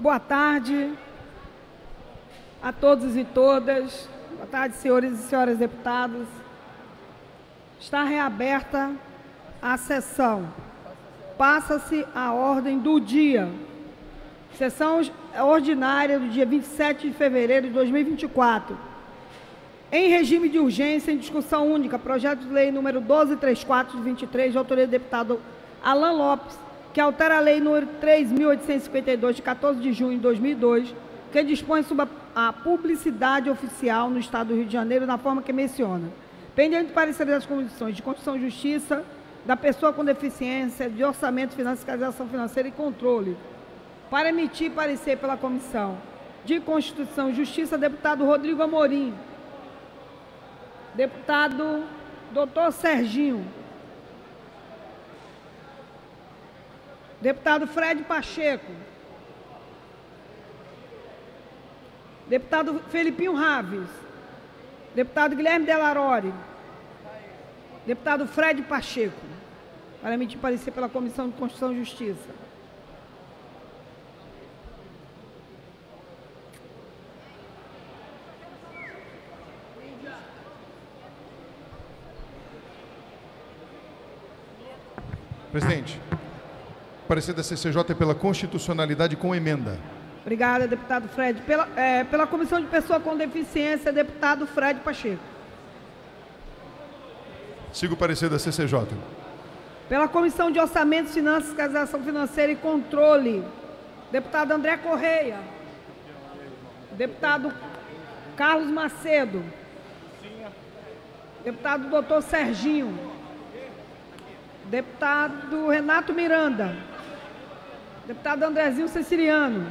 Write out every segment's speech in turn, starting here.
Boa tarde a todos e todas. Boa tarde, senhores e senhoras deputados. Está reaberta a sessão. Passa-se a ordem do dia. Sessão ordinária do dia 27 de fevereiro de 2024. Em regime de urgência, em discussão única, projeto de lei número 1234 de 23, de autoria do deputado Alan Lopes, que altera a lei número 3.852, de 14 de junho de 2002, que dispõe sobre a publicidade oficial no Estado do Rio de Janeiro na forma que menciona. Pendente parecer das condições de Constituição e Justiça, da pessoa com deficiência, de orçamento, fiscalização financeira e controle. Para emitir parecer pela Comissão de Constituição e Justiça, deputado Rodrigo Amorim. Deputado doutor Serginho. Deputado Fred Pacheco. Deputado Felipinho Raves. Deputado Guilherme Delarore. Deputado Fred Pacheco. Para emitir parecer pela Comissão de Constituição e Justiça. Presidente, parecer da CCJ é pela constitucionalidade com emenda. Obrigada, deputado Fred. Pela, é, pela Comissão de Pessoa com Deficiência, deputado Fred Pacheco. Sigo o parecer da CCJ. Pela Comissão de Orçamento, Finanças, Fiscalização Financeira e Controle, deputado André Correia. Deputado Carlos Macedo. Deputado doutor Serginho. Deputado Renato Miranda. Deputado Andrezinho Ceciliano.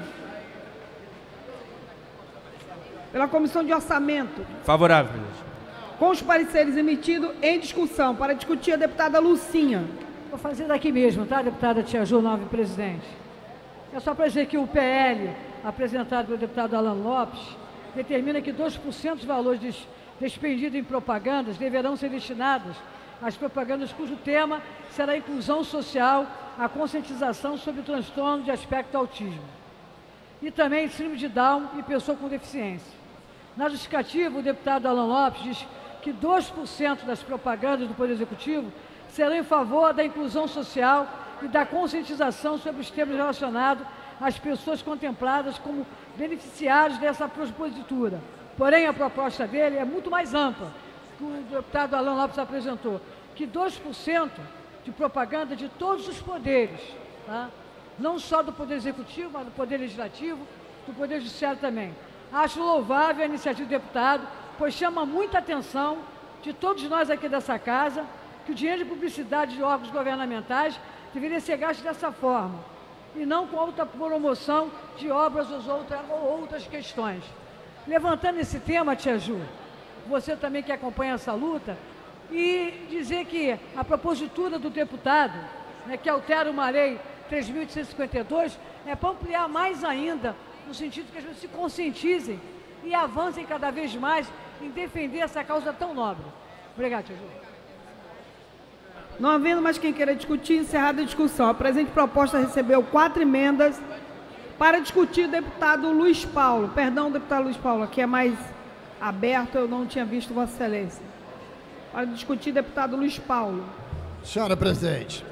Pela Comissão de Orçamento. Favorável, presidente. Com os pareceres emitidos em discussão, para discutir a deputada Lucinha. Vou fazer daqui mesmo, tá, deputada Tia Ju, nove presidente. É só para dizer que o PL, apresentado pelo deputado Alan Lopes, determina que 2% dos valores des despendidos em propagandas deverão ser destinados às propagandas cujo tema será a inclusão social, a conscientização sobre o transtorno de aspecto autismo. E também síndrome de Down e pessoa com deficiência. Na justificativa, o deputado Alan Lopes diz que 2% das propagandas do Poder Executivo serão em favor da inclusão social e da conscientização sobre os temas relacionados às pessoas contempladas como beneficiários dessa propositura. Porém, a proposta dele é muito mais ampla, que o deputado Alan Lopes apresentou, que 2% de propaganda de todos os poderes, tá? não só do Poder Executivo, mas do Poder Legislativo, do Poder Judiciário também. Acho louvável a iniciativa do deputado, pois chama muita atenção de todos nós aqui dessa casa que o dinheiro de publicidade de órgãos governamentais deveria ser gasto dessa forma, e não com outra promoção de obras ou outras questões. Levantando esse tema, Tia Ju, você também que acompanha essa luta, e dizer que a propositura do deputado, né, que altera uma lei 3.852, é para ampliar mais ainda, no sentido que as pessoas se conscientizem e avancem cada vez mais em defender essa causa tão nobre. Obrigada, Tia Ju. Não havendo mais quem queira discutir, encerrada a discussão. A presente proposta recebeu quatro emendas para discutir o deputado Luiz Paulo. Perdão, deputado Luiz Paulo, aqui é mais aberto, eu não tinha visto Vossa Excelência. Para discutir, deputado Luiz Paulo. Senhora presidente,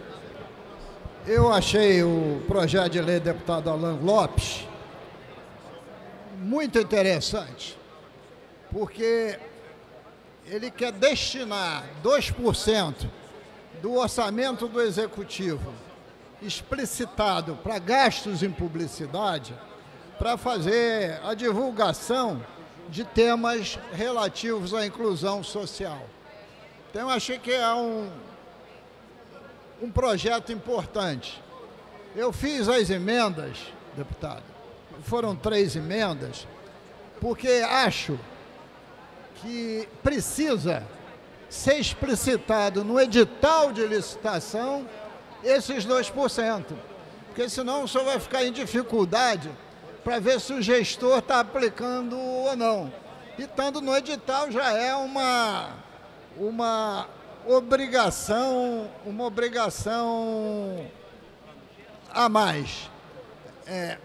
eu achei o projeto de lei do deputado Alan Lopes muito interessante, porque ele quer destinar 2% do orçamento do executivo explicitado para gastos em publicidade para fazer a divulgação de temas relativos à inclusão social. Então, achei que é um, um projeto importante. Eu fiz as emendas, deputado, foram três emendas, porque acho que precisa ser explicitado no edital de licitação esses 2%. Porque senão senhor vai ficar em dificuldade para ver se o gestor está aplicando ou não. E estando no edital já é uma, uma obrigação, uma obrigação a mais. É,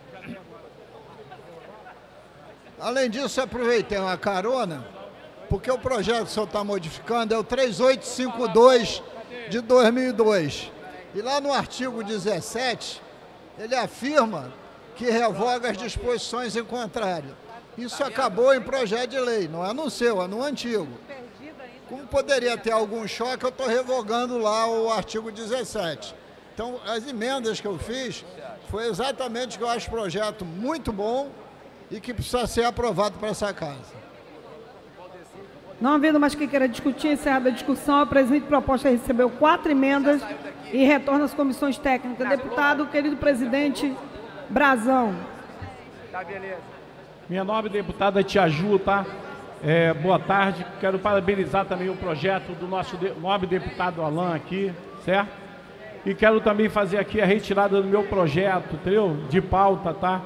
Além disso, aproveitei uma carona, porque o projeto que o senhor está modificando é o 3852 de 2002. E lá no artigo 17, ele afirma que revoga as disposições em contrário. Isso acabou em projeto de lei, não é no seu, é no antigo. Como poderia ter algum choque, eu estou revogando lá o artigo 17. Então, as emendas que eu fiz foi exatamente que eu acho o projeto muito bom e que precisa ser aprovado para essa casa. Não havendo mais quem queira discutir, encerrada a discussão, a presidente proposta recebeu quatro emendas e retorna às comissões técnicas. Deputado, querido presidente Brazão. Tá, beleza. Minha nobre deputada Tia Ju, tá? É, boa tarde. Quero parabenizar também o projeto do nosso de, nobre deputado Alain aqui, certo? E quero também fazer aqui a retirada do meu projeto, entendeu? De pauta, tá?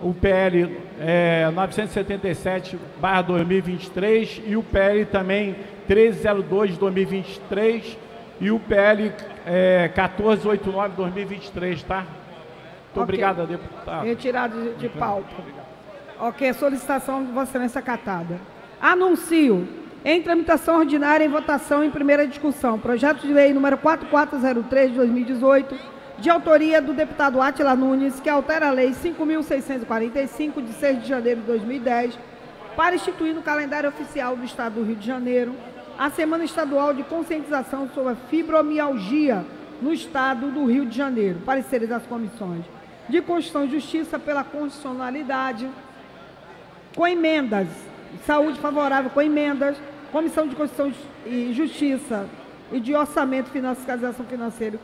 O PL é, 977-2023 e o PL também 1302 de 2023 e o PL é, 1489-2023, tá? Muito okay. obrigado, deputado. Retirado de, de pauta. Ok, solicitação de Vossa Excelência acatada. Anuncio em tramitação ordinária em votação em primeira discussão. Projeto de lei número 4403 de 2018, de autoria do deputado Atila Nunes, que altera a lei 5.645 de 6 de janeiro de 2010, para instituir no calendário oficial do Estado do Rio de Janeiro a Semana Estadual de Conscientização sobre a Fibromialgia no Estado do Rio de Janeiro. Pareceres das comissões de Constituição e Justiça pela constitucionalidade, com emendas Saúde favorável com emendas, Comissão de Constituição e Justiça e de Orçamento, Fiscalização Financeira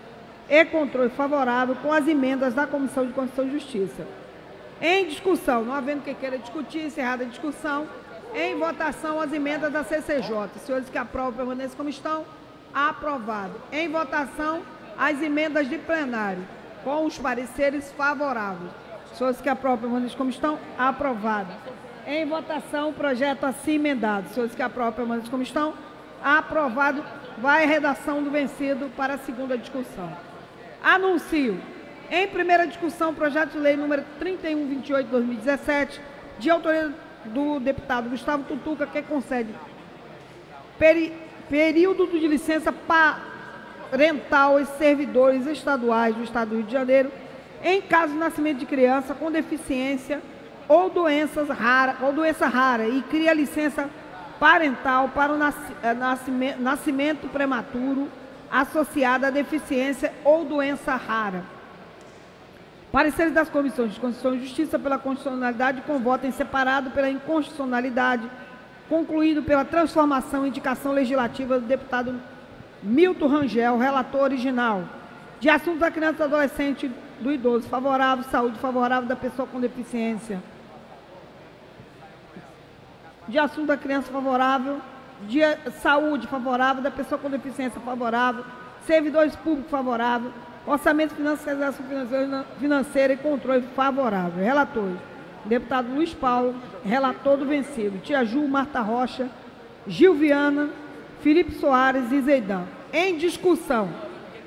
e Controle favorável com as emendas da Comissão de Constituição e Justiça. Em discussão, não havendo quem queira discutir, encerrada a discussão, em votação as emendas da CCJ. Senhores que aprovam permanecem como estão, aprovado. Em votação as emendas de plenário, com os pareceres favoráveis. Senhores que aprovam permanecem como estão, aprovado. Em votação, o projeto assim emendado. Senhores que aprovam, permanecem como estão. Aprovado. Vai a redação do vencido para a segunda discussão. Anuncio. Em primeira discussão, o projeto de lei número 3128 de 2017, de autoria do deputado Gustavo Tutuca, que concede peri, período de licença parental aos servidores estaduais do Estado do Rio de Janeiro, em caso de nascimento de criança com deficiência ou doenças raras ou doença rara e cria licença parental para o eh, nascimento, nascimento prematuro associado à deficiência ou doença rara. Pareceres das comissões de Constituição e Justiça pela constitucionalidade com voto em separado pela inconstitucionalidade, concluído pela transformação e indicação legislativa do deputado Milton Rangel, relator original, de assuntos da criança e adolescente do idoso, favorável, saúde favorável da pessoa com deficiência de assunto da criança favorável, de saúde favorável, da pessoa com deficiência favorável, servidores públicos favorável, orçamento financeiro, financeira e controle favorável. Relatores. Deputado Luiz Paulo, relator do vencido. Tia Ju, Marta Rocha, Gil Viana, Felipe Soares e Zeidan. Em discussão.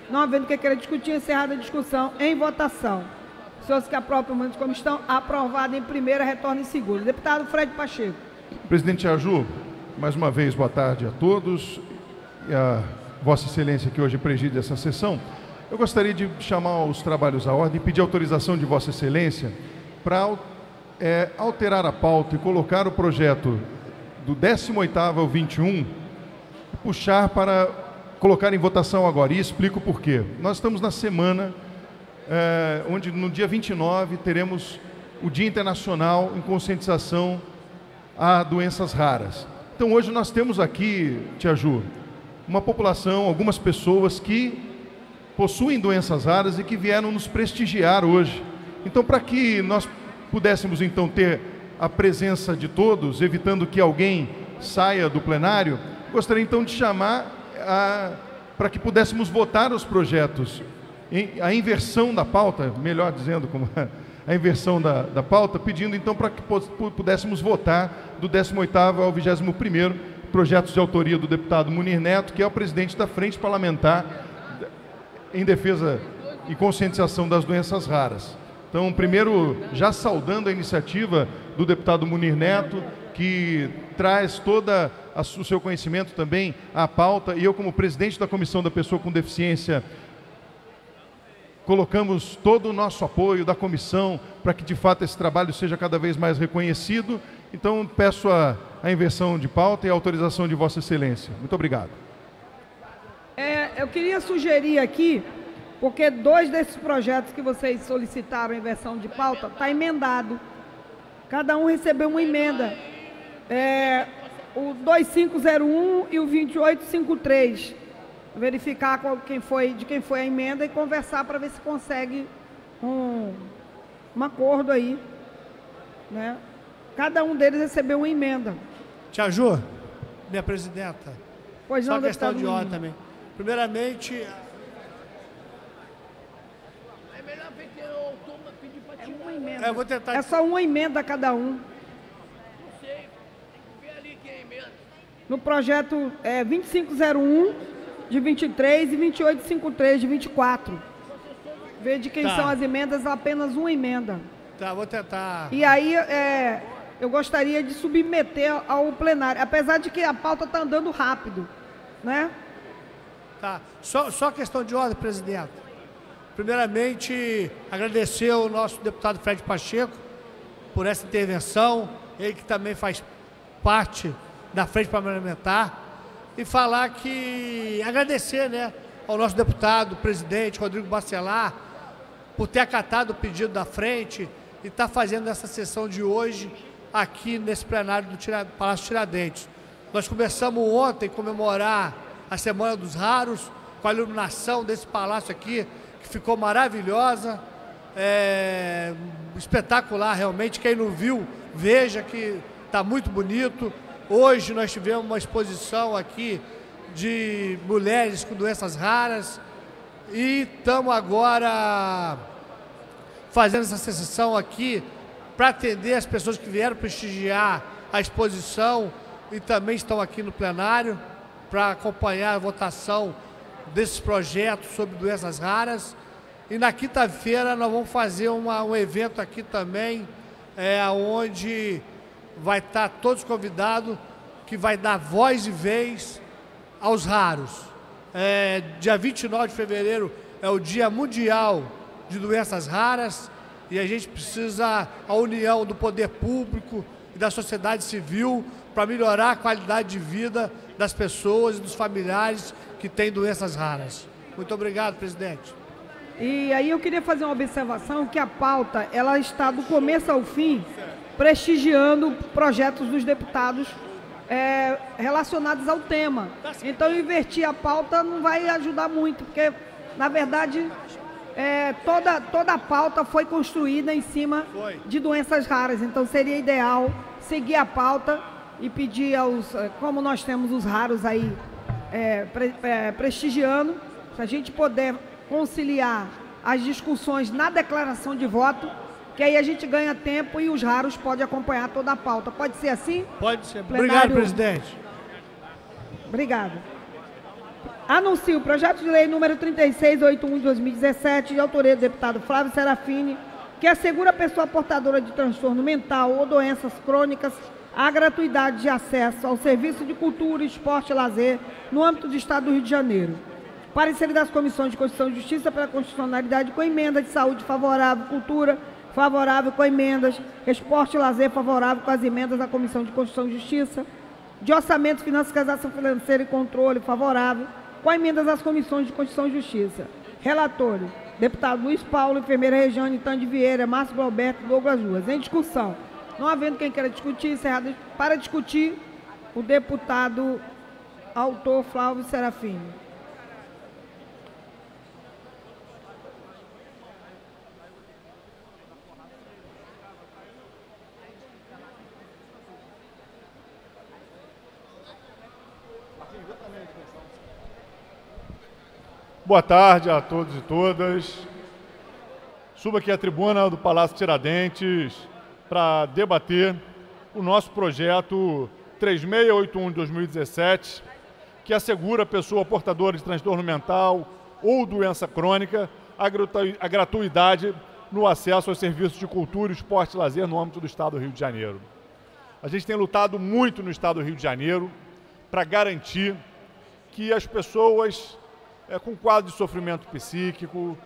Não havendo que queira discutir, encerrada a discussão. Em votação. Senhores que aprovam como estão, aprovado em primeira, retorno em segundo. Deputado Fred Pacheco. Presidente Aju, mais uma vez, boa tarde a todos e a Vossa Excelência que hoje preside essa sessão. Eu gostaria de chamar os trabalhos à ordem e pedir autorização de Vossa Excelência para é, alterar a pauta e colocar o projeto do 18º ao 21 puxar para colocar em votação agora. E explico por quê. Nós estamos na semana é, onde no dia 29 teremos o Dia Internacional em Conscientização a doenças raras. Então hoje nós temos aqui, Tia Ju, uma população, algumas pessoas que possuem doenças raras e que vieram nos prestigiar hoje. Então para que nós pudéssemos então ter a presença de todos, evitando que alguém saia do plenário, gostaria então de chamar para que pudéssemos votar os projetos, a inversão da pauta, melhor dizendo, como a inversão da, da pauta, pedindo então para que pudéssemos votar do 18º ao 21º, projetos de autoria do deputado Munir Neto, que é o presidente da Frente Parlamentar em Defesa e Conscientização das Doenças Raras. Então, primeiro, já saudando a iniciativa do deputado Munir Neto, que traz toda o seu conhecimento também à pauta, e eu, como presidente da Comissão da Pessoa com Deficiência, colocamos todo o nosso apoio da comissão para que de fato esse trabalho seja cada vez mais reconhecido. Então peço a, a inversão de pauta e a autorização de Vossa Excelência. Muito obrigado. É, eu queria sugerir aqui, porque dois desses projetos que vocês solicitaram inversão de pauta está emendado. Cada um recebeu uma emenda. É, o 2501 e o 2853 verificar quem foi, de quem foi a emenda e conversar para ver se consegue um, um acordo aí. Né? Cada um deles recebeu uma emenda. Tia Ju, minha presidenta. Pois não, Só questão de ordem também. Primeiramente. É melhor pedir para é uma emenda. É, vou tentar. É só uma emenda a cada um. Não sei. Vê ali quem é emenda. No projeto é, 2501 de 23 e 2853 de 24. Vê de quem tá. são as emendas, apenas uma emenda. Tá, vou tentar. E aí, é, eu gostaria de submeter ao plenário, apesar de que a pauta está andando rápido, né? Tá, só, só questão de ordem, presidente. Primeiramente, agradecer ao nosso deputado Fred Pacheco por essa intervenção, ele que também faz parte da frente parlamentar e falar que agradecer, né, ao nosso deputado, presidente Rodrigo Bacelar, por ter acatado o pedido da frente e estar tá fazendo essa sessão de hoje aqui nesse plenário do Palácio Tiradentes. Nós começamos ontem comemorar a Semana dos Raros com a iluminação desse palácio aqui, que ficou maravilhosa, é, espetacular realmente. Quem não viu, veja que está muito bonito. Hoje nós tivemos uma exposição aqui de mulheres com doenças raras e estamos agora fazendo essa sessão aqui para atender as pessoas que vieram prestigiar a exposição e também estão aqui no plenário para acompanhar a votação desses projetos sobre doenças raras. E na quinta-feira nós vamos fazer uma, um evento aqui também, é, onde vai estar todos convidados, que vai dar voz e vez aos raros. É, dia 29 de fevereiro é o Dia Mundial de Doenças Raras e a gente precisa a união do poder público e da sociedade civil para melhorar a qualidade de vida das pessoas e dos familiares que têm doenças raras. Muito obrigado, presidente. E aí eu queria fazer uma observação que a pauta ela está do começo ao fim prestigiando projetos dos deputados é, relacionados ao tema. Então, invertir a pauta não vai ajudar muito, porque, na verdade, é, toda, toda a pauta foi construída em cima de doenças raras. Então, seria ideal seguir a pauta e pedir aos. É, como nós temos os raros aí é, pre, é, prestigiando, se a gente puder conciliar as discussões na declaração de voto que aí a gente ganha tempo e os raros podem acompanhar toda a pauta. Pode ser assim? Pode ser. Plenário... Obrigado, presidente. Obrigado. Anuncio o projeto de lei número 3681 de 2017, de autoria do deputado Flávio Serafini, que assegura a pessoa portadora de transtorno mental ou doenças crônicas a gratuidade de acesso ao serviço de cultura, esporte e lazer no âmbito do Estado do Rio de Janeiro. Parecer das comissões de Constituição e Justiça pela constitucionalidade com emenda de saúde favorável, cultura, favorável com emendas, esporte e lazer favorável com as emendas da Comissão de Constituição e Justiça, de orçamento, fiscalização financeira e controle favorável com emendas das comissões de Constituição e Justiça. Relatório, deputado Luiz Paulo, enfermeira Regiane, Tande Vieira, Márcio Galberto e Douglas Ruas. Em discussão. Não havendo quem queira discutir, encerrado para discutir o deputado autor Flávio Serafim. Boa tarde a todos e todas. Subo aqui à tribuna do Palácio Tiradentes para debater o nosso projeto 3681 de 2017, que assegura a pessoa portadora de transtorno mental ou doença crônica a gratuidade no acesso aos serviços de cultura, esporte e lazer no âmbito do Estado do Rio de Janeiro. A gente tem lutado muito no Estado do Rio de Janeiro para garantir que as pessoas é, com quadro de sofrimento psíquico,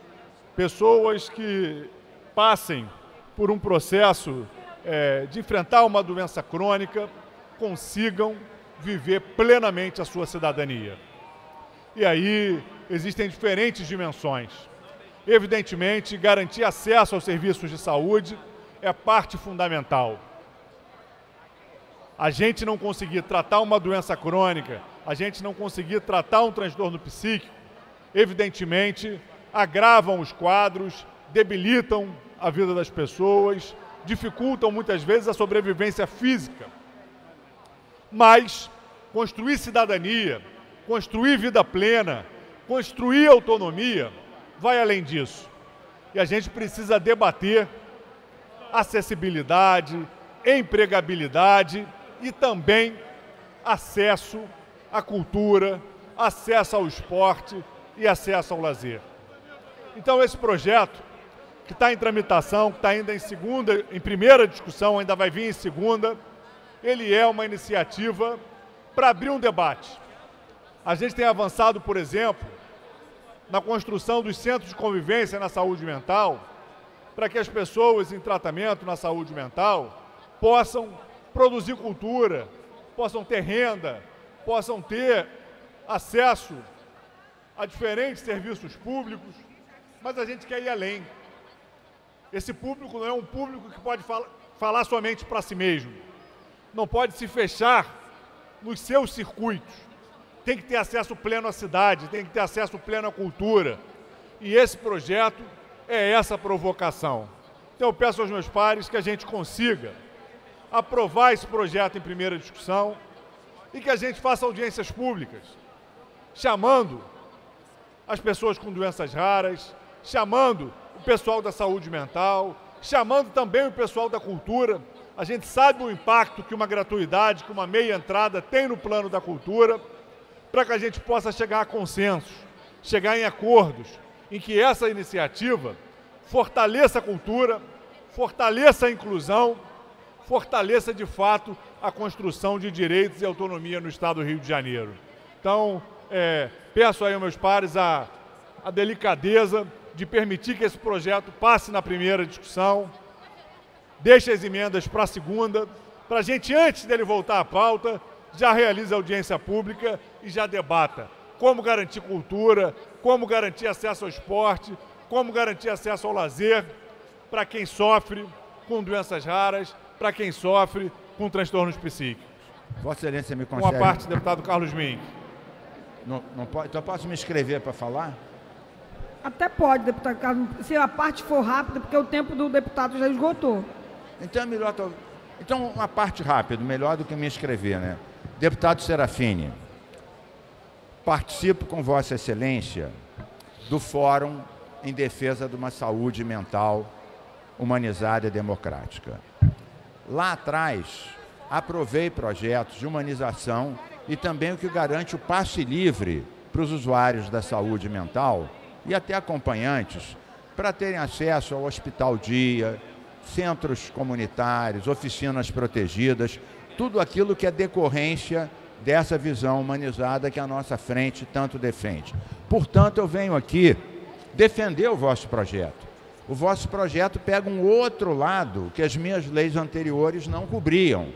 pessoas que passem por um processo é, de enfrentar uma doença crônica, consigam viver plenamente a sua cidadania. E aí existem diferentes dimensões. Evidentemente, garantir acesso aos serviços de saúde é parte fundamental. A gente não conseguir tratar uma doença crônica, a gente não conseguir tratar um transtorno psíquico, evidentemente agravam os quadros, debilitam a vida das pessoas, dificultam muitas vezes a sobrevivência física. Mas construir cidadania, construir vida plena, construir autonomia, vai além disso. E a gente precisa debater acessibilidade, empregabilidade e também acesso à cultura, acesso ao esporte e acesso ao lazer. Então esse projeto que está em tramitação, que está ainda em segunda, em primeira discussão, ainda vai vir em segunda, ele é uma iniciativa para abrir um debate. A gente tem avançado, por exemplo, na construção dos centros de convivência na saúde mental, para que as pessoas em tratamento na saúde mental possam produzir cultura, possam ter renda, possam ter acesso a diferentes serviços públicos, mas a gente quer ir além. Esse público não é um público que pode fal falar somente para si mesmo. Não pode se fechar nos seus circuitos. Tem que ter acesso pleno à cidade, tem que ter acesso pleno à cultura. E esse projeto é essa provocação. Então eu peço aos meus pares que a gente consiga aprovar esse projeto em primeira discussão e que a gente faça audiências públicas, chamando as pessoas com doenças raras, chamando o pessoal da saúde mental, chamando também o pessoal da cultura. A gente sabe o impacto que uma gratuidade, que uma meia entrada tem no plano da cultura, para que a gente possa chegar a consensos, chegar em acordos, em que essa iniciativa fortaleça a cultura, fortaleça a inclusão, fortaleça de fato a construção de direitos e autonomia no Estado do Rio de Janeiro. Então, é, peço aí aos meus pares a, a delicadeza de permitir que esse projeto passe na primeira discussão, deixe as emendas para a segunda, para a gente, antes dele voltar à pauta, já realize a audiência pública e já debata como garantir cultura, como garantir acesso ao esporte, como garantir acesso ao lazer para quem sofre com doenças raras, para quem sofre com transtornos psíquicos. Vossa Excelência me concede... Com a parte, deputado Carlos Mink. Não, não pode, então posso me inscrever para falar? Até pode, deputado Carlos, se a parte for rápida, porque o tempo do deputado já esgotou. Então é melhor. Então, uma parte rápida, melhor do que me inscrever, né? Deputado Serafini, participo com Vossa Excelência do Fórum em Defesa de uma Saúde Mental Humanizada e Democrática. Lá atrás, aprovei projetos de humanização e também o que garante o passe livre para os usuários da saúde mental e até acompanhantes para terem acesso ao hospital dia, centros comunitários, oficinas protegidas, tudo aquilo que é decorrência dessa visão humanizada que a nossa frente tanto defende. Portanto, eu venho aqui defender o vosso projeto. O vosso projeto pega um outro lado que as minhas leis anteriores não cobriam,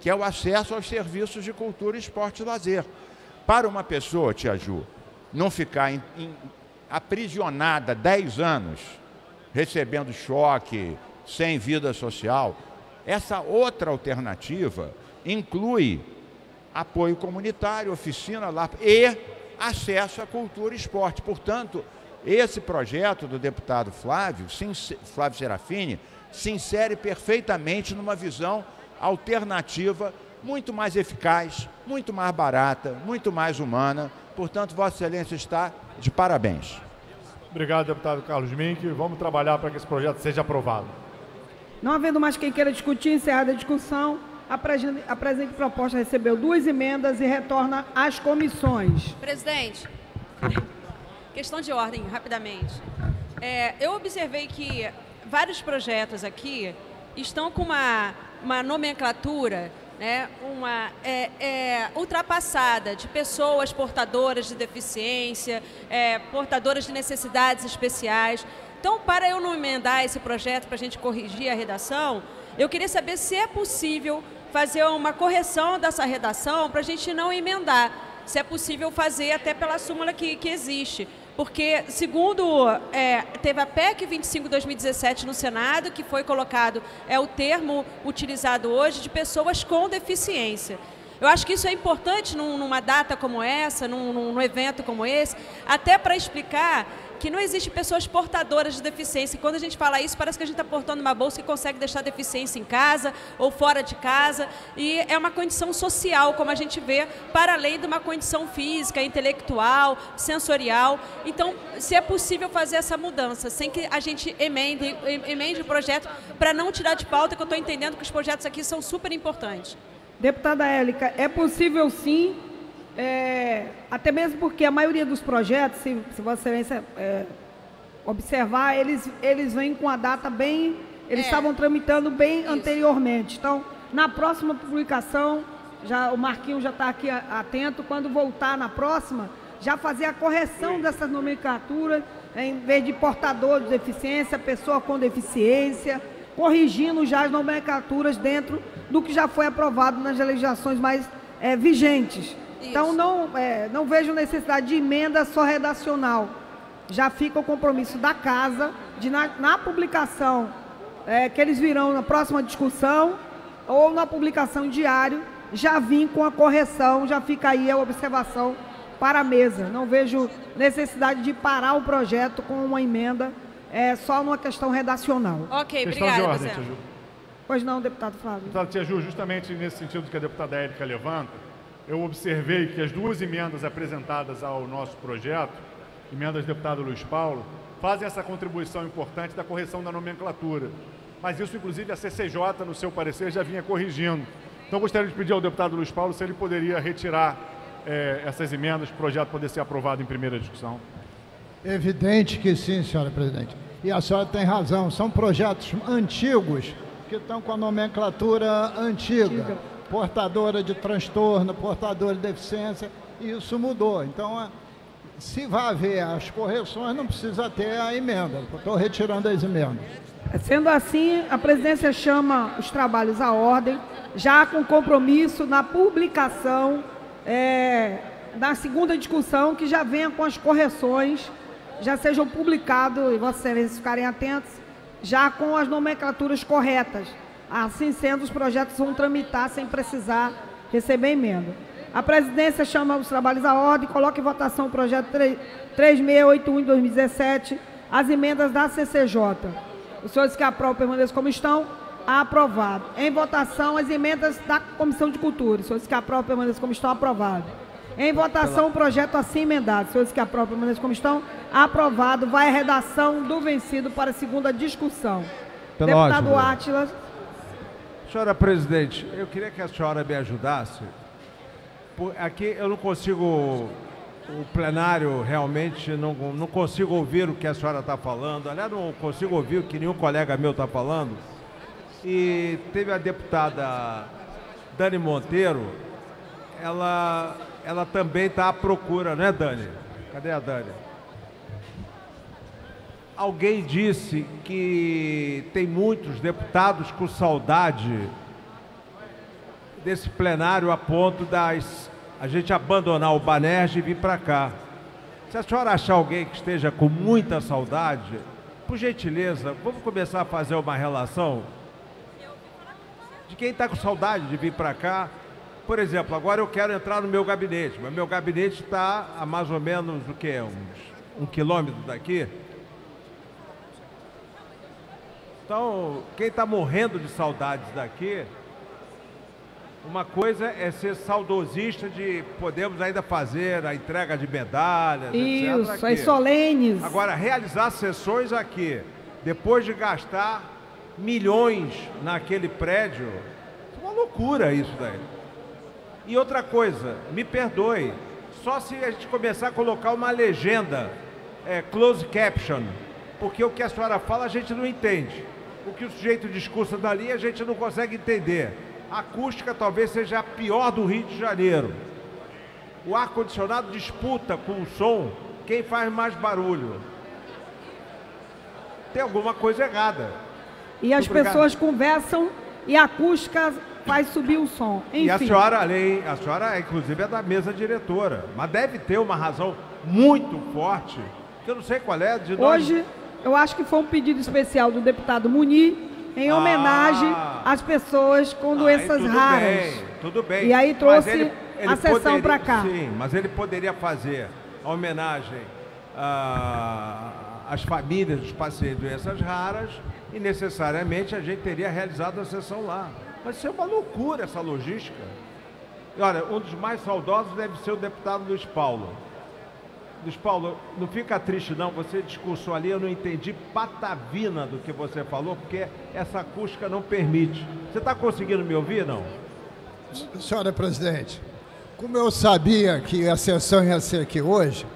que é o acesso aos serviços de cultura, esporte e lazer. Para uma pessoa, Tia Ju, não ficar em, em, aprisionada 10 anos, recebendo choque, sem vida social, essa outra alternativa inclui apoio comunitário, oficina lá e acesso à cultura e esporte. Portanto, esse projeto do deputado Flávio, Flávio Serafini, se insere perfeitamente numa visão alternativa muito mais eficaz, muito mais barata, muito mais humana. Portanto, Vossa Excelência está de parabéns. Obrigado, deputado Carlos Mink. Vamos trabalhar para que esse projeto seja aprovado. Não havendo mais quem queira discutir, encerrada a discussão, a presente, a presente proposta recebeu duas emendas e retorna às comissões. Presidente, questão de ordem, rapidamente. É, eu observei que vários projetos aqui estão com uma, uma nomenclatura né, uma é, é, ultrapassada de pessoas portadoras de deficiência, é, portadoras de necessidades especiais. Então, para eu não emendar esse projeto para a gente corrigir a redação, eu queria saber se é possível fazer uma correção dessa redação para a gente não emendar. Se é possível fazer até pela súmula que, que existe. Porque, segundo, é, teve a PEC 25-2017 no Senado, que foi colocado, é o termo utilizado hoje, de pessoas com deficiência. Eu acho que isso é importante num, numa data como essa, num, num evento como esse, até para explicar que não existe pessoas portadoras de deficiência. E quando a gente fala isso, parece que a gente está portando uma bolsa que consegue deixar deficiência em casa ou fora de casa. E é uma condição social, como a gente vê, para além de uma condição física, intelectual, sensorial. Então, se é possível fazer essa mudança, sem que a gente emende, emende o projeto, para não tirar de pauta, que eu estou entendendo que os projetos aqui são super importantes. Deputada Élica, é possível sim, é, até mesmo porque a maioria dos projetos, se, se Vossa Excelência é, observar, eles, eles vêm com a data bem. Eles é. estavam tramitando bem Isso. anteriormente. Então, na próxima publicação, já, o Marquinho já está aqui atento, quando voltar na próxima, já fazer a correção dessas nomenclaturas, em vez de portador de deficiência, pessoa com deficiência corrigindo já as nomenclaturas dentro do que já foi aprovado nas legislações mais é, vigentes. Isso. Então, não, é, não vejo necessidade de emenda só redacional. Já fica o compromisso da casa de, na, na publicação, é, que eles virão na próxima discussão, ou na publicação diário, já vim com a correção, já fica aí a observação para a mesa. Não vejo necessidade de parar o projeto com uma emenda é só numa questão redacional. Ok, questão obrigada, de ordem, Tia Ju. Pois não, deputado Flávio. Deputado Tia Ju, justamente nesse sentido que a deputada Érica levanta, eu observei que as duas emendas apresentadas ao nosso projeto, emendas do deputado Luiz Paulo, fazem essa contribuição importante da correção da nomenclatura. Mas isso, inclusive, a CCJ, no seu parecer, já vinha corrigindo. Então, gostaria de pedir ao deputado Luiz Paulo se ele poderia retirar eh, essas emendas para o projeto poder ser aprovado em primeira discussão. Evidente que sim, senhora presidente. E a senhora tem razão, são projetos antigos que estão com a nomenclatura antiga, portadora de transtorno, portadora de deficiência, e isso mudou. Então, se vai haver as correções, não precisa ter a emenda. Estou retirando as emendas. Sendo assim, a presidência chama os trabalhos à ordem, já com compromisso na publicação é, da segunda discussão, que já venha com as correções já sejam publicados, e Excelência ficarem atentos, já com as nomenclaturas corretas. Assim sendo, os projetos vão tramitar sem precisar receber emenda. A presidência chama os trabalhos à ordem coloca em votação o projeto 3681 de 2017, as emendas da CCJ. Os senhores que aprovam permaneçam como estão. Aprovado. Em votação, as emendas da Comissão de Cultura. Os senhores que aprovam permaneçam como estão. Aprovado. Em votação, o projeto assim emendado. Senhores que aprovam, permaneçam como estão. Aprovado. Vai a redação do vencido para a segunda discussão. Pela Deputado Átila. Senhora presidente, eu queria que a senhora me ajudasse. Aqui eu não consigo, o plenário realmente, não, não consigo ouvir o que a senhora está falando. Aliás, não consigo ouvir o que nenhum colega meu está falando. E teve a deputada Dani Monteiro, ela ela também está à procura, né, Dani? Cadê a Dani? Alguém disse que tem muitos deputados com saudade desse plenário a ponto das a gente abandonar o Banerj e vir para cá. Se a senhora achar alguém que esteja com muita saudade, por gentileza, vamos começar a fazer uma relação de quem está com saudade de vir para cá por exemplo, agora eu quero entrar no meu gabinete, mas meu gabinete está a mais ou menos o que? Uns, um quilômetro daqui. Então, quem está morrendo de saudades daqui, uma coisa é ser saudosista de podemos ainda fazer a entrega de medalhas, Isso, etc. as solenes. Agora, realizar sessões aqui, depois de gastar milhões naquele prédio, é uma loucura isso daí. E outra coisa, me perdoe, só se a gente começar a colocar uma legenda, é, close caption, porque o que a senhora fala a gente não entende. O que o sujeito discursa dali a gente não consegue entender. A acústica talvez seja a pior do Rio de Janeiro. O ar-condicionado disputa com o som quem faz mais barulho. Tem alguma coisa errada. E as pessoas conversam e a acústica faz subir o som. Enfim. E a senhora, além, a senhora, inclusive, é da mesa diretora, mas deve ter uma razão muito forte, que eu não sei qual é, de nós... Hoje, eu acho que foi um pedido especial do deputado Munir, em Ah. homenagem às pessoas com doenças tudo raras. Bem, tudo bem. E aí trouxe ele- ele a sessão para cá. Sim, mas ele poderia fazer a homenagem ah, às famílias dos pacientes de doenças raras e necessariamente a gente teria realizado a sessão lá. Mas isso é uma loucura essa logística. E olha, um dos mais saudosos deve ser o deputado Luiz Paulo. Luiz Paulo, não fica triste não, você discursou ali, eu não entendi patavina do que você falou, porque essa acústica não permite. Você está conseguindo me ouvir, não? Senhora presidente, como eu sabia que a sessão ia ser aqui hoje,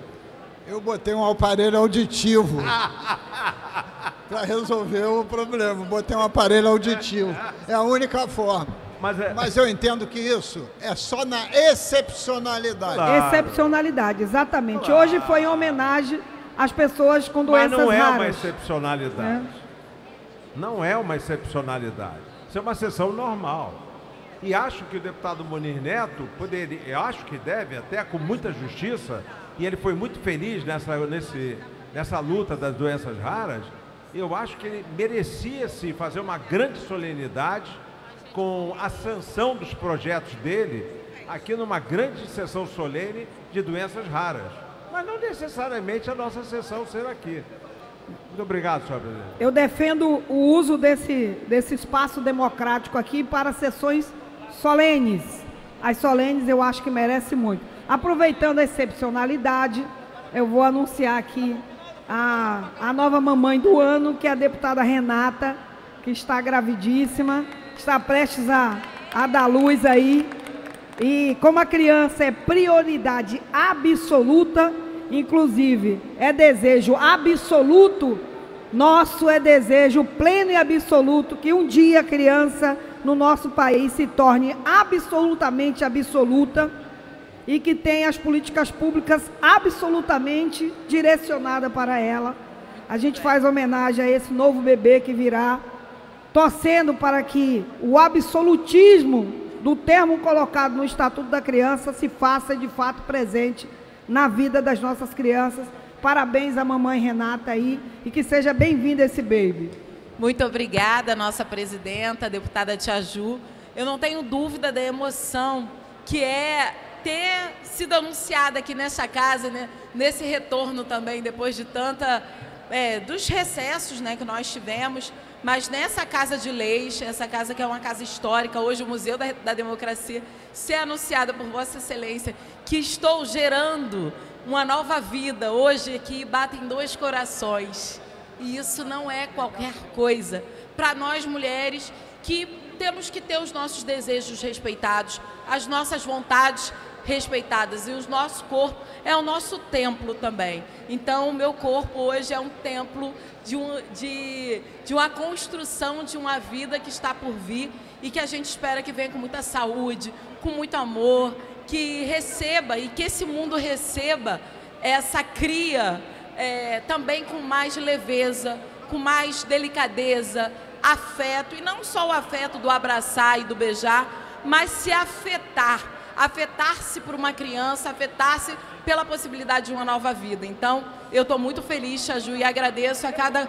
eu botei um aparelho auditivo para resolver o problema. Botei um aparelho auditivo. É a única forma. Mas, Mas eu entendo que isso é só na excepcionalidade. Excepcionalidade, exatamente. Hoje foi em homenagem às pessoas com Mas doenças não é uma raras. excepcionalidade. Não é uma excepcionalidade. Isso é uma sessão normal. E acho que o deputado Munir Neto poderia, eu acho que deve, até com muita justiça, e ele foi muito feliz nessa, nesse, nessa luta das doenças raras, eu acho que ele merecia-se fazer uma grande solenidade com a sanção dos projetos dele aqui numa grande sessão solene de doenças raras. Mas não necessariamente a nossa sessão ser aqui. Muito obrigado, senhor presidente. Eu defendo o uso desse, desse espaço democrático aqui para sessões solenes. As solenes eu acho que merece muito. Aproveitando a excepcionalidade, eu vou anunciar aqui a, a nova mamãe do ano, que é a deputada Renata, que está gravidíssima, está prestes a, a dar luz aí. E como a criança é prioridade absoluta, inclusive é desejo absoluto, nosso é desejo pleno e absoluto que um dia a criança no nosso país se torne absolutamente absoluta e que tenha as políticas públicas absolutamente direcionadas para ela. A gente faz homenagem a esse novo bebê que virá, torcendo para que o absolutismo do termo colocado no Estatuto da Criança se faça de fato presente na vida das nossas crianças. Parabéns à mamãe Renata aí e que seja bem-vindo esse baby. Muito obrigada, nossa presidenta, deputada Tia Ju. Eu não tenho dúvida da emoção que é ter sido anunciada aqui nessa casa, né, nesse retorno também, depois de tanta. é, dos recessos né, que nós tivemos, mas nessa casa de leis, essa casa que é uma casa histórica, hoje o Museu da, da Democracia, ser anunciada por Vossa Excelência, que estou gerando uma nova vida. Hoje aqui batem dois corações. E isso não é qualquer coisa. Para nós mulheres que temos que ter os nossos desejos respeitados, as nossas vontades respeitadas e o nosso corpo é o nosso templo também. Então, o meu corpo hoje é um templo de, um, de, de uma construção de uma vida que está por vir e que a gente espera que venha com muita saúde, com muito amor, que receba e que esse mundo receba essa cria é, também com mais leveza, com mais delicadeza, afeto, e não só o afeto do abraçar e do beijar, mas se afetar, afetar-se por uma criança, afetar-se pela possibilidade de uma nova vida. Então, eu estou muito feliz, Chaju, e agradeço a cada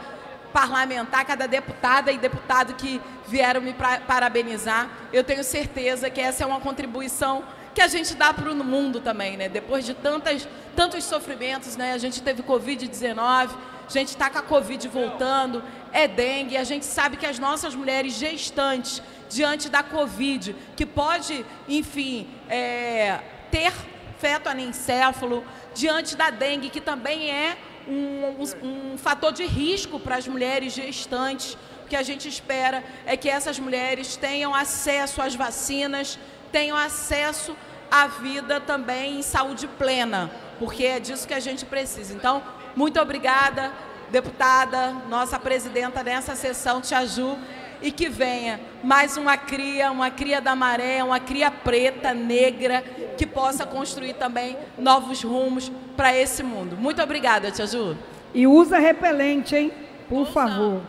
parlamentar, cada deputada e deputado que vieram me parabenizar. Eu tenho certeza que essa é uma contribuição que a gente dá para o mundo também, né? Depois de tantas, tantos sofrimentos, né? A gente teve Covid-19, a gente está com a Covid voltando, é dengue, a gente sabe que as nossas mulheres gestantes, diante da Covid, que pode, enfim, é, ter feto anencéfalo, diante da dengue, que também é um, um- um fator de risco para as mulheres gestantes. O que a gente espera é que essas mulheres tenham acesso às vacinas, tenham acesso à vida também em saúde plena, porque é disso que a gente precisa. Então, muito obrigada. deputada, nossa presidenta nessa sessão, Tia Ju, e que venha mais uma cria, uma cria da maré, uma cria preta, negra, que possa construir também novos rumos para esse mundo. Muito obrigada, Tia Ju. E usa repelente, hein? Por favor.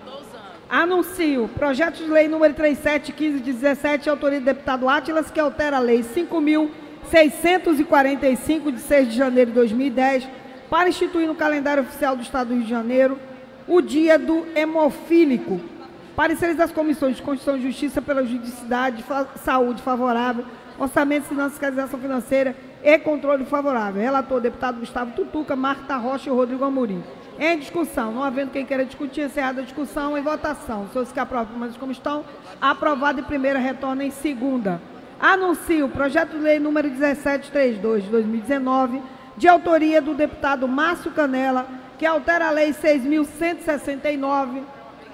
Anuncio projeto de lei número 3715 de 17, autoria do deputado Atlas, que altera a lei 5.645 de 6 de janeiro de 2010, para instituir no calendário oficial do Estado do Rio de Janeiro o dia do hemofílico. Pareceres das comissões de Constituição e Justiça pela Judicidade, Saúde favorável, Orçamento, Finanças, Fiscalização Financeira e Controle favorável. Relator, deputado Gustavo Tutuca, Marta Rocha e Rodrigo Amorim. Em discussão, não havendo quem queira discutir, encerrada a discussão, em votação. Senhores que aprovam, mas como estão, aprovado em primeira, retorna em segunda. Anuncio o projeto de lei número 1732 de 2019, de autoria do deputado Márcio Canela, que altera a lei 6.169,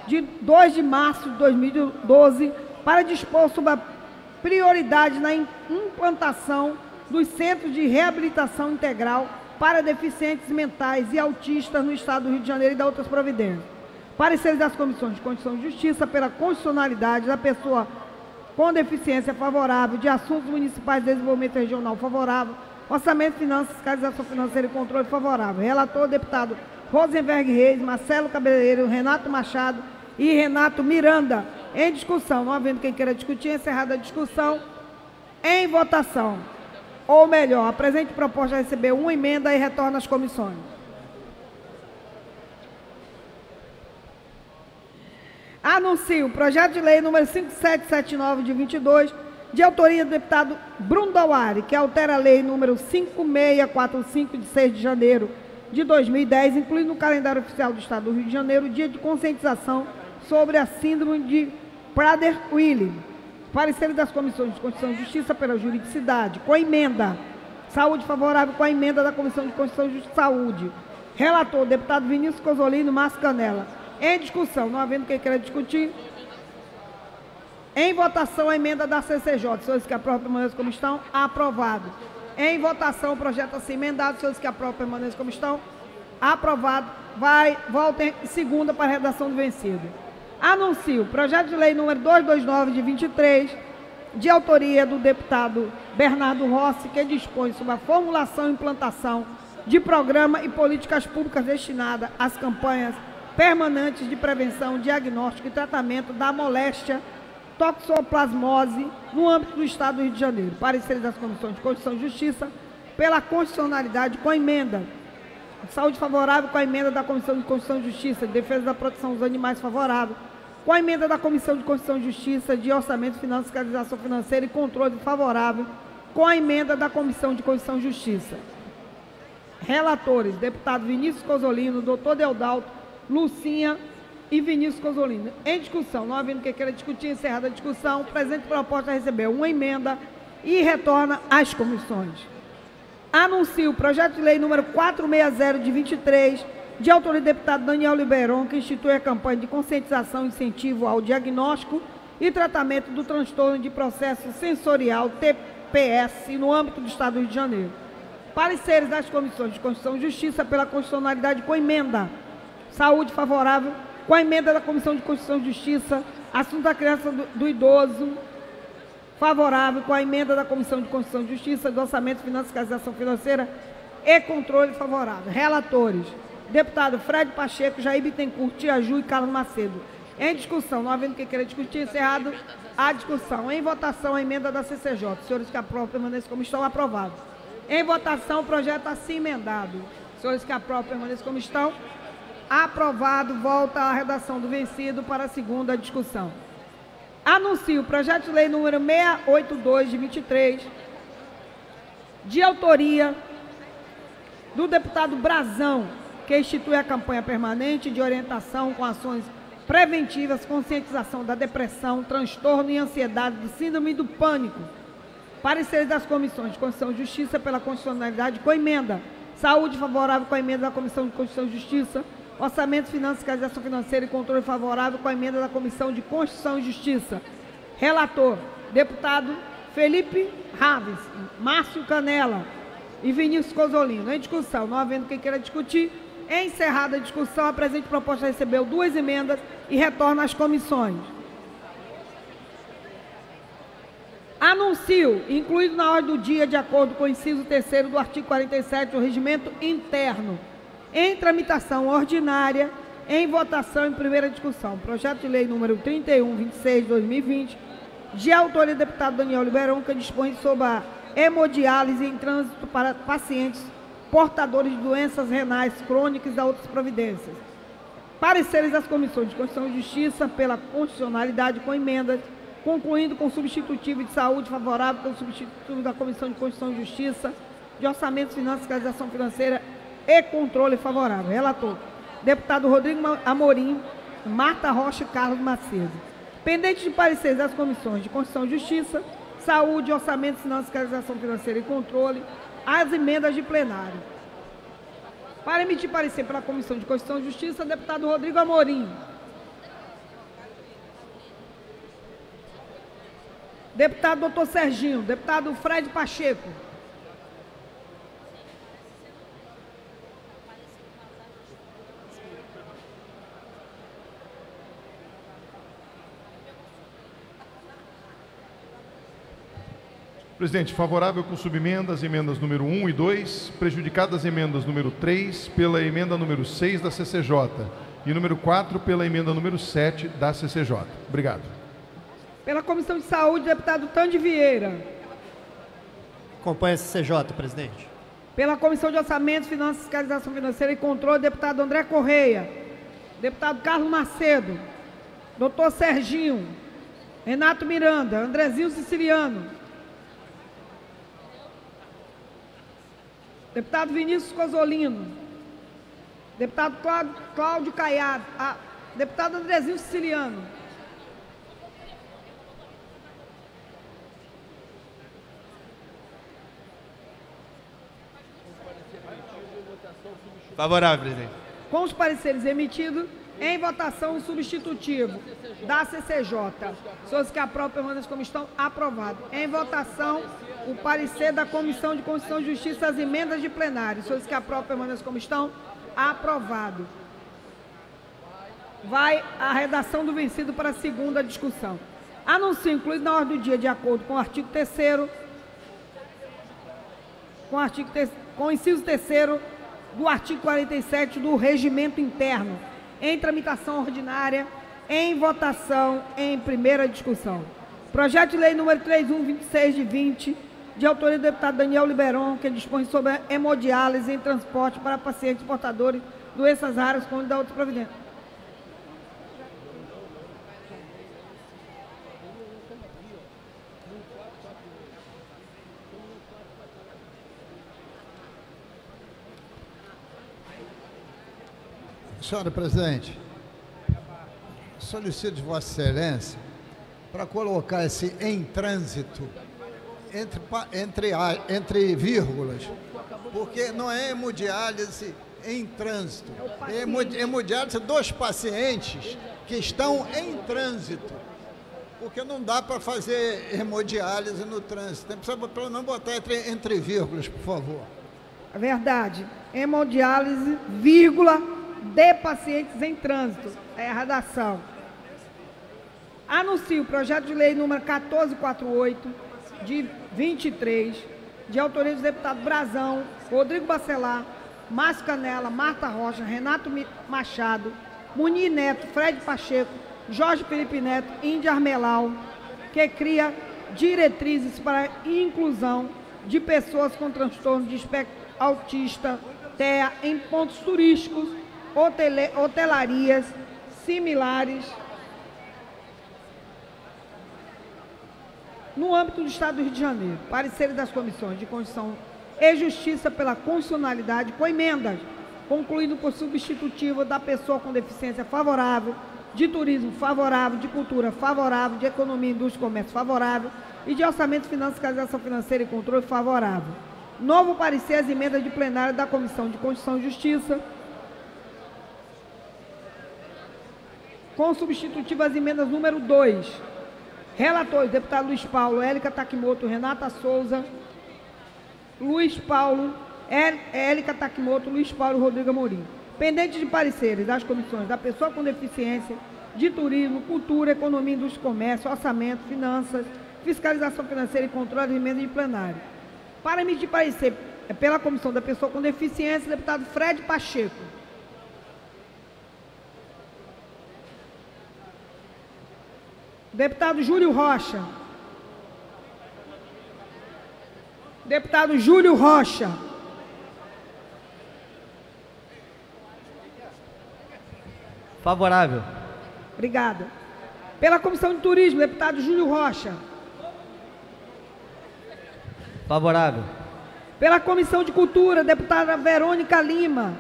de 2 de março de 2012, para dispor sobre a prioridade na implantação dos centros de reabilitação integral para deficientes mentais e autistas no Estado do Rio de Janeiro e da outras providências. Pareceres das comissões de Constituição e Justiça pela constitucionalidade da pessoa com deficiência favorável, de assuntos municipais de desenvolvimento regional favorável, orçamento, finanças, fiscalização financeira e controle favorável. Relator, deputado Rosenberg Reis, Marcelo Cabeleireiro, Renato Machado e Renato Miranda. Em discussão, não havendo quem queira discutir, encerrada a discussão. Em votação ou melhor, a presente proposta recebeu uma emenda e retorna às comissões. Anuncio o projeto de lei número 5779 de 22, de autoria do deputado Bruno Dauari, que altera a lei número 5645 de 6 de janeiro de 2010, incluindo no calendário oficial do Estado do Rio de Janeiro o dia de conscientização sobre a síndrome de Prader-Willi Parecer das comissões de Constituição e Justiça pela juridicidade, com emenda. Saúde favorável com a emenda da Comissão de Constituição e Saúde. Relator, deputado Vinícius Cosolino Canela. Em discussão, não havendo quem queira discutir. Em votação, a emenda da CCJ. Senhores que aprovam permaneçam como estão, aprovado. Em votação, o projeto assim emendado. Senhores que aprovam permaneçam como estão, aprovado. Vai, volta em segunda para a redação do vencido. Anuncio projeto de lei número 229 de 23, de autoria do deputado Bernardo Rossi, que dispõe sobre a formulação e implantação de programa e políticas públicas destinadas às campanhas permanentes de prevenção, diagnóstico e tratamento da moléstia toxoplasmose no âmbito do Estado do Rio de Janeiro. Pareceres das comissões de Constituição e Justiça pela constitucionalidade com a emenda saúde favorável com a emenda da Comissão de Constituição e Justiça, de defesa da proteção dos animais favorável, com a emenda da Comissão de Constituição e Justiça de Orçamento, Finanças, Fiscalização Financeira e Controle favorável, com a emenda da Comissão de Constituição e Justiça. Relatores, deputado Vinícius Cosolino, doutor Deodalto, Lucinha e Vinícius Cosolino. Em discussão, não havendo que queira discutir, encerrada a discussão, o presente proposta recebeu uma emenda e retorna às comissões. Anuncio o projeto de lei número 460 de 23, de autoria do deputado Daniel Liberon, que institui a campanha de conscientização e incentivo ao diagnóstico e tratamento do transtorno de processo sensorial TPS no âmbito do Estado do Rio de Janeiro. Pareceres das comissões de Constituição e Justiça pela constitucionalidade com emenda. Saúde favorável com a emenda da Comissão de Constituição e Justiça, assunto da criança do, do idoso, favorável com a emenda da Comissão de Constituição e Justiça, do Orçamento, Finanças, Fiscalização Financeira e Controle favorável. Relatores, Deputado Fred Pacheco, Jair Bittencourt, Tia Ju e Carlos Macedo. Em discussão, não havendo quem queira discutir, encerrado a discussão. Em votação, a emenda da CCJ. Senhores que aprovam, permaneçam como estão, aprovados. Em votação, o projeto assim emendado. Senhores que aprovam, permaneçam como estão, aprovado. Volta à redação do vencido para a segunda discussão. Anuncio o projeto de lei número 682 de 23, de autoria do deputado Brazão, que institui a campanha permanente de orientação com ações preventivas, conscientização da depressão, transtorno e ansiedade, do síndrome do pânico. Pareceres das comissões de Constituição e Justiça pela constitucionalidade com emenda. Saúde favorável com a emenda da Comissão de Constituição e Justiça. Orçamento, Finanças, Fiscalização Financeira e Controle favorável com a emenda da Comissão de Constituição e Justiça. Relator, deputado Felipe Raves, Márcio Canela e Vinícius Cosolino. Em discussão, não havendo quem queira discutir, Encerrada a discussão, a presente proposta recebeu duas emendas e retorna às comissões. Anuncio, incluído na ordem do dia, de acordo com o inciso 3 do artigo 47 do Regimento Interno, em tramitação ordinária, em votação em primeira discussão, projeto de lei número 3126 de 2020, de autoria do deputado Daniel Liberon, que dispõe sobre a hemodiálise em trânsito para pacientes portadores de doenças renais crônicas e outras providências. Pareceres das comissões de Constituição e Justiça pela constitucionalidade com emendas concluindo com substitutivo de saúde favorável pelo substitutivo da Comissão de Constituição e Justiça, de Orçamento, Finanças, Fiscalização Financeira e Controle favorável. Relator, deputado Rodrigo Amorim, Marta Rocha e Carlos Macedo. Pendente de pareceres das comissões de Constituição e Justiça, Saúde, Orçamento, Finanças, Fiscalização Financeira e Controle, as emendas de plenário. Para emitir parecer pela Comissão de Constituição e Justiça, deputado Rodrigo Amorim. Deputado doutor Serginho, deputado Fred Pacheco. Presidente, favorável com subemendas, emendas número 1 e 2, prejudicadas emendas número 3 pela emenda número 6 da CCJ e número 4 pela emenda número 7 da CCJ. Obrigado. Pela Comissão de Saúde, deputado Tande Vieira. Acompanha a CCJ, presidente. Pela Comissão de Orçamentos, Finanças, Fiscalização Financeira e Controle, deputado André Correia. Deputado Carlos Macedo. Doutor Serginho. Renato Miranda. Andrezinho Siciliano. Deputado Vinícius Cosolino. Deputado Cláudio Caiado. Ah, deputado Andrezinho Siciliano. Favorável, presidente. Com os pareceres emitidos, em votação o substitutivo da CCJ. Senhores que aprovam, permaneçam como estão, aprovado. Em votação, o parecer da Comissão de Constituição e Justiça, as emendas de plenário. Senhores que aprovam, permaneçam como estão, aprovado. Vai a redação do vencido para a segunda discussão. Anuncio incluído na ordem do dia, de acordo com o artigo 3 com o artigo com o inciso 3 do artigo 47 do Regimento Interno, em tramitação ordinária, em votação, em primeira discussão. Projeto de lei número 3126 de 20, de autoria do deputado Daniel Liberon, que dispõe sobre hemodiálise em transporte para pacientes portadores de doenças raras com da outra providência. Senhora Presidente, solicito de Vossa Excelência para colocar esse em trânsito entre, entre, entre vírgulas, porque não é hemodiálise em trânsito, é hemodiálise dos pacientes que estão em trânsito, porque não dá para fazer hemodiálise no trânsito, tem precisa pelo menos botar entre, entre vírgulas, por favor. É verdade, hemodiálise, vírgula, de pacientes em trânsito. É a redação. Anuncio o projeto de lei número 1448, de 23, de autoria dos deputados Brazão, Rodrigo Bacelar, Márcio Canela, Marta Rocha, Renato Machado, Munir Neto, Fred Pacheco, Jorge Felipe Neto, Índia Armelau, que cria diretrizes para inclusão de pessoas com transtorno de espectro autista, TEA, em pontos turísticos hotelarias similares no âmbito do Estado do Rio de Janeiro. Parecer das comissões de Constituição e Justiça pela constitucionalidade com emendas, concluindo por substitutivo da pessoa com deficiência favorável, de turismo favorável, de cultura favorável, de economia, indústria e comércio favorável e de orçamento, finanças, fiscalização financeira e controle favorável. Novo parecer as emendas de plenário da Comissão de Constituição e Justiça com substitutivo as emendas número 2. Relatores, deputado Luiz Paulo, Élica Takimoto, Renata Souza, Luiz Paulo, Élica Takimoto, Luiz Paulo Rodrigo Amorim. pendente de pareceres das comissões da pessoa com deficiência, de turismo, cultura, economia, indústria e comércio, orçamento, finanças, fiscalização financeira e controle de emenda de plenário. Para emitir parecer é pela comissão da pessoa com deficiência, deputado Fred Pacheco. Deputado Júlio Rocha. Deputado Júlio Rocha. Favorável. Obrigada. Pela Comissão de Turismo, deputado Júlio Rocha. Favorável. Pela Comissão de Cultura, deputada Verônica Lima.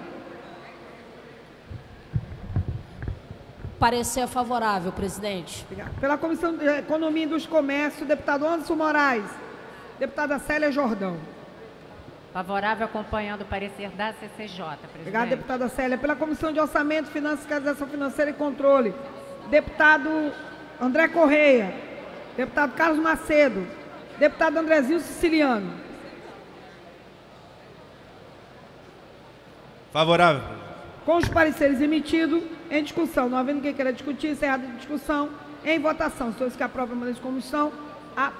Parecer favorável, presidente. Obrigada. Pela Comissão de Economia e dos Comércios, deputado Anderson Moraes. Deputada Célia Jordão. Favorável acompanhando o parecer da CCJ, presidente. Obrigada, deputada Célia. Pela Comissão de Orçamento, Fiscalização Financeira e Controle, deputado André Correia. Deputado Carlos Macedo. Deputado Andrezinho Siciliano. Favorável. Com os pareceres emitidos, em discussão, não havendo quem queira discutir, encerrada a discussão, em votação. Senhores que aprovam a de comissão, a...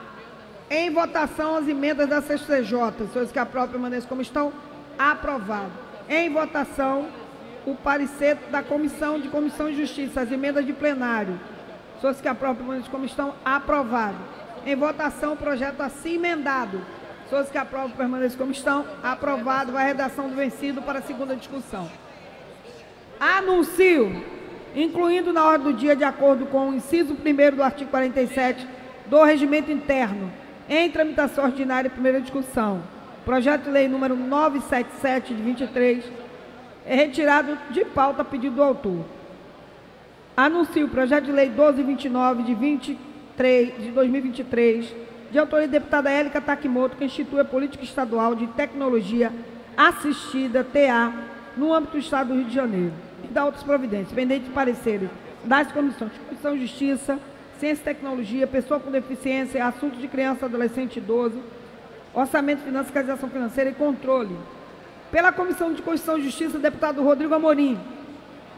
em votação as emendas da CCJ. Senhores que aprovam de comissão, aprovado. Em votação, o parecer da Comissão de Comissão de Justiça, as emendas de plenário. Senhores que aprovam maneira de comissão, aprovado. Em votação, o projeto assim emendado. Todos que aprovam permanência como estão, aprovado. Vai a redação do vencido para a segunda discussão. Anuncio, incluindo na ordem do dia, de acordo com o inciso 1 do artigo 47 do Regimento Interno, em tramitação ordinária e primeira discussão, projeto de lei número 977 de 23, é retirado de pauta a pedido do autor. Anuncio o projeto de lei 1229 de 23 de 2023 de autoria da deputada Élica Takimoto, que institui a Política Estadual de Tecnologia Assistida, TA, no âmbito do Estado do Rio de Janeiro, e da outras providências, pendente de pareceres das comissões de Comissão de Justiça, Ciência e Tecnologia, Pessoa com Deficiência, Assuntos de Criança, Adolescente e Idoso, Orçamento, Finanças, Fiscalização Financeira e Controle. Pela Comissão de Constituição e Justiça, deputado Rodrigo Amorim,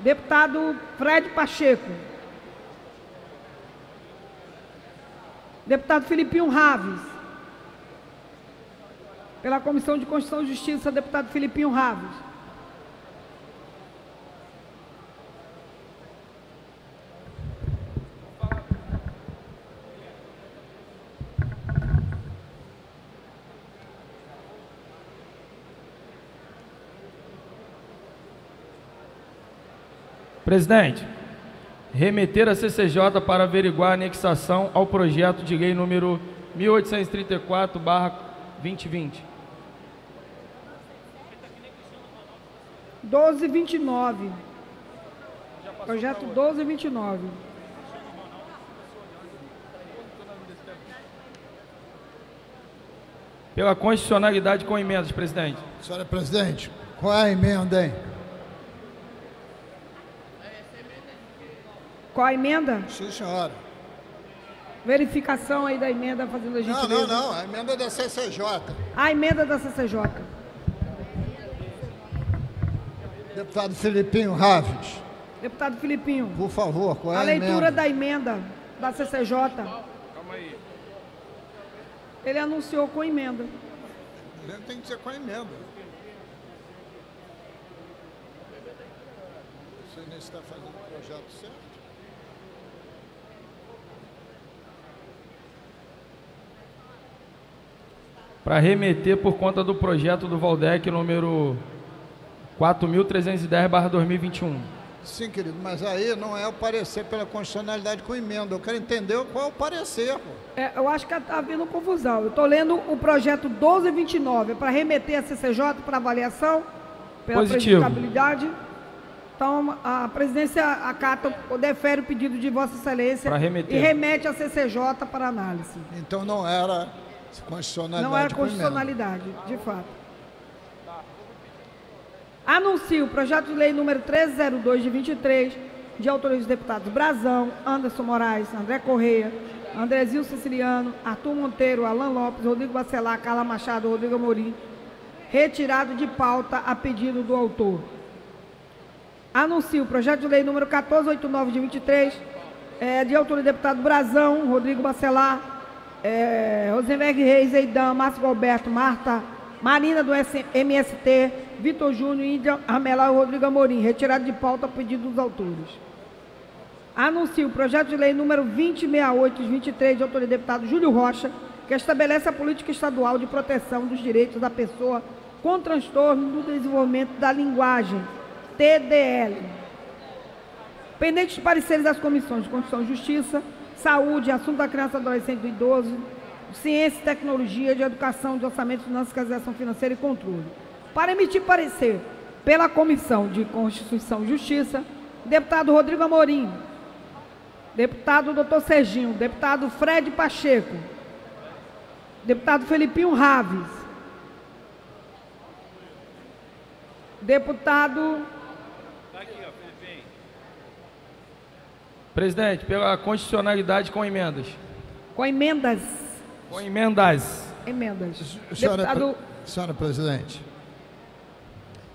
deputado Fred Pacheco, Deputado Filipinho Raves. Pela Comissão de Constituição e Justiça, deputado Filipinho Raves. Presidente, remeter a CCJ para averiguar a anexação ao projeto de lei número 1834/2020. 1229. Projeto 1229. Pela constitucionalidade com emendas, presidente. Senhora presidente, qual é a emenda, hein? Qual a emenda? Sim, senhora. Verificação aí da emenda, fazendo a Não, não, não. A emenda é da CCJ. A emenda da CCJ. Deputado Filipinho Raves. Deputado Filipinho. Por favor, qual é a, a leitura emenda? da emenda da CCJ. Calma aí. Ele anunciou com emenda. Tem que ser com a emenda. Você nem está fazendo o projeto certo? Para remeter por conta do projeto do Valdec número 4.310-2021. Sim, querido, mas aí não é o parecer pela constitucionalidade com emenda. Eu quero entender qual é o parecer. Pô. É, eu acho que está havendo confusão. Eu estou lendo o projeto 1229 é para remeter a CCJ para avaliação pela Positivo. prejudicabilidade. Então, a presidência acata ou defere o pedido de Vossa Excelência e remete a CCJ para análise. Então não era constitucionalidade Não era constitucionalidade, de fato. Anuncio o projeto de lei número 1302 de 23, de autoria dos deputados Brazão, Anderson Moraes, André Correia, Andrezinho Siciliano, Arthur Monteiro, Alan Lopes, Rodrigo Bacelar, Carla Machado, Rodrigo Amorim, retirado de pauta a pedido do autor. Anuncio o projeto de lei número 1489 de 23, é, de autor do deputado Brazão, Rodrigo Bacelar, é, Rosenberg Reis, Eidan, Márcio Alberto, Marta, Marina do MST, Vitor Júnior, Índia Ramelar e Rodrigo Amorim, retirado de pauta a pedido dos autores. Anuncio o projeto de lei número 2068 de 23, de autoria do deputado Júlio Rocha, que estabelece a política estadual de proteção dos direitos da pessoa com transtorno do desenvolvimento da linguagem, TDL. Pendentes pareceres das comissões de Constituição e Justiça, Saúde, Assunto da Criança, Adolescente e do Idoso, Ciência e Tecnologia, de Educação, de Orçamento, Finanças, Fiscalização Financeira e Controle. Para emitir parecer pela Comissão de Constituição e Justiça, deputado Rodrigo Amorim, deputado Dr. Serginho, deputado Fred Pacheco, deputado Felipinho Raves, deputado Presidente, pela constitucionalidade com emendas. com emendas. Com emendas. Emendas. Senhora, Deputado pre- senhora presidente,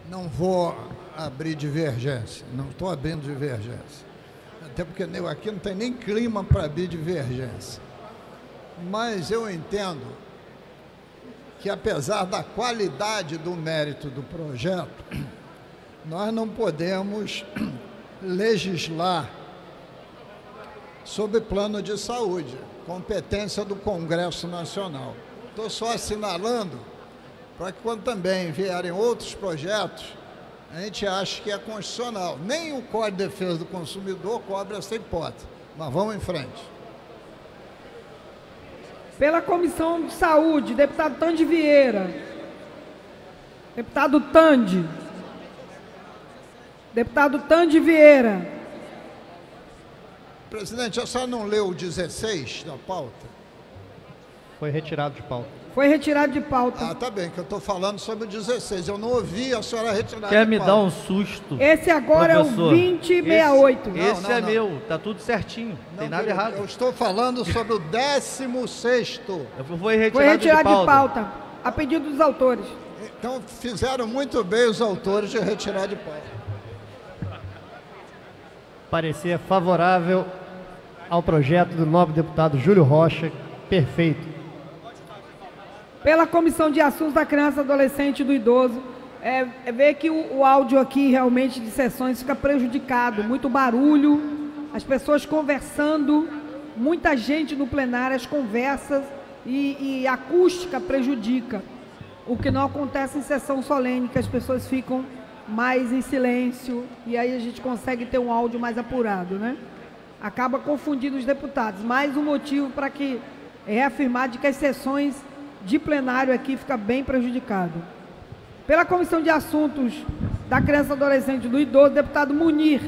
não vou abrir divergência, não estou abrindo divergência. Até porque aqui não tem nem clima para abrir divergência. Mas eu entendo que, apesar da qualidade do mérito do projeto, nós não podemos legislar sobre plano de saúde, competência do Congresso Nacional. Estou só assinalando para que quando também vierem outros projetos, a gente ache que é constitucional. Nem o Código de Defesa do Consumidor cobre essa hipótese. Mas vamos em frente. Pela Comissão de Saúde, deputado Tande Vieira. Deputado Tande. Deputado Tande Vieira. Presidente, a senhora não leu o 16 da pauta? Foi retirado de pauta. Foi retirado de pauta. Ah, tá bem, que eu estou falando sobre o 16. Eu não ouvi a senhora retirar Quer de me pauta. dar um susto? Esse agora é o professor? 2068. Esse, Não, esse não, é não. meu, tá tudo certinho. tem nada querido, errado. Eu estou falando sobre o 16 Foi retirado, Foi retirado de de pauta. pauta. A pedido dos autores. Então fizeram muito bem os autores de retirar de pauta. Parecer favorável ao projeto do nobre deputado Júlio Rocha. Perfeito. Pela Comissão de Assuntos da Criança, Adolescente e do Idoso, é, é ver que o, o áudio aqui realmente de sessões fica prejudicado, muito barulho, as pessoas conversando, muita gente no plenário, as conversas e, e acústica prejudica. O que não acontece em sessão solene, que as pessoas ficam mais em silêncio e aí a gente consegue ter um áudio mais apurado, né? Acaba confundindo os deputados. Mais um motivo para que reafirmar de que as sessões de plenário aqui fica bem prejudicado. Pela Comissão de Assuntos da Criança, Adolescente e do Idoso, deputado Munir.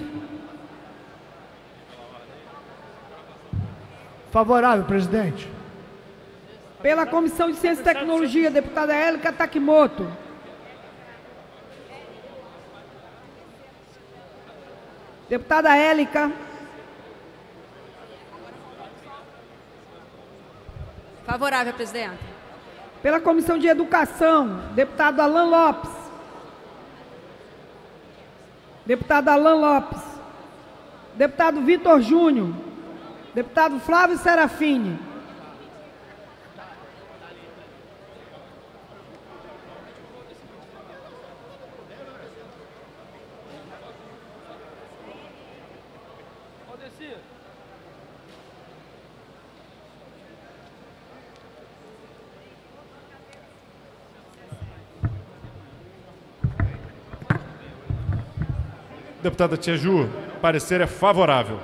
Favorável, presidente. Pela Comissão de Ciência e Tecnologia, deputada Élica Takimoto. Deputada Élica. Favorável, presidente. Pela Comissão de Educação, deputado Alan Lopes. Deputado Alan Lopes. Deputado Vitor Júnior. Deputado Flávio Serafini. Deputada Tia Ju, parecer é favorável.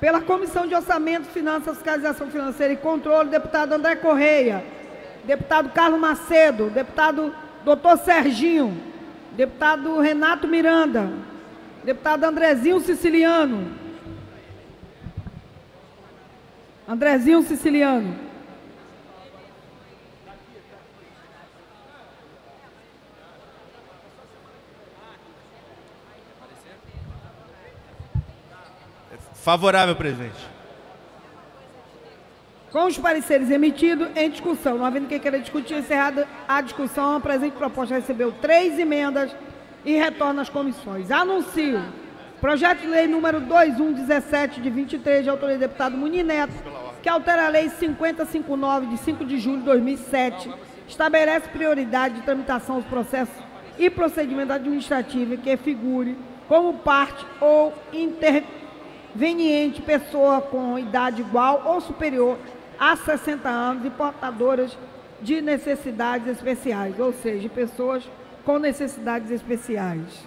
Pela Comissão de Orçamento, Finanças, Fiscalização Financeira e Controle, deputado André Correia, deputado Carlos Macedo, deputado Doutor Serginho, deputado Renato Miranda, deputado Andrezinho Siciliano. Andrezinho Siciliano. Favorável, presidente. Com os pareceres emitidos, em discussão, não havendo quem queira discutir, encerrada a discussão, a presente proposta recebeu três emendas e retorna às comissões. Anuncio projeto de lei número 2117 de 23 de autoria do deputado Munir Neto, que altera a lei 5059 de 5 de julho de 2007, estabelece prioridade de tramitação dos processos e procedimento administrativo que figure como parte ou interveniente pessoa com idade igual ou superior a 60 anos e portadoras de necessidades especiais, ou seja, pessoas com necessidades especiais.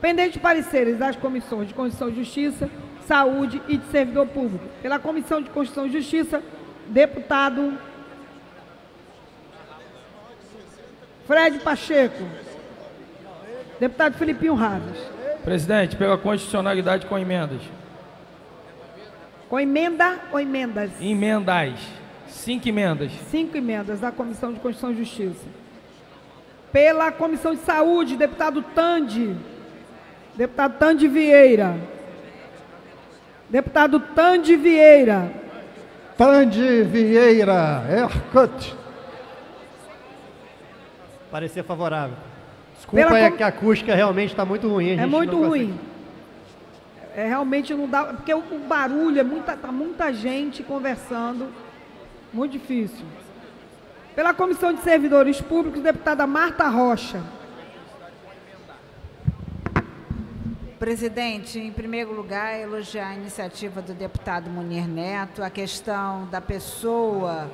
Pendente de pareceres das comissões de Constituição e Justiça, Saúde e de Servidor Público. Pela Comissão de Constituição e Justiça, deputado Fred Pacheco. Deputado Filipinho Rasas. Presidente, pela constitucionalidade com emendas. Com emenda ou emendas? Emendas. Cinco emendas. Cinco emendas da Comissão de Constituição e Justiça. Pela Comissão de Saúde, deputado Tande. Deputado Tande Vieira. Deputado Tande Vieira. Tande Vieira, Ercut. Parecer favorável. Desculpa Pela é que a acústica realmente está muito ruim. a É muito não ruim. É, realmente não dá, porque o, o barulho é muita, tá muita gente conversando, muito difícil. Pela Comissão de Servidores Públicos, deputada Marta Rocha. Presidente, em primeiro lugar, elogiar a iniciativa do deputado Munir Neto, a questão da pessoa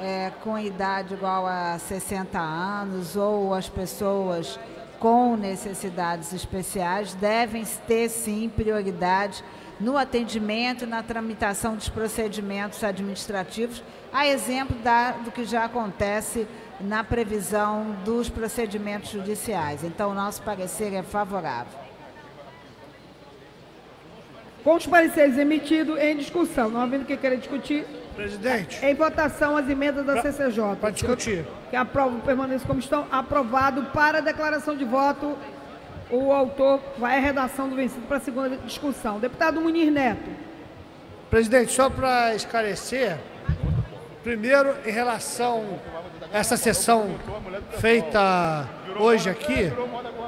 eh, com idade igual a 60 anos ou as pessoas com necessidades especiais devem ter, sim, prioridade no atendimento e na tramitação dos procedimentos administrativos, a exemplo da- do que já acontece na previsão dos procedimentos judiciais. Então, nosso parecer é favorável. Com os pareceres emitidos em discussão, não havendo que querer discutir. Presidente. Em votação as emendas da CCJ. Para discutir. Que aprovam permaneçam como estão. Aprovado para declaração de voto. O autor vai à redação do vencido para a segunda discussão. Deputado Munir Neto. Presidente, só para esclarecer, primeiro em relação a essa sessão feita hoje aqui,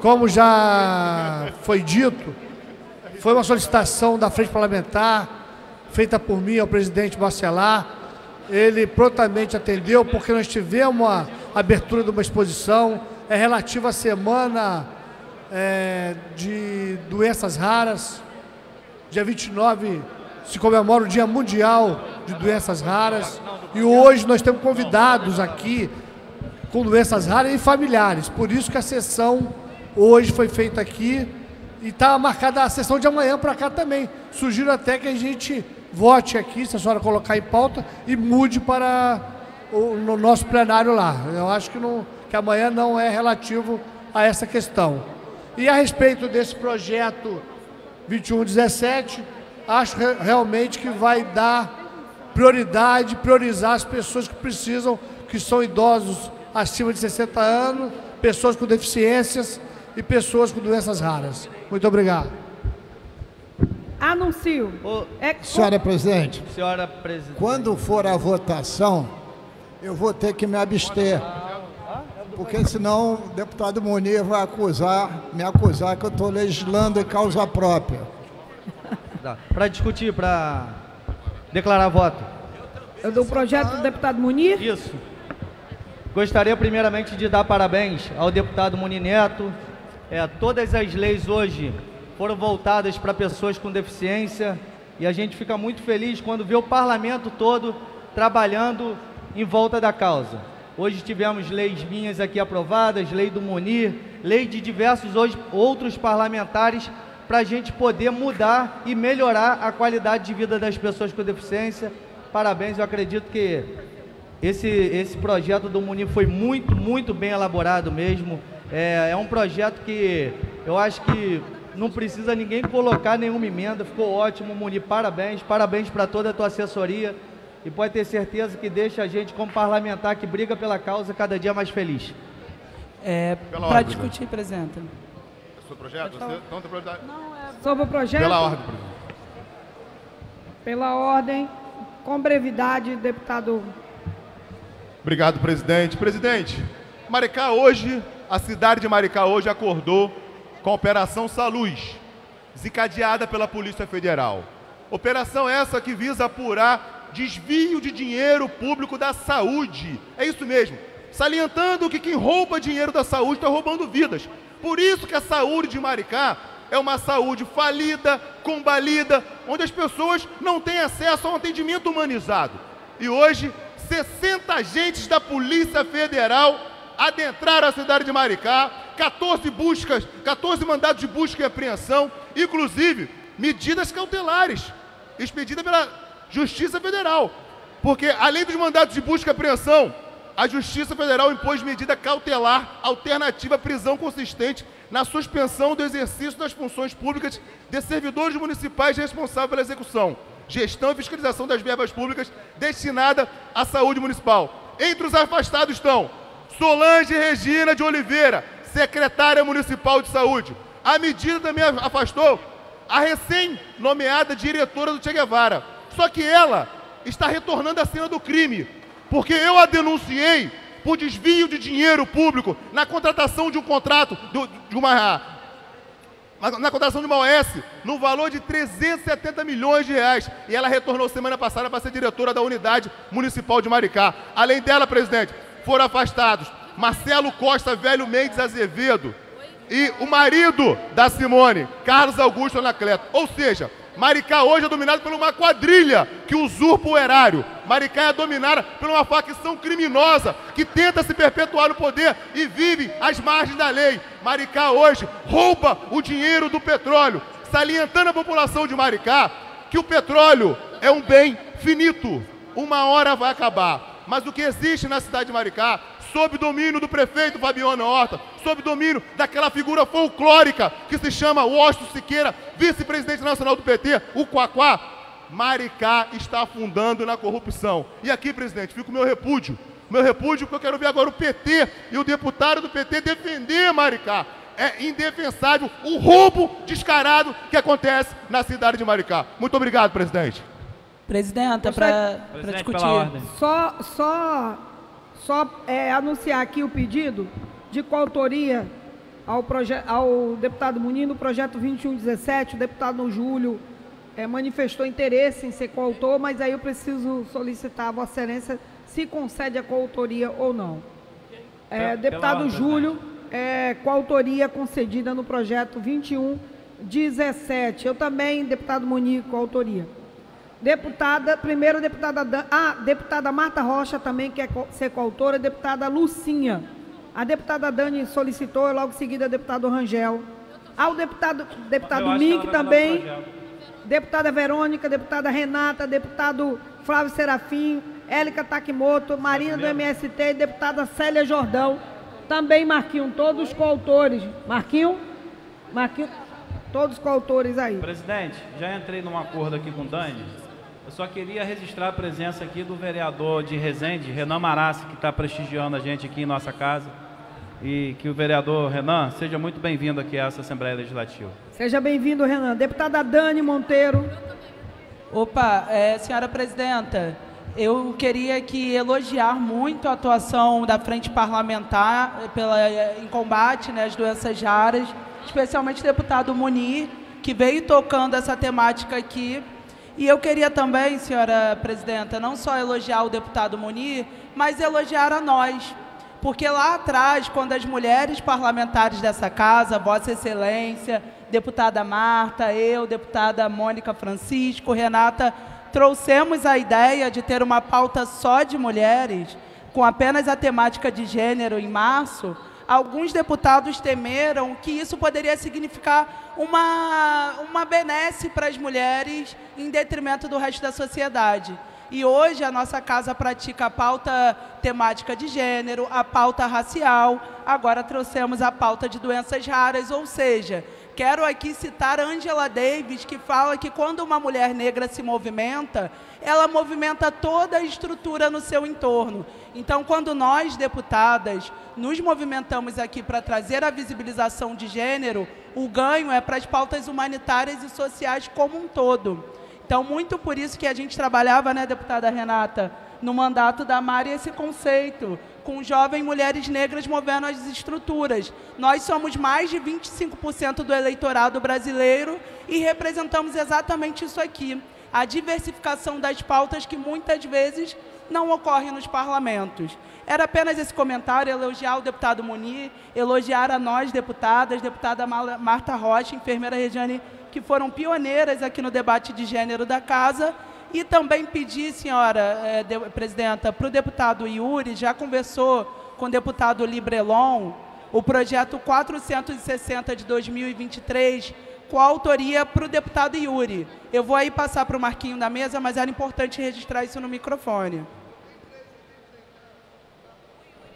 como já foi dito, foi uma solicitação da Frente Parlamentar, feita por mim ao presidente Bacelar. Ele prontamente atendeu, porque nós tivemos a abertura de uma exposição, é relativa à semana eh, de doenças raras. Dia 29 se comemora o Dia Mundial de Doenças Raras. E hoje nós temos convidados aqui com doenças raras e familiares. Por isso que a sessão hoje foi feita aqui e está marcada a sessão de amanhã para cá também. Sugiro até que a gente vote aqui, se a senhora colocar em pauta, e mude para o no nosso plenário lá. Eu acho que, não, que amanhã não é relativo a essa questão. E a respeito desse projeto 2117, acho re- realmente que vai dar prioridade, priorizar as pessoas que precisam, que são idosos acima de 60 anos, pessoas com deficiências e pessoas com doenças raras. Muito obrigado. Anuncio. É, Senhora presidente, Senhora presidente. quando for a votação, eu vou ter que me abster. Porque senão o deputado Munir vai acusar, me acusar que eu estou legislando em causa própria. Para discutir, para declarar voto. Eu dou o projeto do deputado Munir. Isso. Gostaria primeiramente de dar parabéns ao deputado Munir Neto. É, todas as leis hoje foram voltadas para pessoas com deficiência e a gente fica muito feliz quando vê o parlamento todo trabalhando em volta da causa. Hoje tivemos leis minhas aqui aprovadas, lei do Munir, lei de diversos outros parlamentares para a gente poder mudar e melhorar a qualidade de vida das pessoas com deficiência. Parabéns, eu acredito que esse, esse projeto do Munir foi muito, muito bem elaborado mesmo. É, é um projeto que eu acho que não precisa ninguém colocar nenhuma emenda. Ficou ótimo, Munir. Parabéns, parabéns para toda a tua assessoria. E pode ter certeza que deixa a gente, como parlamentar que briga pela causa, cada dia mais feliz. É, para discutir, presidente. É seu projeto? Você não tem prioridade? Sobre o projeto. Pela ordem, presidente. Pela ordem. Com brevidade, deputado. Obrigado, presidente. Presidente, Maricá hoje a cidade de Maricá hoje acordou com a Operação Saluz, desencadeada pela Polícia Federal. Operação essa que visa apurar desvio de dinheiro público da saúde. É isso mesmo. Salientando que quem rouba dinheiro da saúde está roubando vidas. Por isso que a saúde de Maricá é uma saúde falida, combalida, onde as pessoas não têm acesso a um atendimento humanizado. E hoje, 60 agentes da Polícia Federal adentraram a cidade de Maricá, 14 buscas, 14 mandados de busca e apreensão, inclusive medidas cautelares, expedidas pela Justiça Federal. Porque além dos mandados de busca e apreensão, a Justiça Federal impôs medida cautelar alternativa à prisão consistente na suspensão do exercício das funções públicas de servidores municipais responsáveis pela execução, gestão e fiscalização das verbas públicas destinadas à saúde municipal. Entre os afastados estão Solange Regina de Oliveira, secretária municipal de saúde. A medida também afastou a recém-nomeada diretora do Che Guevara. Só que ela está retornando à cena do crime, porque eu a denunciei por desvio de dinheiro público na contratação de um contrato, de uma, na, contratação de uma OS, no valor de 370 milhões de reais. E ela retornou semana passada para ser diretora da unidade municipal de Maricá. Além dela, presidente, foram afastados Marcelo Costa Velho Mendes Azevedo e o marido da Simone, Carlos Augusto Anacleto. Ou seja, Maricá hoje é dominado por uma quadrilha que usurpa o erário. Maricá é dominada por uma facção criminosa que tenta se perpetuar no poder e vive às margens da lei. Maricá hoje rouba o dinheiro do petróleo, salientando a população de Maricá que o petróleo é um bem finito. Uma hora vai acabar. Mas o que existe na cidade de Maricá sob domínio do prefeito Fabiano Horta, sob domínio daquela figura folclórica que se chama Washington Siqueira, vice-presidente nacional do PT, o Quaquá, Maricá está afundando na corrupção. E aqui, presidente, fica o meu repúdio. Meu repúdio, porque eu quero ver agora o PT e o deputado do PT defender Maricá. É indefensável o roubo descarado que acontece na cidade de Maricá. Muito obrigado, presidente. Presidenta, para discutir. Só, só só é, anunciar aqui o pedido de coautoria ao, ao deputado Muniz no projeto 2117. O deputado Júlio é, manifestou interesse em ser coautor, mas aí eu preciso solicitar a Vossa Excelência se concede a coautoria ou não. É, deputado Júlio, é, coautoria concedida no projeto 2117. Eu também, deputado Muniz, coautoria. Deputada, primeiro deputada, Dan, ah, deputada Marta Rocha também quer ser coautora, deputada Lucinha. A deputada Dani solicitou, logo em seguida, deputado Rangel. Ao deputado, deputado Mink também, deputada Verônica, deputada Renata, deputado Flávio Serafim, Élica Takimoto, Marina do MST e deputada Célia Jordão. Também Marquinho, todos coautores. Marquinho? Marquinho, todos coautores aí. Presidente, já entrei num acordo aqui com o Dani eu só queria registrar a presença aqui do vereador de Resende, Renan Marassi, que está prestigiando a gente aqui em nossa casa. E que o vereador Renan seja muito bem-vindo aqui a essa Assembleia Legislativa. Seja bem-vindo, Renan. Deputada Dani Monteiro. Opa, é, senhora presidenta, eu queria aqui elogiar muito a atuação da frente parlamentar pela, em combate né, às doenças raras, especialmente o deputado Munir, que veio tocando essa temática aqui e eu queria também, senhora presidenta, não só elogiar o deputado Munir, mas elogiar a nós. Porque lá atrás, quando as mulheres parlamentares dessa casa, Vossa Excelência, deputada Marta, eu, deputada Mônica Francisco, Renata, trouxemos a ideia de ter uma pauta só de mulheres, com apenas a temática de gênero em março, alguns deputados temeram que isso poderia significar uma, uma benesse para as mulheres em detrimento do resto da sociedade. E hoje a nossa casa pratica a pauta temática de gênero, a pauta racial, agora trouxemos a pauta de doenças raras, ou seja, quero aqui citar Angela Davis, que fala que quando uma mulher negra se movimenta, ela movimenta toda a estrutura no seu entorno. Então, quando nós, deputadas, nos movimentamos aqui para trazer a visibilização de gênero, o ganho é para as pautas humanitárias e sociais como um todo. Então, muito por isso que a gente trabalhava, né, deputada Renata, no mandato da Mari, esse conceito com jovens mulheres negras movendo as estruturas. Nós somos mais de 25% do eleitorado brasileiro e representamos exatamente isso aqui, a diversificação das pautas que muitas vezes não ocorre nos parlamentos. Era apenas esse comentário, elogiar o deputado Munir, elogiar a nós, deputadas, deputada Marta Rocha, enfermeira Regiane, que foram pioneiras aqui no debate de gênero da Casa, e também pedir, senhora eh, de, presidenta, para o deputado Yuri, já conversou com o deputado Librelon, o projeto 460 de 2023, com a autoria para o deputado Yuri. Eu vou aí passar para o Marquinho da mesa, mas era importante registrar isso no microfone.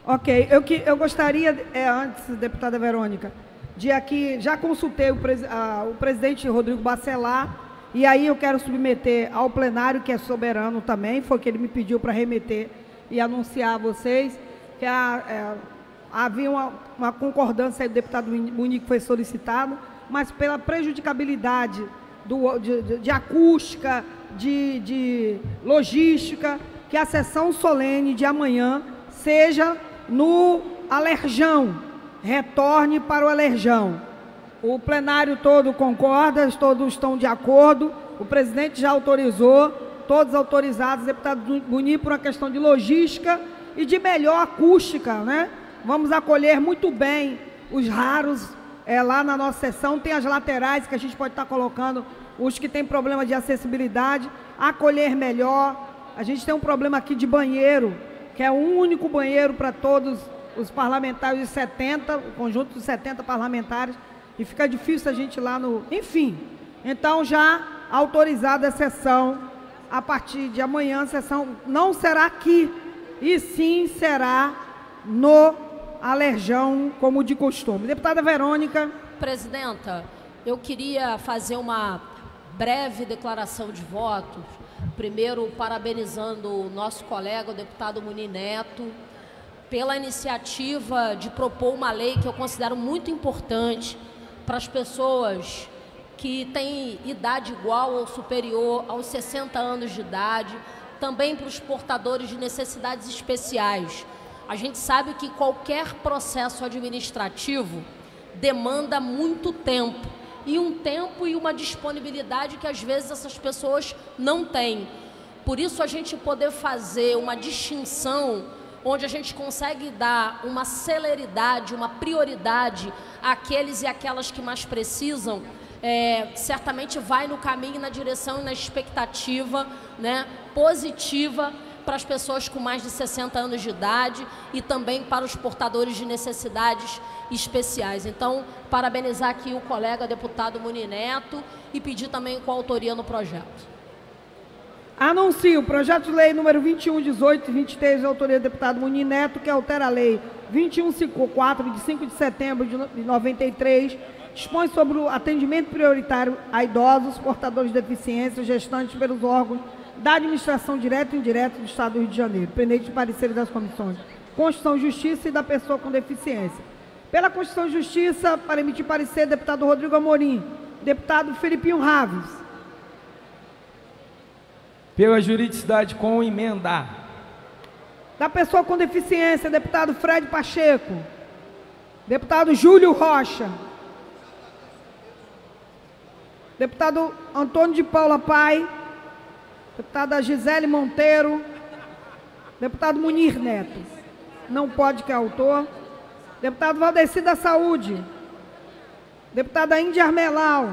Ok, eu, que, eu gostaria, é, antes, deputada Verônica, de aqui, já consultei o, pres, a, o presidente Rodrigo Bacelar, e aí eu quero submeter ao plenário, que é soberano também, foi que ele me pediu para remeter e anunciar a vocês, que a, é, havia uma, uma concordância do deputado Munique que foi solicitado, mas pela prejudicabilidade do, de, de, de acústica, de, de logística, que a sessão solene de amanhã seja no Alerjão, retorne para o Alerjão. O plenário todo concorda, todos estão de acordo. O presidente já autorizou, todos autorizados, deputado Boni, por uma questão de logística e de melhor acústica, né? Vamos acolher muito bem os raros é, lá na nossa sessão. Tem as laterais que a gente pode estar colocando, os que têm problema de acessibilidade, acolher melhor. A gente tem um problema aqui de banheiro, que é o único banheiro para todos os parlamentares de 70, o conjunto de 70 parlamentares e fica difícil a gente lá no. Enfim, então já autorizada a sessão, a partir de amanhã, a sessão não será aqui, e sim será no Alerjão, como de costume. Deputada Verônica. Presidenta, eu queria fazer uma breve declaração de votos. Primeiro, parabenizando o nosso colega, o deputado Muni Neto, pela iniciativa de propor uma lei que eu considero muito importante para as pessoas que têm idade igual ou superior aos 60 anos de idade, também para os portadores de necessidades especiais. A gente sabe que qualquer processo administrativo demanda muito tempo e um tempo e uma disponibilidade que às vezes essas pessoas não têm. Por isso a gente poder fazer uma distinção onde a gente consegue dar uma celeridade, uma prioridade àqueles e aquelas que mais precisam, é, certamente vai no caminho, na direção e na expectativa né, positiva para as pessoas com mais de 60 anos de idade e também para os portadores de necessidades especiais. Então, parabenizar aqui o colega deputado Muni Neto e pedir também coautoria no projeto. Anuncio o projeto de lei número 2118 23 de autoria do deputado Muni Neto, que altera a lei 2154 de 5 de setembro de 93, dispõe sobre o atendimento prioritário a idosos, portadores de deficiência, gestantes pelos órgãos da administração direta e indireta do Estado do Rio de Janeiro, pendente de pareceres das comissões Constituição e Justiça e da pessoa com deficiência. Pela Constituição e Justiça, para emitir parecer, deputado Rodrigo Amorim, deputado Felipinho Raves, pela juridicidade com emenda. Da pessoa com deficiência, deputado Fred Pacheco. Deputado Júlio Rocha. Deputado Antônio de Paula Pai. Deputada Gisele Monteiro. Deputado Munir Neto. Não pode que é autor. Deputado Valdeci da Saúde. Deputada Índia Armelau.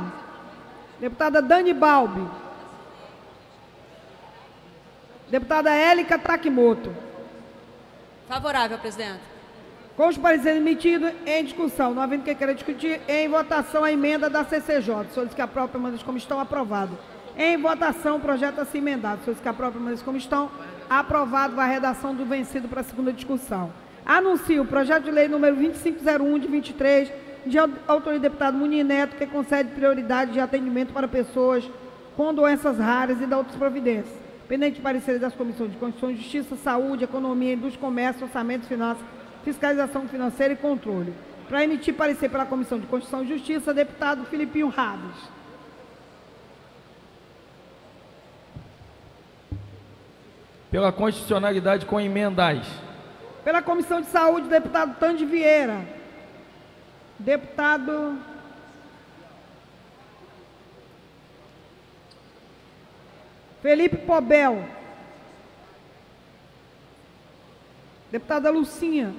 Deputada Dani Balbi. Deputada Élica Takimoto. Favorável, presidente. Com os pareceres emitidos em discussão, não havendo quem queira discutir, em votação a emenda da CCJ. Senhores que aprovam, permaneçam como estão, aprovado. Em votação, o projeto assim emendado. Senhores que aprovam, permaneçam como estão, aprovado. Vai a redação do vencido para a segunda discussão. Anuncio o projeto de lei número 2501 de 23, de autoria do deputado Munir Neto, que concede prioridade de atendimento para pessoas com doenças raras e da outras providências pendente de parecer das comissões de Constituição, Justiça, Saúde, Economia, Indústria, Comércio, Orçamento, Finanças, Fiscalização Financeira e Controle. Para emitir parecer pela Comissão de Constituição e Justiça, deputado Filipinho Raves. Pela constitucionalidade com emendas. Pela Comissão de Saúde, deputado Tandy Vieira. Deputado Felipe Pobel. Deputada Lucinha.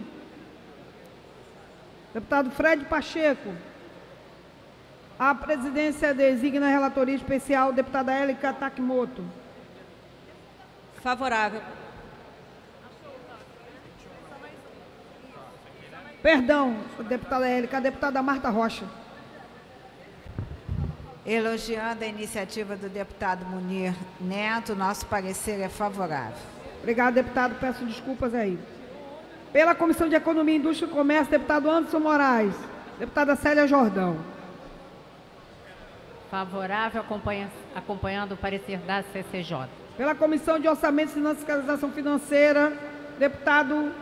Deputado Fred Pacheco. A presidência designa a relatoria especial deputada Élica Takimoto. Favorável. Perdão, deputada Élica, a deputada Marta Rocha. Elogiando a iniciativa do deputado Munir Neto, nosso parecer é favorável. Obrigado, deputado. Peço desculpas aí. Pela Comissão de Economia, Indústria e Comércio, deputado Anderson Moraes. Deputada Célia Jordão. Favorável, acompanha, acompanhando o parecer da CCJ. Pela Comissão de Orçamento e Fiscalização Financeira, deputado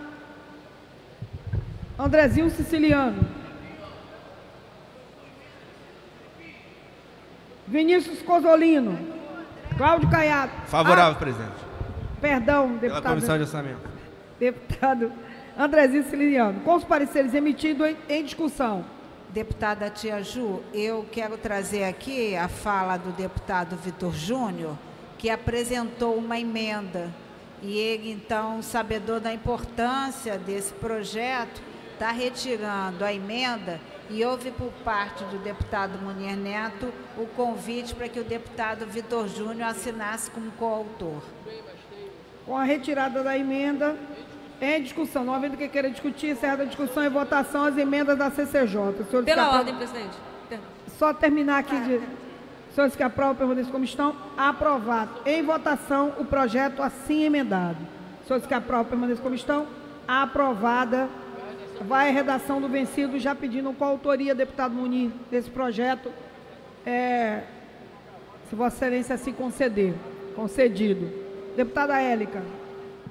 Andrezinho Siciliano. Vinícius Cozolino. Cláudio Caiado. Favorável, Ah, presidente. Perdão, Pela deputado. Comissão de Orçamento. Deputado Andrezinho Siciliano. Com os pareceres emitidos em, em discussão. Deputada Tia Ju, eu quero trazer aqui a fala do deputado Vitor Júnior, que apresentou uma emenda. E ele, então, sabedor da importância desse projeto, está retirando a emenda e houve por parte do deputado Munir Neto o convite para que o deputado Vitor Júnior assinasse como coautor. Com a retirada da emenda, em discussão. Não havendo que queira discutir, encerra a discussão e votação as emendas da CCJ. Pela ordem, presidente. Só terminar aqui de. Senhores que aprovam, permaneçam como estão. Aprovado. Em votação, o projeto assim emendado. Senhores que aprovam, permaneçam como estão. Aprovada. Vai a redação do vencido, já pedindo coautoria, deputado Munir, desse projeto. É, se Vossa Excelência assim conceder. Concedido. Deputada Élica.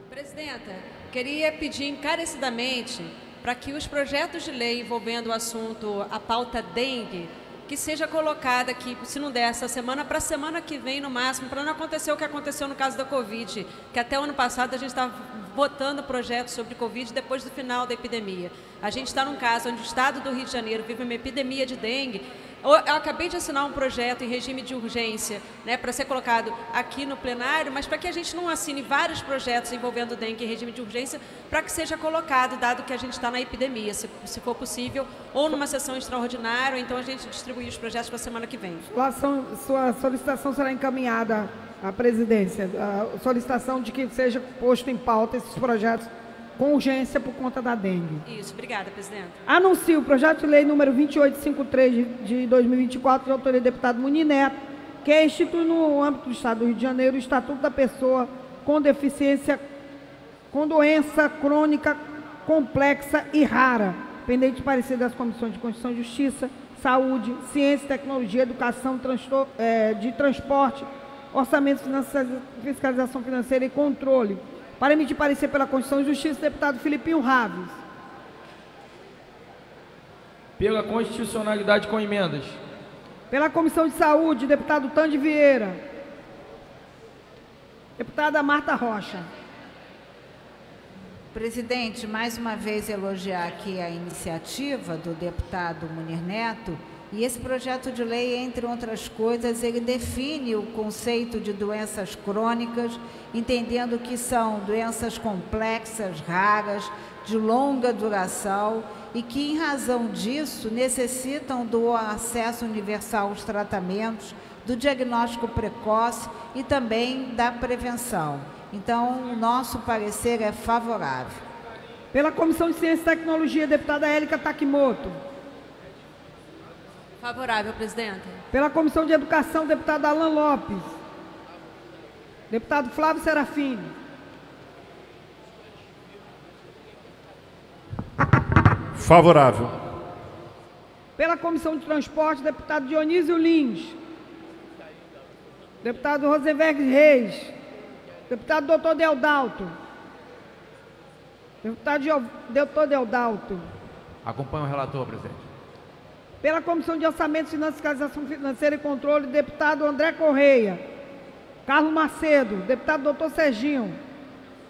Presidenta, queria pedir encarecidamente para que os projetos de lei envolvendo o assunto, a pauta dengue, que seja colocada aqui, se não der essa semana, para a semana que vem no máximo, para não acontecer o que aconteceu no caso da Covid, que até o ano passado a gente estava votando projetos sobre Covid depois do final da epidemia. A gente está num caso onde o estado do Rio de Janeiro vive uma epidemia de dengue. Eu acabei de assinar um projeto em regime de urgência, né, para ser colocado aqui no plenário, mas para que a gente não assine vários projetos envolvendo dengue em regime de urgência, para que seja colocado, dado que a gente está na epidemia, se, se for possível, ou numa sessão extraordinária, ou então a gente distribuir os projetos para a semana que vem. Sua, sua solicitação será encaminhada à presidência. A solicitação de que seja posto em pauta esses projetos com urgência por conta da dengue. Isso, obrigada, presidente. Anuncio o projeto de lei número 2853 de- de 2024, de autoria do deputado Munir Neto, que é institui no âmbito do Estado do Rio de Janeiro o Estatuto da Pessoa com Deficiência, com doença crônica complexa e rara, pendente de parecer das comissões de Constituição e Justiça, Saúde, Ciência, Tecnologia, Educação, eh, de Transporte, Orçamento, Fiscalização Financeira e Controle. Para emitir parecer pela Constituição e Justiça, deputado Filipinho Raves. Pela constitucionalidade com emendas. Pela Comissão de Saúde, deputado Tandy Vieira. Deputada Marta Rocha. Presidente, mais uma vez elogiar aqui a iniciativa do deputado Munir Neto. E esse projeto de lei, entre outras coisas, ele define o conceito de doenças crônicas, entendendo que são doenças complexas, raras, de longa duração e que, em razão disso, necessitam do acesso universal aos tratamentos, do diagnóstico precoce e também da prevenção. Então, nosso parecer é favorável. Pela Comissão de Ciência e Tecnologia, deputada Élica Takimoto. Favorável, presidenta. Pela Comissão de Educação, deputado Alan Lopes. Deputado Flávio Serafini. Favorável. Pela Comissão de Transporte, deputado Dionísio Lins. Deputado Rosenberg Reis. Deputado doutor Deodalto. Deputado doutor Deodalto. Acompanho o relator, presidente. Pela Comissão de Orçamento, Finanças, Fiscalização Financeira e Controle, deputado André Correia. Carlos Macedo, deputado doutor Serginho.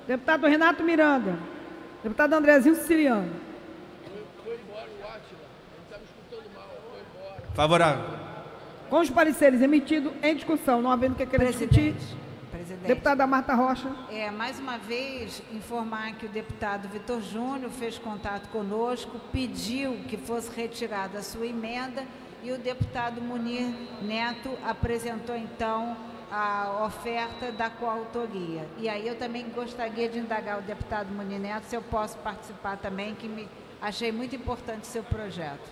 Deputado Renato Miranda. Deputado Andrezinho Siciliano. Favorável. Com os pareceres emitidos em discussão, não havendo o que querer discutir. Presidente. Deputada Marta Rocha. É, mais uma vez, informar que o deputado Vitor Júnior fez contato conosco, pediu que fosse retirada a sua emenda e o deputado Munir Neto apresentou, então, a oferta da coautoria. E aí eu também gostaria de indagar o deputado Munir Neto se eu posso participar também, que me achei muito importante o seu projeto.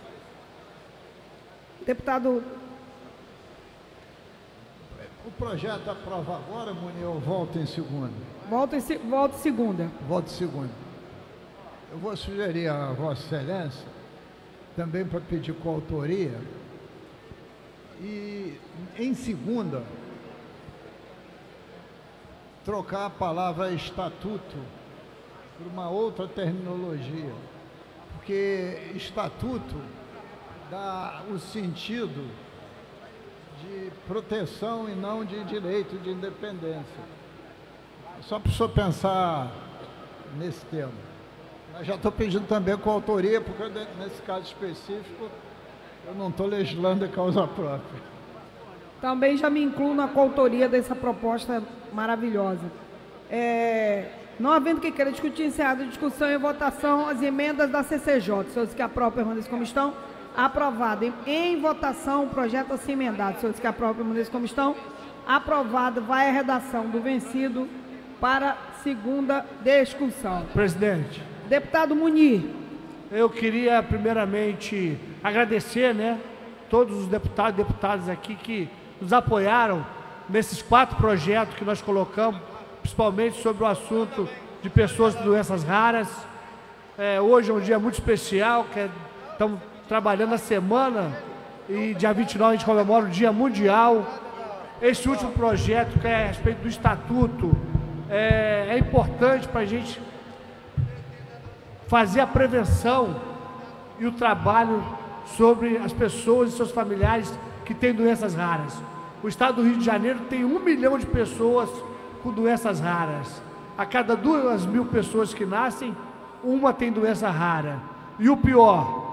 Deputado O projeto aprova agora, Munir, ou volta em segunda? Volta em, se- volta em segunda. Volta em segunda. Eu vou sugerir a Vossa Excelência, também para pedir coautoria, e em segunda, trocar a palavra estatuto por uma outra terminologia. Porque estatuto dá o sentido proteção e não de direito de independência. Só para o senhor pensar nesse tema. Mas já estou pedindo também com autoria, porque nesse caso específico eu não estou legislando em causa própria. Também já me incluo na coautoria dessa proposta maravilhosa. É, não havendo que queira discutir, encerrada a discussão e votação, as emendas da CCJ. Senhores que aprovam, permaneçam como estão. Aprovado. Em, em votação, o projeto assim emendado. Senhores que aprovam, permaneçam como estão. Aprovado. Vai a redação do vencido para segunda discussão. Presidente. Deputado Munir. Eu queria primeiramente agradecer, né, todos os deputados e deputadas aqui que nos apoiaram nesses quatro projetos que nós colocamos, principalmente sobre o assunto de pessoas com doenças raras. É, hoje é um dia muito especial, que é- estamos trabalhando a semana e dia 29 a gente comemora o Dia Mundial. Esse último projeto, que é a respeito do estatuto, é, é importante para a gente fazer a prevenção e o trabalho sobre as pessoas e seus familiares que têm doenças raras. O estado do Rio de Janeiro tem um milhão de pessoas com doenças raras. A cada duas mil pessoas que nascem, uma tem doença rara. E o pior,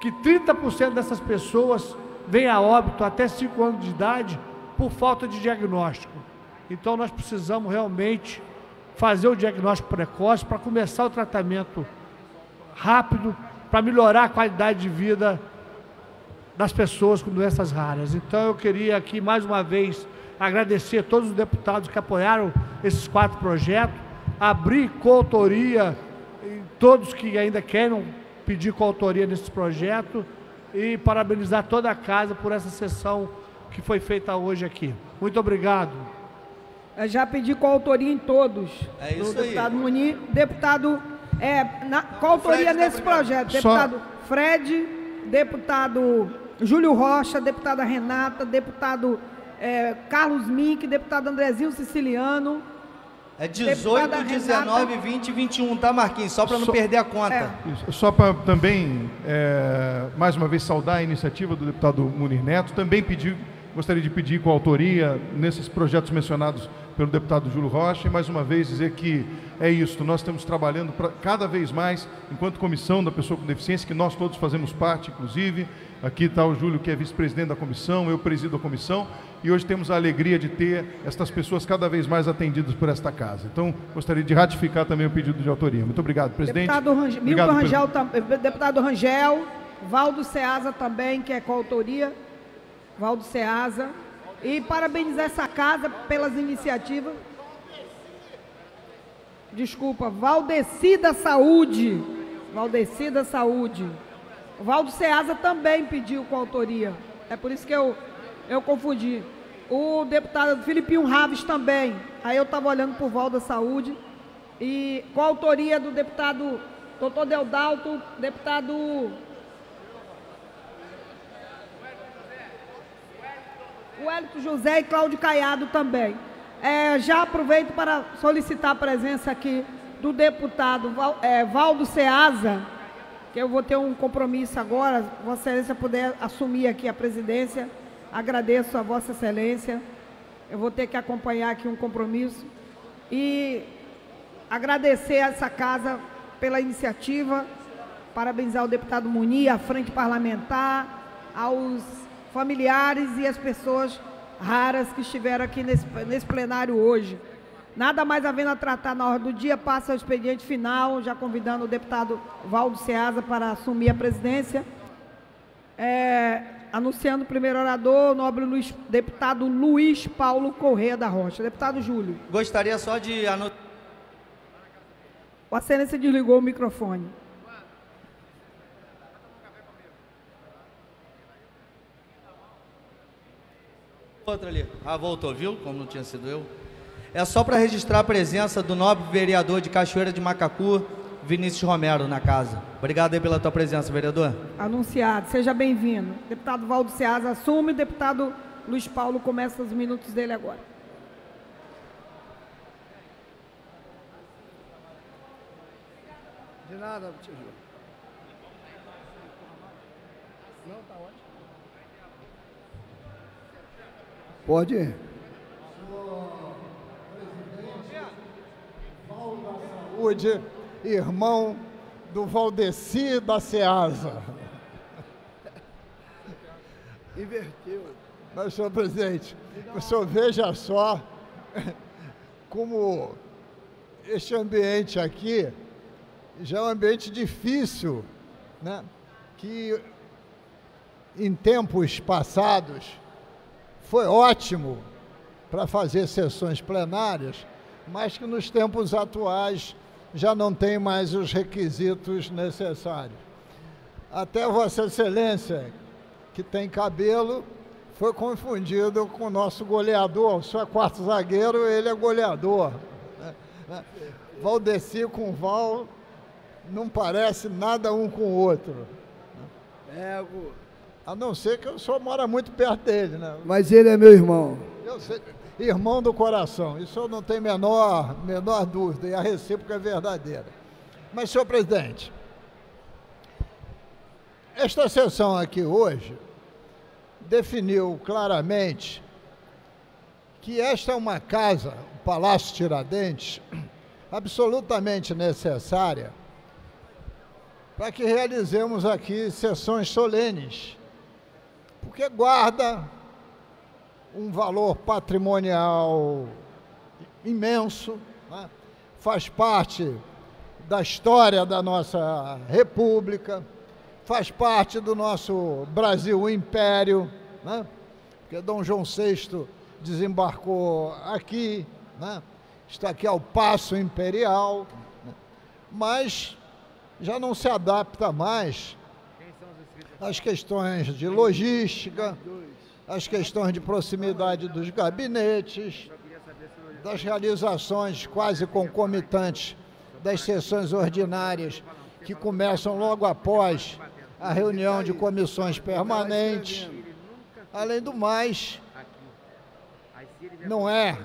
que 30% dessas pessoas vêm a óbito até 5 anos de idade por falta de diagnóstico. Então nós precisamos realmente fazer o diagnóstico precoce para começar o tratamento rápido, para melhorar a qualidade de vida das pessoas com doenças raras. Então eu queria aqui mais uma vez agradecer a todos os deputados que apoiaram esses quatro projetos, abrir coautoria em todos que ainda querem pedir coautoria nesse projeto e parabenizar toda a casa por essa sessão que foi feita hoje aqui. Muito obrigado. Eu já pedi coautoria em todos. É isso do aí. deputado Munir, deputado, é, na, coautoria Fred nesse tá projeto. Só- Deputado Fred, deputado Júlio Rocha, deputada Renata, deputado é, Carlos Mink, deputado Andrezinho Siciliano. É 18, Deputada 19, Renata. 20 e 21, tá, Marquinhos? Só para não Só- perder a conta. Isso. Só para também, é, mais uma vez, saudar a iniciativa do deputado Munir Neto, também pedir, gostaria de pedir com autoria nesses projetos mencionados pelo deputado Júlio Rocha, e mais uma vez dizer que é isso, nós estamos trabalhando pra, cada vez mais, enquanto comissão da pessoa com deficiência, que nós todos fazemos parte, inclusive, aqui está o Júlio, que é vice-presidente da comissão, eu presido a comissão, e hoje temos a alegria de ter estas pessoas cada vez mais atendidas por esta casa. Então, gostaria de ratificar também o pedido de autoria. Muito obrigado, presidente. Deputado Rangel, Milton Obrigado, Rangel, eh, deputado Rangel, Valdo Ceasa também, que é coautoria, Valdo Ceasa, e parabenizar essa casa pelas iniciativas. Desculpa, Valdecida Saúde, Valdecida Saúde. O Valdo Ceasa também pediu coautoria, é por isso que eu, eu confundi. O deputado Filipinho Raves também, aí eu estava olhando por Valdo Saúde, e com autoria do deputado doutor Deodalto, deputado Wellington José e Cláudio Caiado também. É, já aproveito para solicitar a presença aqui do deputado Val, é, Valdo Ceasa, que eu vou ter um compromisso agora, Vossa Excelência puder assumir aqui a presidência, agradeço a Vossa Excelência, eu vou ter que acompanhar aqui um compromisso. E agradecer a essa casa pela iniciativa, parabenizar o deputado Muni, a frente parlamentar, aos familiares e as pessoas raras que estiveram aqui nesse, nesse plenário hoje. Nada mais havendo a tratar na ordem do dia, passa ao expediente final, já convidando o deputado Valdo Ceasa para assumir a presidência. É, anunciando o primeiro orador, o nobre Luiz, deputado Luiz Paulo Correia da Rocha. Deputado Júlio. Gostaria só de anotar. O Excelência desligou o microfone. Outra ali. Ah, voltou, viu? Como não tinha sido eu. É só para registrar a presença do nobre vereador de Cachoeira de Macacu, Vinícius Romero, na casa. Obrigado aí pela tua presença, vereador. Anunciado. Seja bem-vindo. Deputado Valdo Ceasa assume, deputado Luiz Paulo começa os minutos dele agora. De nada, tio. Não, tá ótimo. Pode ir. Saúde, irmão do Valdeci da Ceasa. Inverteu. Mas, senhor presidente, o senhor veja só como este ambiente aqui já é um ambiente difícil, né? que em tempos passados foi ótimo para fazer sessões plenárias, mas que nos tempos atuais já não tem mais os requisitos necessários. Até Vossa Excelência, que tem cabelo, foi confundido com o nosso goleador. O senhor é quarto zagueiro, ele é goleador. Né? Valdeci com Val não parece nada um com o outro. É, a não ser que o senhor mora muito perto dele, né? Mas ele é meu irmão. Eu sei, irmão do coração, isso eu não tenho menor, menor dúvida, e a recíproca é verdadeira. Mas, senhor presidente, esta sessão aqui hoje definiu claramente que esta é uma casa, o Palácio Tiradentes, absolutamente necessária para que realizemos aqui sessões solenes, porque guarda um valor patrimonial imenso, né? faz parte da história da nossa República, faz parte do nosso Brasil Império, né? porque Dom João VI desembarcou aqui, né? está aqui ao Passo Imperial, né? mas já não se adapta mais às questões de logística, às questões de proximidade dos gabinetes, das realizações quase concomitantes das sessões ordinárias que começam logo após a reunião de comissões permanentes. Além do mais, não é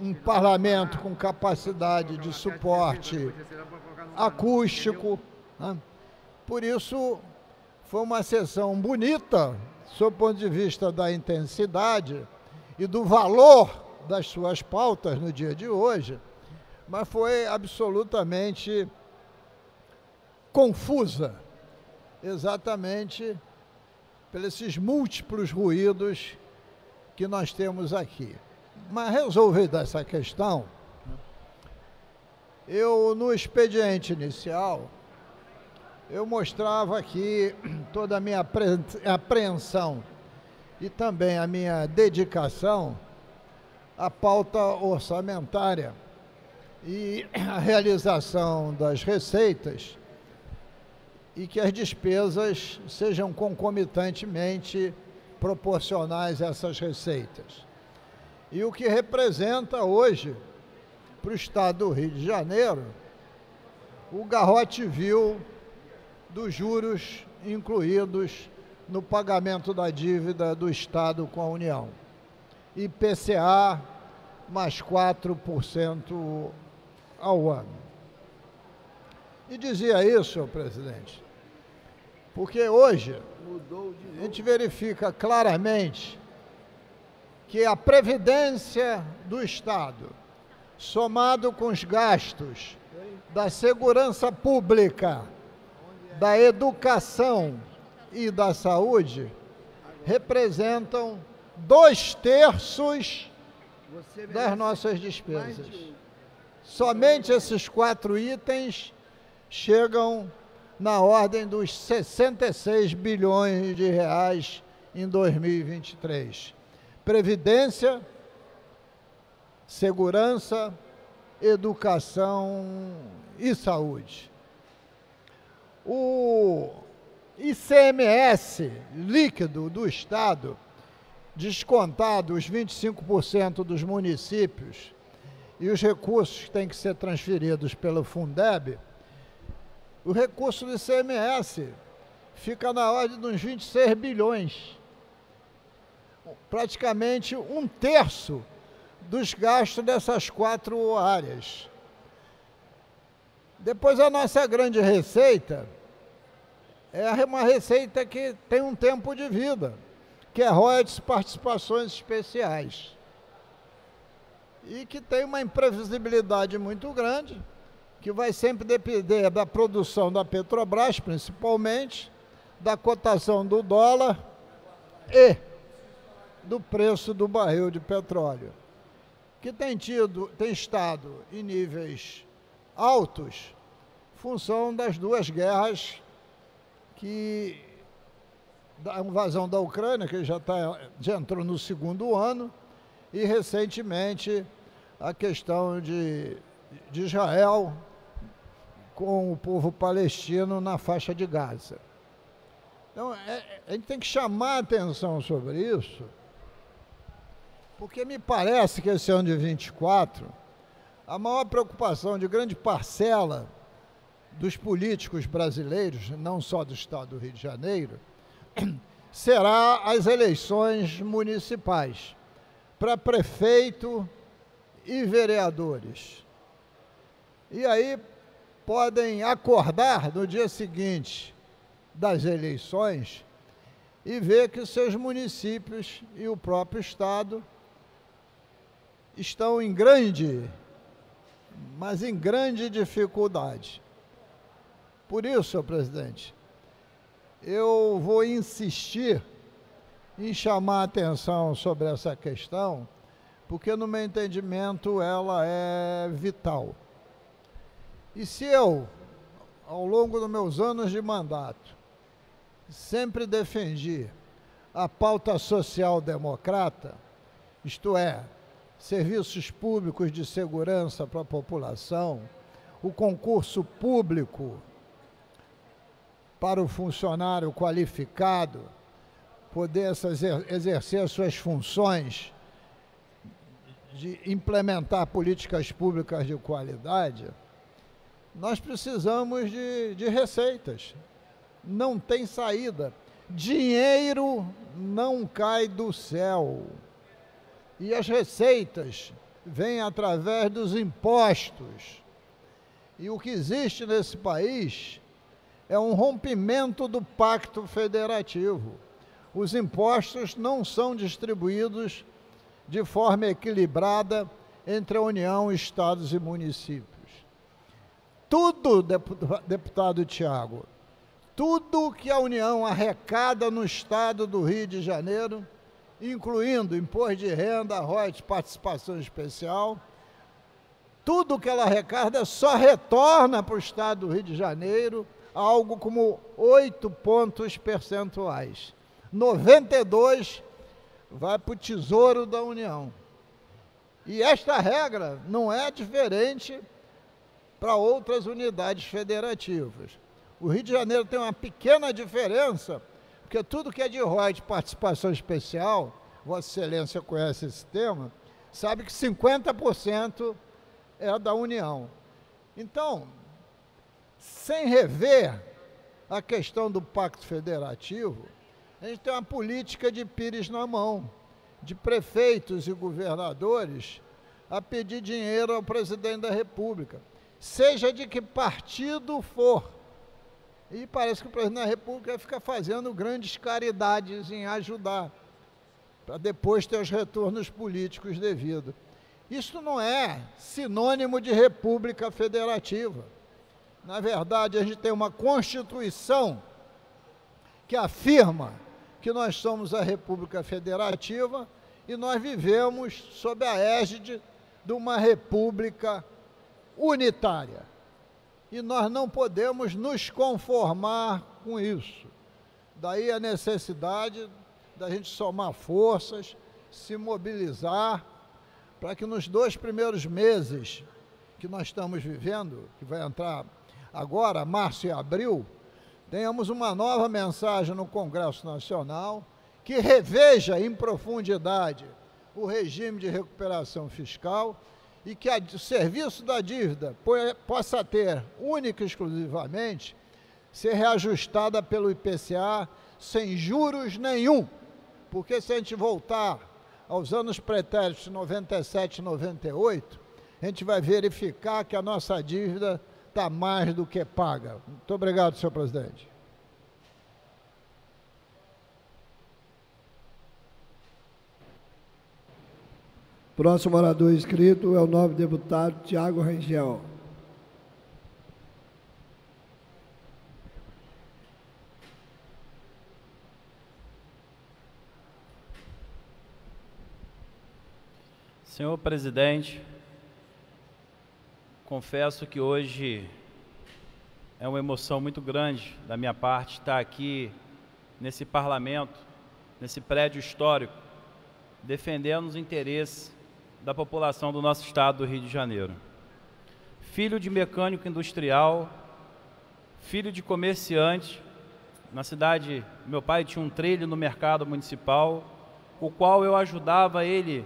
um parlamento com capacidade de suporte acústico. Né? Por isso, foi uma sessão bonita, sob o ponto de vista da intensidade e do valor das suas pautas no dia de hoje, mas foi absolutamente confusa, exatamente pelos esses múltiplos ruídos que nós temos aqui. Mas resolvida essa questão, eu, no expediente inicial, eu mostrava aqui toda a minha apreensão e também a minha dedicação à pauta orçamentária e a realização das receitas e que as despesas sejam concomitantemente proporcionais a essas receitas. E o que representa hoje para o estado do Rio de Janeiro o garrote vil dos juros incluídos no pagamento da dívida do Estado com a União. IPCA mais 4% ao ano. E dizia isso, senhor presidente, porque hoje a gente verifica claramente que a previdência do Estado somado com os gastos da segurança pública, da educação e da saúde, representam dois terços das nossas despesas. Somente esses quatro itens chegam na ordem dos 66 bilhões de reais em 2023. Previdência, segurança, educação e saúde. O ICMS líquido do Estado, descontado os 25% dos municípios e os recursos que têm que ser transferidos pelo Fundeb, o recurso do ICMS fica na ordem de uns 26 bilhões. Praticamente um terço dos gastos dessas quatro áreas. Depois a nossa grande receita é uma receita que tem um tempo de vida, que é royalties participações especiais. E que tem uma imprevisibilidade muito grande, que vai sempre depender da produção da Petrobras, principalmente, da cotação do dólar e do preço do barril de petróleo, que tem tido, tem estado em níveis altos, função das duas guerras que da invasão da Ucrânia, que já, tá, já entrou no segundo ano, e recentemente a questão de, de Israel com o povo palestino na faixa de Gaza. Então, é, a gente tem que chamar a atenção sobre isso, porque me parece que esse ano de 24, a maior preocupação de grande parcela dos políticos brasileiros, não só do estado do Rio de Janeiro, será as eleições municipais para prefeito e vereadores. E aí podem acordar no dia seguinte das eleições e ver que seus municípios e o próprio Estado estão em grande, mas em grande dificuldade. Por isso, senhor presidente, eu vou insistir em chamar a atenção sobre essa questão, porque no meu entendimento ela é vital. E se eu, ao longo dos meus anos de mandato, sempre defendi a pauta social-democrata, isto é, serviços públicos de segurança para a população, o concurso público para o funcionário qualificado poder exercer as suas funções de implementar políticas públicas de qualidade, nós precisamos de, de receitas não tem saída. Dinheiro não cai do céu. E as receitas vêm através dos impostos. E o que existe nesse país é um rompimento do pacto federativo. Os impostos não são distribuídos de forma equilibrada entre a União, estados e municípios. Tudo, deputado Tiago, tudo que a União arrecada no estado do Rio de Janeiro, incluindo imposto de renda, royalties, participação especial, tudo que ela arrecada só retorna para o estado do Rio de Janeiro algo como 8 pontos percentuais. 92 vai para o Tesouro da União. E esta regra não é diferente para outras unidades federativas. O Rio de Janeiro tem uma pequena diferença, porque tudo que é de ROI de participação especial, Vossa Excelência conhece esse tema, sabe que 50% é da União. Então, sem rever a questão do Pacto Federativo, a gente tem uma política de pires na mão, de prefeitos e governadores a pedir dinheiro ao presidente da República, seja de que partido for e parece que o presidente da República fica fazendo grandes caridades em ajudar, para depois ter os retornos políticos devidos. Isso não é sinônimo de república federativa. Na verdade, a gente tem uma Constituição que afirma que nós somos a República Federativa e nós vivemos sob a égide de uma república unitária. E nós não podemos nos conformar com isso. Daí a necessidade da gente somar forças, se mobilizar, para que nos dois primeiros meses que nós estamos vivendo, que vai entrar agora, março e abril, tenhamos uma nova mensagem no Congresso Nacional que reveja em profundidade o regime de recuperação fiscal e que o serviço da dívida possa ter, única e exclusivamente, ser reajustada pelo IPCA sem juros nenhum. Porque se a gente voltar aos anos pretéritos de 97 e 98, a gente vai verificar que a nossa dívida está mais do que paga. Muito obrigado, senhor presidente. Próximo orador inscrito é o novo deputado Tiago Rangel. Senhor presidente, confesso que hoje é uma emoção muito grande da minha parte estar aqui nesse parlamento, nesse prédio histórico, defendendo os interesses da população do nosso estado do Rio de Janeiro. Filho de mecânico industrial, filho de comerciante, na cidade, meu pai tinha um trilho no mercado municipal, o qual eu ajudava ele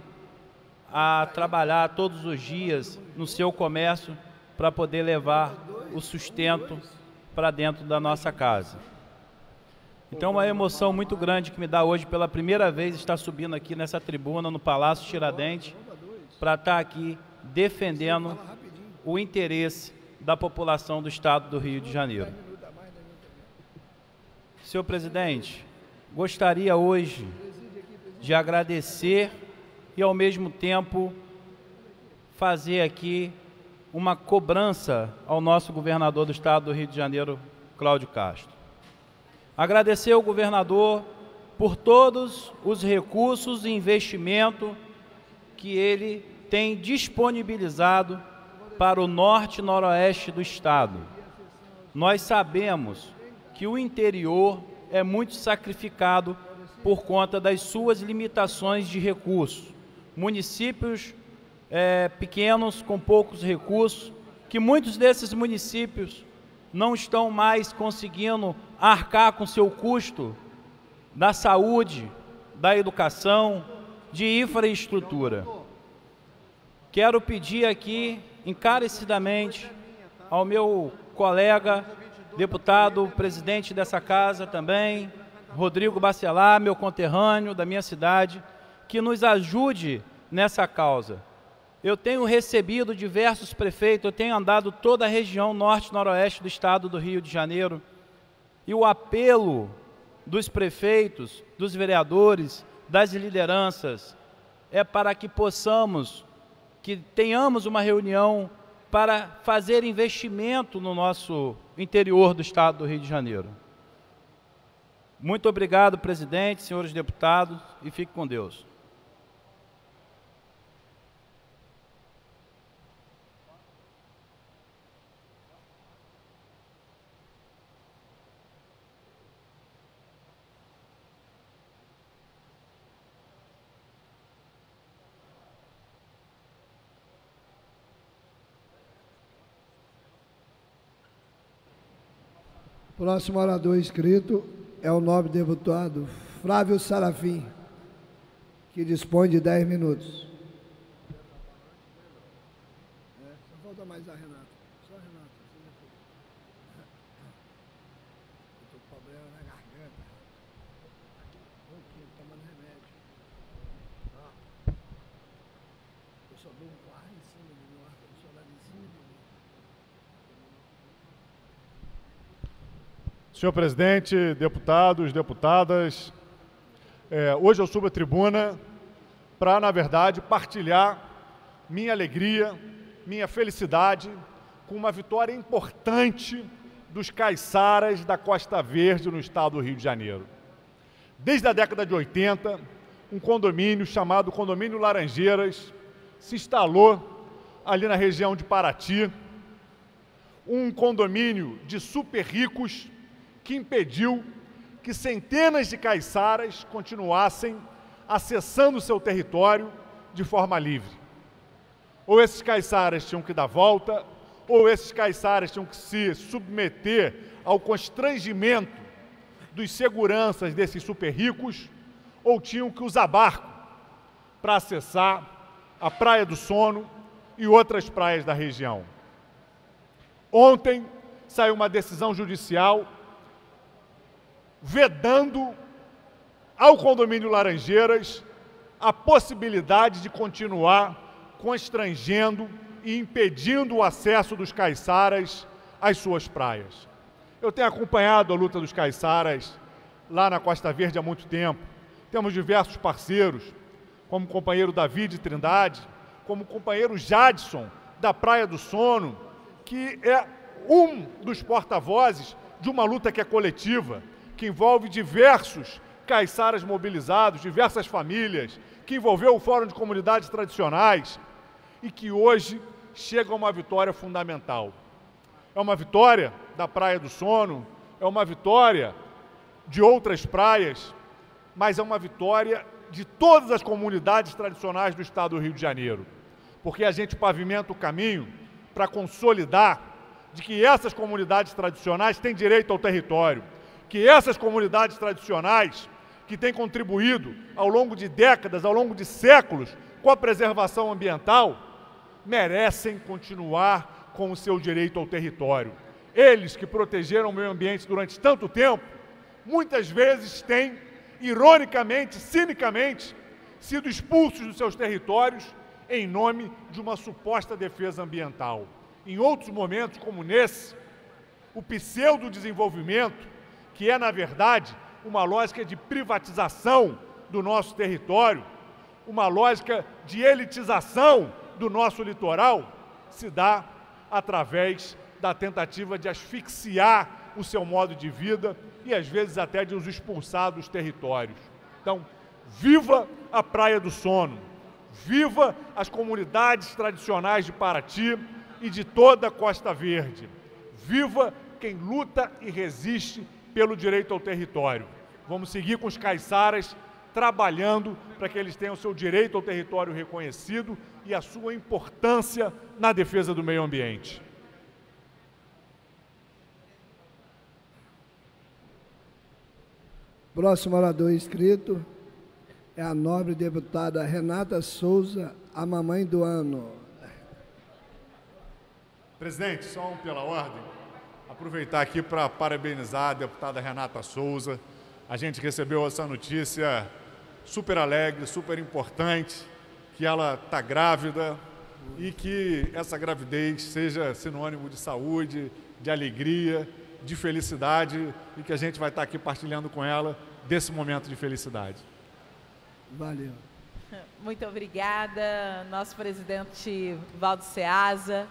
a trabalhar todos os dias no seu comércio para poder levar o sustento para dentro da nossa casa. Então, uma emoção muito grande que me dá hoje pela primeira vez estar subindo aqui nessa tribuna no Palácio Tiradentes para estar aqui defendendo o interesse da população do estado do Rio de Janeiro. Senhor presidente, gostaria hoje de agradecer e, ao mesmo tempo, fazer aqui uma cobrança ao nosso governador do estado do Rio de Janeiro, Cláudio Castro. Agradecer ao governador por todos os recursos e investimento que ele tem disponibilizado para o norte e noroeste do estado. Nós sabemos que o interior é muito sacrificado por conta das suas limitações de recursos. Municípios é, pequenos, com poucos recursos, que muitos desses municípios não estão mais conseguindo arcar com seu custo da saúde, da educação, de infraestrutura. Quero pedir aqui encarecidamente ao meu colega, deputado, presidente dessa casa também, Rodrigo Bacelar, meu conterrâneo da minha cidade, que nos ajude nessa causa. Eu tenho recebido diversos prefeitos, eu tenho andado toda a região norte noroeste do estado do Rio de Janeiro, e o apelo dos prefeitos, dos vereadores, das lideranças, é para que possamos que tenhamos uma reunião para fazer investimento no nosso interior do estado do Rio de Janeiro. Muito obrigado, presidente, senhores deputados, e fique com Deus. Próximo orador inscrito é o nobre deputado Flávio Sarafim, que dispõe de 10 minutos. Só falta mais a Renata. Só a Renata. Estou com problema na garganta. Pouquinho, tomando remédio. Eu só dou um ar em cima do meu ar-condicionado em cima de mim. Senhor presidente, deputados, deputadas, é, hoje eu subo a tribuna para, na verdade, partilhar minha alegria, minha felicidade com uma vitória importante dos caiçaras da Costa Verde no estado do Rio de Janeiro. Desde a década de 80, um condomínio chamado Condomínio Laranjeiras se instalou ali na região de Paraty, um condomínio de super ricos que impediu que centenas de caiçaras continuassem acessando seu território de forma livre. Ou esses caiçaras tinham que dar volta, ou esses caiçaras tinham que se submeter ao constrangimento dos seguranças desses super ricos, ou tinham que usar barco para acessar a Praia do Sono e outras praias da região. Ontem saiu uma decisão judicial vedando ao condomínio Laranjeiras a possibilidade de continuar constrangendo e impedindo o acesso dos caiçaras às suas praias. Eu tenho acompanhado a luta dos caiçaras lá na Costa Verde há muito tempo. Temos diversos parceiros, como o companheiro David Trindade, como o companheiro Jadson, da Praia do Sono, que é um dos porta-vozes de uma luta que é coletiva, que envolve diversos caiçaras mobilizados, diversas famílias, que envolveu o Fórum de Comunidades Tradicionais e que hoje chega a uma vitória fundamental. É uma vitória da Praia do Sono, é uma vitória de outras praias, mas é uma vitória de todas as comunidades tradicionais do estado do Rio de Janeiro. Porque a gente pavimenta o caminho para consolidar de que essas comunidades tradicionais têm direito ao território, que essas comunidades tradicionais que têm contribuído ao longo de décadas, ao longo de séculos, com a preservação ambiental, merecem continuar com o seu direito ao território. Eles que protegeram o meio ambiente durante tanto tempo, muitas vezes têm, ironicamente, cinicamente, sido expulsos dos seus territórios em nome de uma suposta defesa ambiental. Em outros momentos, como nesse, o pseudo-desenvolvimento, que é, na verdade, uma lógica de privatização do nosso território, uma lógica de elitização do nosso litoral se dá através da tentativa de asfixiar o seu modo de vida e às vezes até de os expulsar dos territórios. Então, viva a Praia do Sono, viva as comunidades tradicionais de Paraty e de toda a Costa Verde. Viva quem luta e resiste pelo direito ao território. Vamos seguir com os caiçaras trabalhando para que eles tenham seu direito ao território reconhecido e a sua importância na defesa do meio ambiente. Próximo orador inscrito é a nobre deputada Renata Souza, a mamãe do ano. Presidente, só um pela ordem. Aproveitar aqui para parabenizar a deputada Renata Souza. A gente recebeu essa notícia super alegre, super importante que ela está grávida e que essa gravidez seja sinônimo de saúde, de alegria, de felicidade e que a gente vai estar aqui partilhando com ela desse momento de felicidade. Valeu. Muito obrigada, nosso presidente Valdo Ceasa,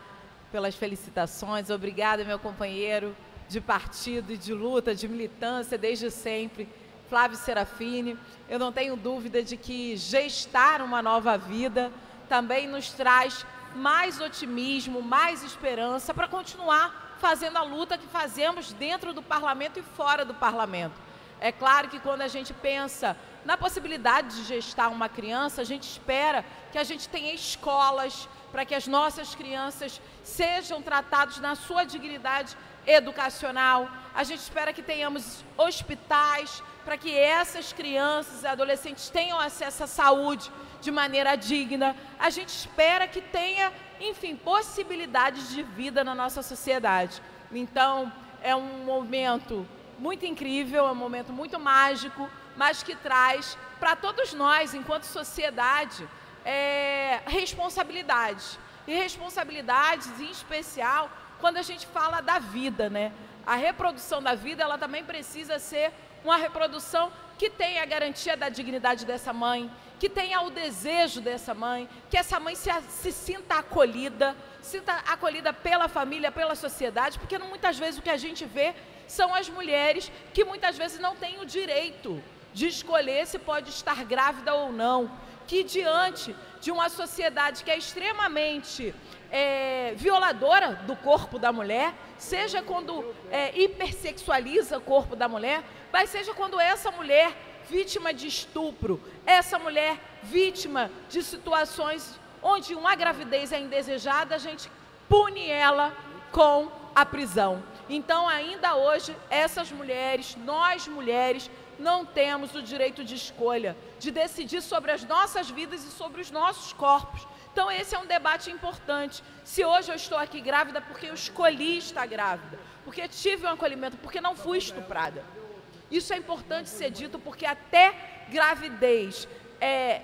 pelas felicitações. Obrigada, meu companheiro de partido e de luta, de militância desde sempre Flávio Serafini. Eu não tenho dúvida de que gestar uma nova vida também nos traz mais otimismo, mais esperança para continuar fazendo a luta que fazemos dentro do parlamento e fora do parlamento. É claro que quando a gente pensa na possibilidade de gestar uma criança, a gente espera que a gente tenha escolas para que as nossas crianças sejam tratadas na sua dignidade educacional. A gente espera que tenhamos hospitais para que essas crianças e adolescentes tenham acesso à saúde de maneira digna. A gente espera que tenha, enfim, possibilidades de vida na nossa sociedade. Então, é um momento muito incrível, é um momento muito mágico, mas que traz para todos nós, enquanto sociedade, é, responsabilidades. E responsabilidades, em especial, quando a gente fala da vida, né? A reprodução da vida, ela também precisa ser uma reprodução que tenha a garantia da dignidade dessa mãe, que tenha o desejo dessa mãe, que essa mãe se, se sinta acolhida, sinta acolhida pela família, pela sociedade, porque muitas vezes o que a gente vê são as mulheres que muitas vezes não têm o direito de escolher se pode estar grávida ou não, que diante de uma sociedade que é extremamente é, violadora do corpo da mulher, seja quando é, hipersexualiza o corpo da mulher, mas seja quando essa mulher vítima de estupro, essa mulher vítima de situações onde uma gravidez é indesejada, a gente pune ela com a prisão. Então, ainda hoje, essas mulheres, nós mulheres, não temos o direito de escolha, de decidir sobre as nossas vidas e sobre os nossos corpos. Então, esse é um debate importante. Se hoje eu estou aqui grávida, porque eu escolhi estar grávida, porque tive um acolhimento, porque não fui estuprada. Isso é importante ser dito, porque até gravidez é,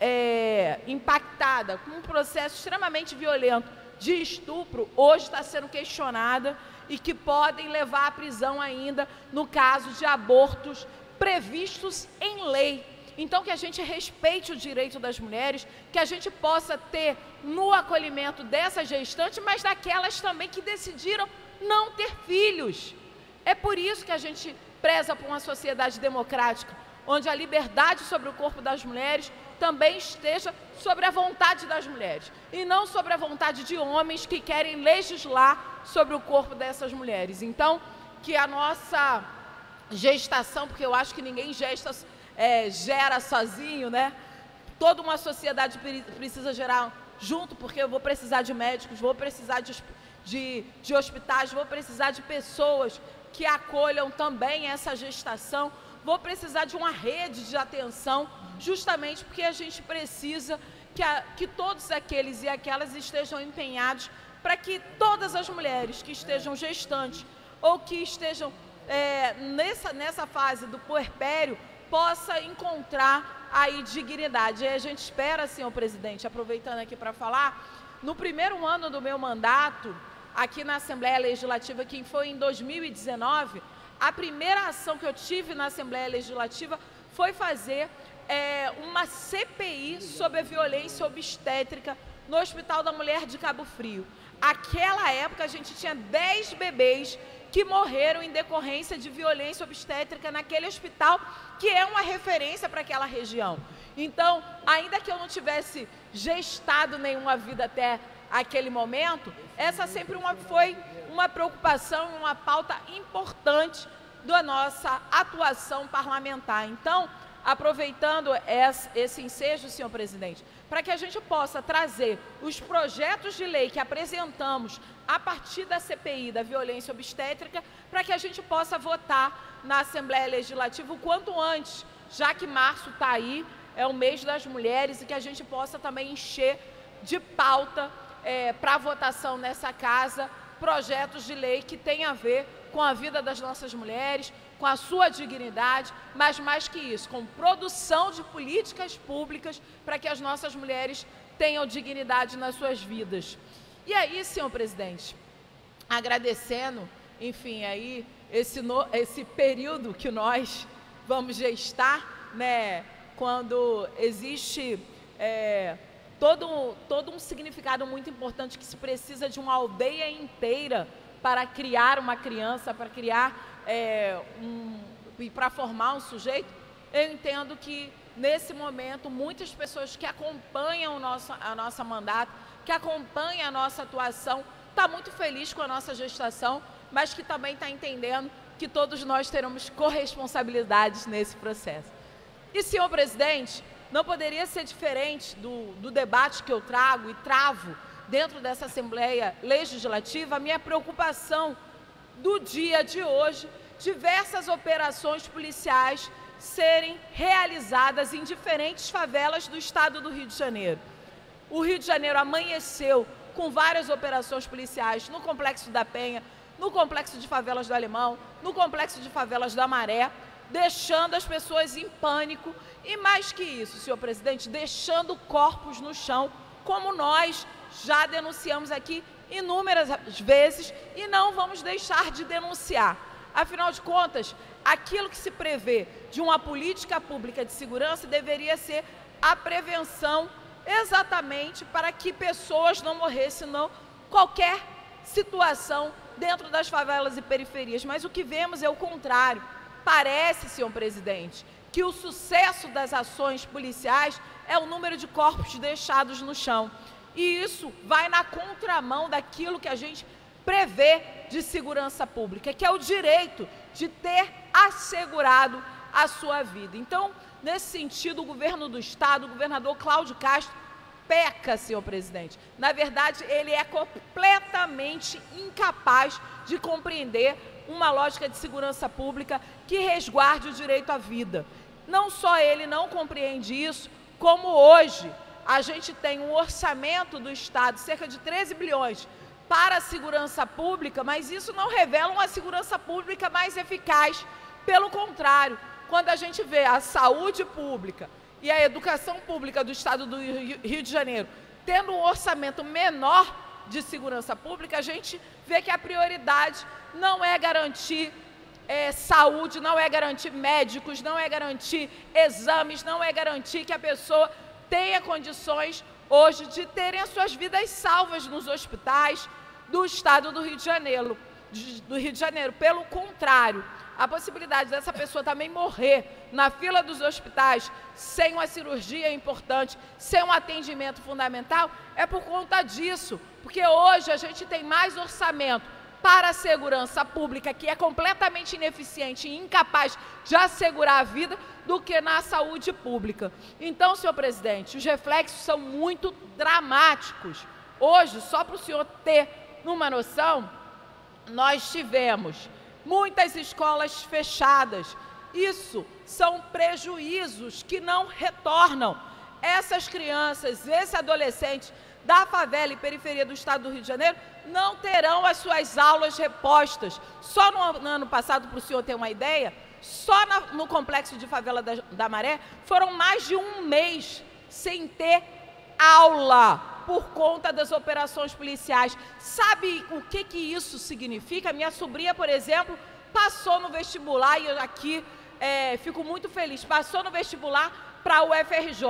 é impactada com um processo extremamente violento de estupro, hoje está sendo questionada e que podem levar à prisão ainda no caso de abortos previstos em lei. Então, que a gente respeite o direito das mulheres, que a gente possa ter no acolhimento dessas gestantes, mas daquelas também que decidiram não ter filhos. É por isso que a gente preza por uma sociedade democrática, onde a liberdade sobre o corpo das mulheres também esteja sobre a vontade das mulheres e não sobre a vontade de homens que querem legislar sobre o corpo dessas mulheres. Então, que a nossa gestação, porque eu acho que ninguém gesta, é, gera sozinho, né? Toda uma sociedade precisa gerar junto, porque eu vou precisar de médicos, vou precisar de, de, de hospitais, vou precisar de pessoas que acolham também essa gestação, vou precisar de uma rede de atenção, justamente porque a gente precisa que, a, que todos aqueles e aquelas estejam empenhados para que todas as mulheres que estejam gestantes ou que estejam é, nessa, nessa fase do puerpério possa encontrar aí dignidade. E a gente espera, senhor presidente, aproveitando aqui para falar, no primeiro ano do meu mandato, aqui na Assembleia Legislativa, que foi em 2019, a primeira ação que eu tive na Assembleia Legislativa foi fazer é, uma CPI sobre a violência obstétrica no Hospital da Mulher de Cabo Frio. Aquela época a gente tinha 10 bebês que morreram em decorrência de violência obstétrica naquele hospital, que é uma referência para aquela região. Então, ainda que eu não tivesse gestado nenhuma vida até aquele momento, essa sempre uma, foi uma preocupação, uma pauta importante da nossa atuação parlamentar. Então, aproveitando esse ensejo, senhor presidente, para que a gente possa trazer os projetos de lei que apresentamos a partir da CPI da violência obstétrica, para que a gente possa votar na Assembleia Legislativa o quanto antes, já que março está aí, é o mês das mulheres, e que a gente possa também encher de pauta é, para votação nessa casa projetos de lei que têm a ver com a vida das nossas mulheres, com a sua dignidade, mas mais que isso, com produção de políticas públicas para que as nossas mulheres tenham dignidade nas suas vidas. E aí, senhor presidente, agradecendo, enfim, aí esse, no, esse período que nós vamos gestar, né, quando existe é, todo, todo um significado muito importante que se precisa de uma aldeia inteira para criar uma criança, para criar é, um, e para formar um sujeito, eu entendo que nesse momento muitas pessoas que acompanham o nosso, a nossa mandato, que acompanham a nossa atuação, está muito feliz com a nossa gestação, mas que também está entendendo que todos nós teremos corresponsabilidades nesse processo. E, senhor presidente, não poderia ser diferente do, do debate que eu trago e travo dentro dessa Assembleia Legislativa, a minha preocupação do dia de hoje, diversas operações policiais serem realizadas em diferentes favelas do estado do Rio de Janeiro. O Rio de Janeiro amanheceu com várias operações policiais no Complexo da Penha, no Complexo de Favelas do Alemão, no Complexo de Favelas da Maré, deixando as pessoas em pânico e mais que isso, senhor presidente, deixando corpos no chão, como nós já denunciamos aqui inúmeras vezes e não vamos deixar de denunciar. Afinal de contas, aquilo que se prevê de uma política pública de segurança deveria ser a prevenção exatamente para que pessoas não morressem, não qualquer situação dentro das favelas e periferias. Mas o que vemos é o contrário. Parece, senhor presidente, que o sucesso das ações policiais é o número de corpos deixados no chão. E isso vai na contramão daquilo que a gente prevê de segurança pública, que é o direito de ter assegurado a sua vida. Então, nesse sentido, o governo do Estado, o governador Cláudio Castro, peca, senhor presidente. Na verdade, ele é completamente incapaz de compreender uma lógica de segurança pública que resguarde o direito à vida. Não só ele não compreende isso, como hoje a gente tem um orçamento do Estado, cerca de 13 bilhões, para a segurança pública, mas isso não revela uma segurança pública mais eficaz. Pelo contrário, quando a gente vê a saúde pública e a educação pública do Estado do Rio de Janeiro tendo um orçamento menor de segurança pública, a gente vê que a prioridade não é garantir é, saúde, não é garantir médicos, não é garantir exames, não é garantir que a pessoa tenha condições hoje de terem as suas vidas salvas nos hospitais do estado do Rio de Janeiro. Do Rio de Janeiro. Pelo contrário, a possibilidade dessa pessoa também morrer na fila dos hospitais sem uma cirurgia importante, sem um atendimento fundamental, é por conta disso. Porque hoje a gente tem mais orçamento para a segurança pública, que é completamente ineficiente e incapaz de assegurar a vida, do que na saúde pública. Então, senhor presidente, os reflexos são muito dramáticos. Hoje, só para o senhor ter uma noção, nós tivemos muitas escolas fechadas. Isso são prejuízos que não retornam. Essas crianças, esses adolescentes da favela e periferia do estado do Rio de Janeiro não terão as suas aulas repostas. Só no, no ano passado, para o senhor ter uma ideia, só no complexo de favela da, da Maré foram mais de um mês sem ter aula por conta das operações policiais. Sabe o que, que isso significa? Minha sobrinha, por exemplo, passou no vestibular e eu aqui é, fico muito feliz. Passou no vestibular para a UFRJ,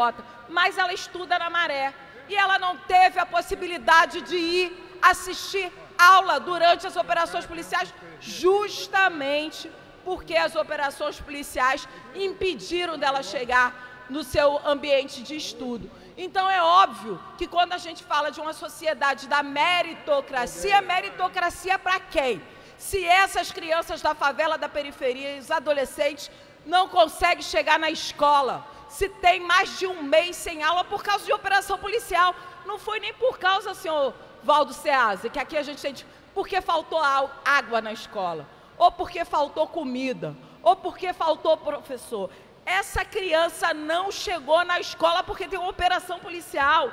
mas ela estuda na Maré e ela não teve a possibilidade de ir assistir aula durante as operações policiais, justamente porque as operações policiais impediram dela chegar no seu ambiente de estudo. Então é óbvio que quando a gente fala de uma sociedade da meritocracia, meritocracia para quem? Se essas crianças da favela, da periferia, os adolescentes não conseguem chegar na escola, se tem mais de um mês sem aula por causa de operação policial, não foi nem por causa, senhor Valdo Ceasa, que aqui a gente tem porque faltou água na escola, ou porque faltou comida, ou porque faltou professor. Essa criança não chegou na escola porque tem uma operação policial.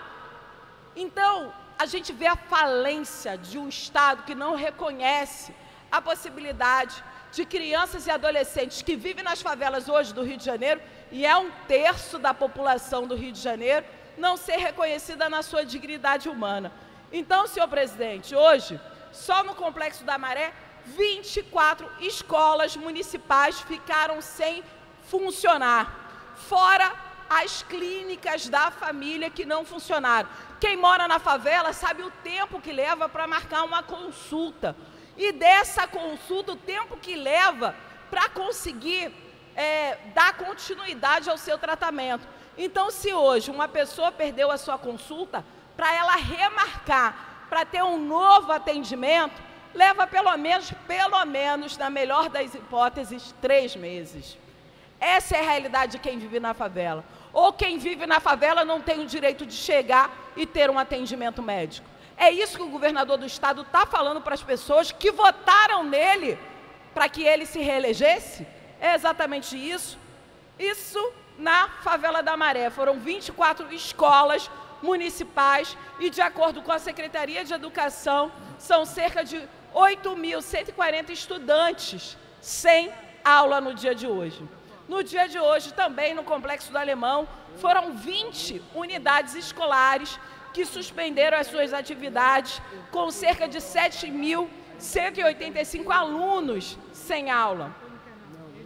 Então, a gente vê a falência de um Estado que não reconhece a possibilidade de crianças e adolescentes que vivem nas favelas hoje do Rio de Janeiro, e é um terço da população do Rio de Janeiro, não ser reconhecida na sua dignidade humana. Então, senhor presidente, hoje, só no Complexo da Maré, 24 escolas municipais ficaram sem funcionar, fora as clínicas da família que não funcionaram. Quem mora na favela sabe o tempo que leva para marcar uma consulta. E dessa consulta, o tempo que leva para conseguir é, dar continuidade ao seu tratamento. Então, se hoje uma pessoa perdeu a sua consulta, para ela remarcar, para ter um novo atendimento, leva pelo menos, pelo menos, na melhor das hipóteses, três meses. Essa é a realidade de quem vive na favela. Ou quem vive na favela não tem o direito de chegar e ter um atendimento médico. É isso que o governador do estado está falando para as pessoas que votaram nele para que ele se reelegesse? É exatamente isso. Isso na favela da Maré. Foram 24 escolas municipais e, de acordo com a Secretaria de Educação, são cerca de 8.140 estudantes sem aula no dia de hoje. No dia de hoje, também no Complexo do Alemão, foram 20 unidades escolares que suspenderam as suas atividades, com cerca de 7.185 alunos sem aula.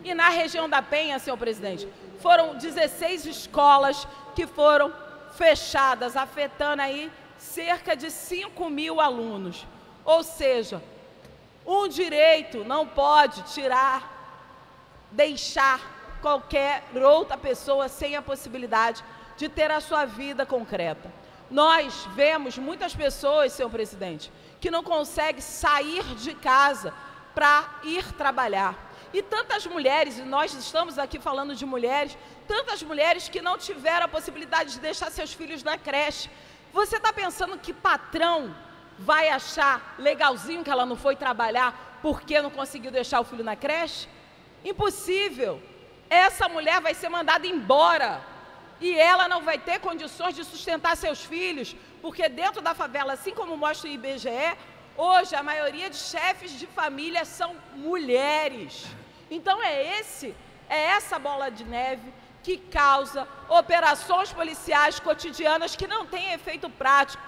E na região da Penha, senhor presidente, foram 16 escolas que foram fechadas, afetando aí cerca de 5 mil alunos. Ou seja, um direito não pode tirar, deixar qualquer outra pessoa sem a possibilidade de ter a sua vida concreta. Nós vemos muitas pessoas, senhor presidente, que não conseguem sair de casa para ir trabalhar. E tantas mulheres, e nós estamos aqui falando de mulheres, tantas mulheres que não tiveram a possibilidade de deixar seus filhos na creche. Você está pensando que patrão vai achar legalzinho que ela não foi trabalhar porque não conseguiu deixar o filho na creche? Impossível. Essa mulher vai ser mandada embora e ela não vai ter condições de sustentar seus filhos, porque dentro da favela, assim como mostra o IBGE, hoje a maioria de chefes de família são mulheres. Então é esse, é essa bola de neve que causa operações policiais cotidianas que não têm efeito prático,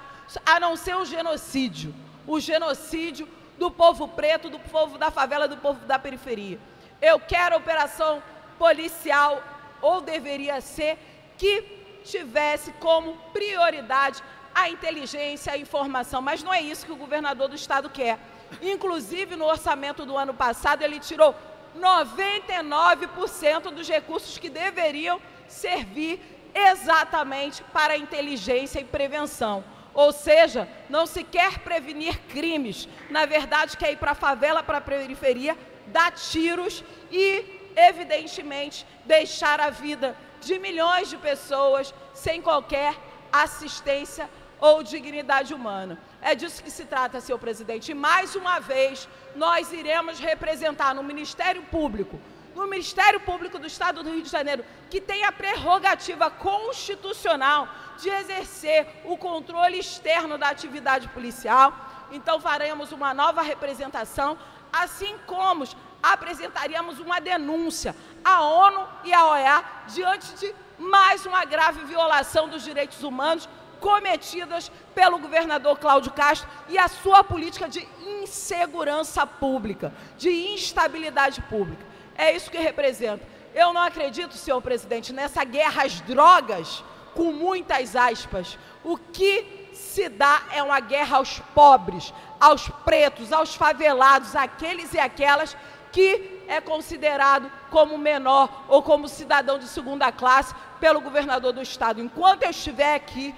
a não ser o genocídio, o genocídio do povo preto, do povo da favela, do povo da periferia. Eu quero operação policial, ou deveria ser, que tivesse como prioridade a inteligência, a informação, mas não é isso que o governador do estado quer. Inclusive, no orçamento do ano passado, ele tirou 99% dos recursos que deveriam servir exatamente para inteligência e prevenção. Ou seja, não se quer prevenir crimes. Na verdade, quer ir para a favela, para a periferia, dar tiros e, evidentemente, deixar a vida de milhões de pessoas sem qualquer assistência ou dignidade humana. É disso que se trata, senhor presidente. E mais uma vez, nós iremos representar no Ministério Público, no Ministério Público do Estado do Rio de Janeiro, que tem a prerrogativa constitucional de exercer o controle externo da atividade policial. Então, faremos uma nova representação, assim como apresentaríamos uma denúncia à ONU e à OEA diante de mais uma grave violação dos direitos humanos cometidas pelo governador Cláudio Castro e a sua política de insegurança pública, de instabilidade pública. É isso que representa. Eu não acredito, senhor presidente, nessa guerra às drogas, com muitas aspas. O que se dá é uma guerra aos pobres, aos pretos, aos favelados, aqueles e aquelas que é considerado como menor ou como cidadão de segunda classe pelo governador do estado. Enquanto eu estiver aqui,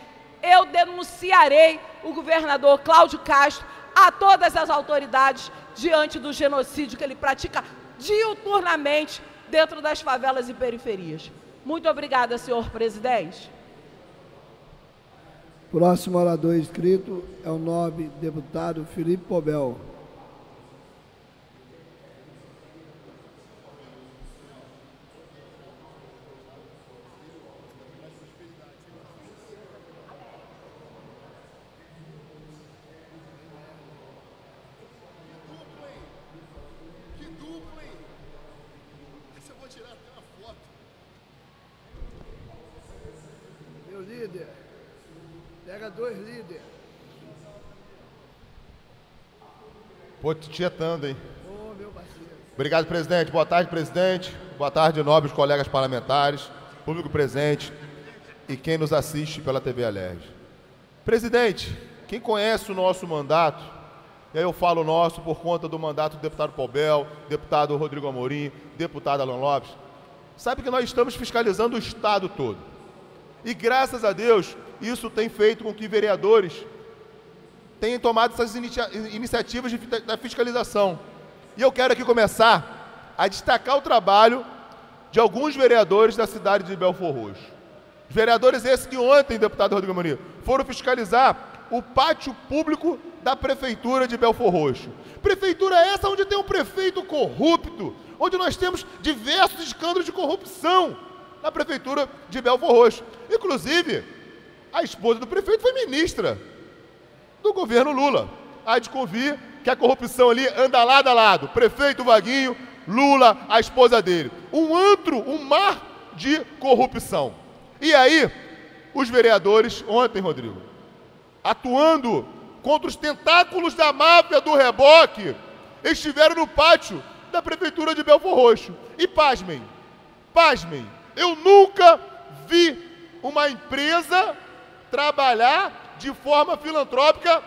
eu denunciarei o governador Cláudio Castro a todas as autoridades diante do genocídio que ele pratica diuturnamente dentro das favelas e periferias. Muito obrigada, senhor presidente. Próximo orador inscrito é o nobre deputado Felipe Pobel. Meu líder, pega dois líderes. Pô, te tietando, hein? Ô, meu parceiro. Obrigado, presidente. Boa tarde, presidente. Boa tarde, nobres colegas parlamentares, público presente e quem nos assiste pela TV Alerj. Presidente, quem conhece o nosso mandato, e aí eu falo nosso por conta do mandato do deputado Pobel, deputado Rodrigo Amorim, deputado Alan Lopes, sabe que nós estamos fiscalizando o Estado todo. E graças a Deus, isso tem feito com que vereadores tenham tomado essas inicia iniciativas de, da fiscalização. E eu quero aqui começar a destacar o trabalho de alguns vereadores da cidade de Belfor Roxo. Vereadores esses que ontem, deputado Rodrigo Amorim, foram fiscalizar o pátio público da prefeitura de Belfor Roxo. Prefeitura essa onde tem um prefeito corrupto, onde nós temos diversos escândalos de corrupção na prefeitura de Belfor Roxo. Inclusive, a esposa do prefeito foi ministra do governo Lula. Há de convir que a corrupção ali anda lado a lado. Prefeito Vaguinho, Lula, a esposa dele. Um antro, um mar de corrupção. E aí, os vereadores, ontem, Rodrigo, atuando contra os tentáculos da máfia do reboque, estiveram no pátio da prefeitura de Belfor Roxo. E pasmem, pasmem, eu nunca vi uma empresa trabalhar de forma filantrópica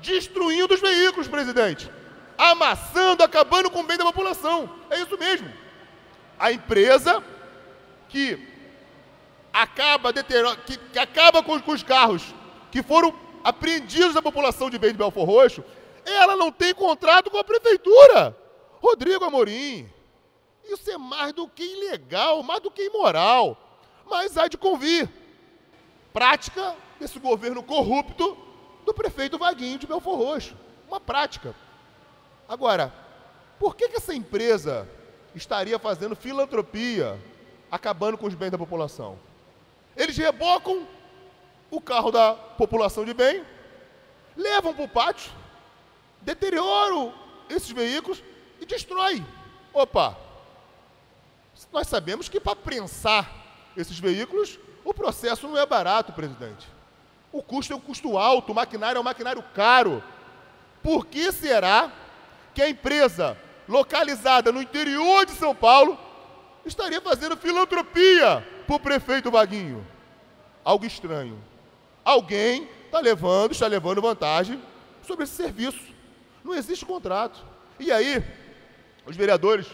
destruindo os veículos, presidente. Amassando, acabando com o bem da população. É isso mesmo. A empresa que acaba, que, que acaba com, com os carros que foram apreendidos da população de bem de Belfor Roxo, ela não tem contrato com a prefeitura. Rodrigo Amorim, isso é mais do que ilegal, mais do que imoral. Mas há de convir. Prática desse governo corrupto do prefeito Vaguinho de Belfor Roxo. Uma prática. Agora, por que, que essa empresa estaria fazendo filantropia, acabando com os bens da população? Eles rebocam o carro da população de bem, levam para o pátio, deterioram esses veículos e destrói. Opa! Nós sabemos que para prensar esses veículos, o processo não é barato, presidente. O custo é um custo alto, o maquinário é um maquinário caro. Por que será que a empresa localizada no interior de São Paulo estaria fazendo filantropia para o prefeito Vaguinho? Algo estranho. Alguém está levando, está levando vantagem sobre esse serviço. Não existe contrato. E aí, os vereadores,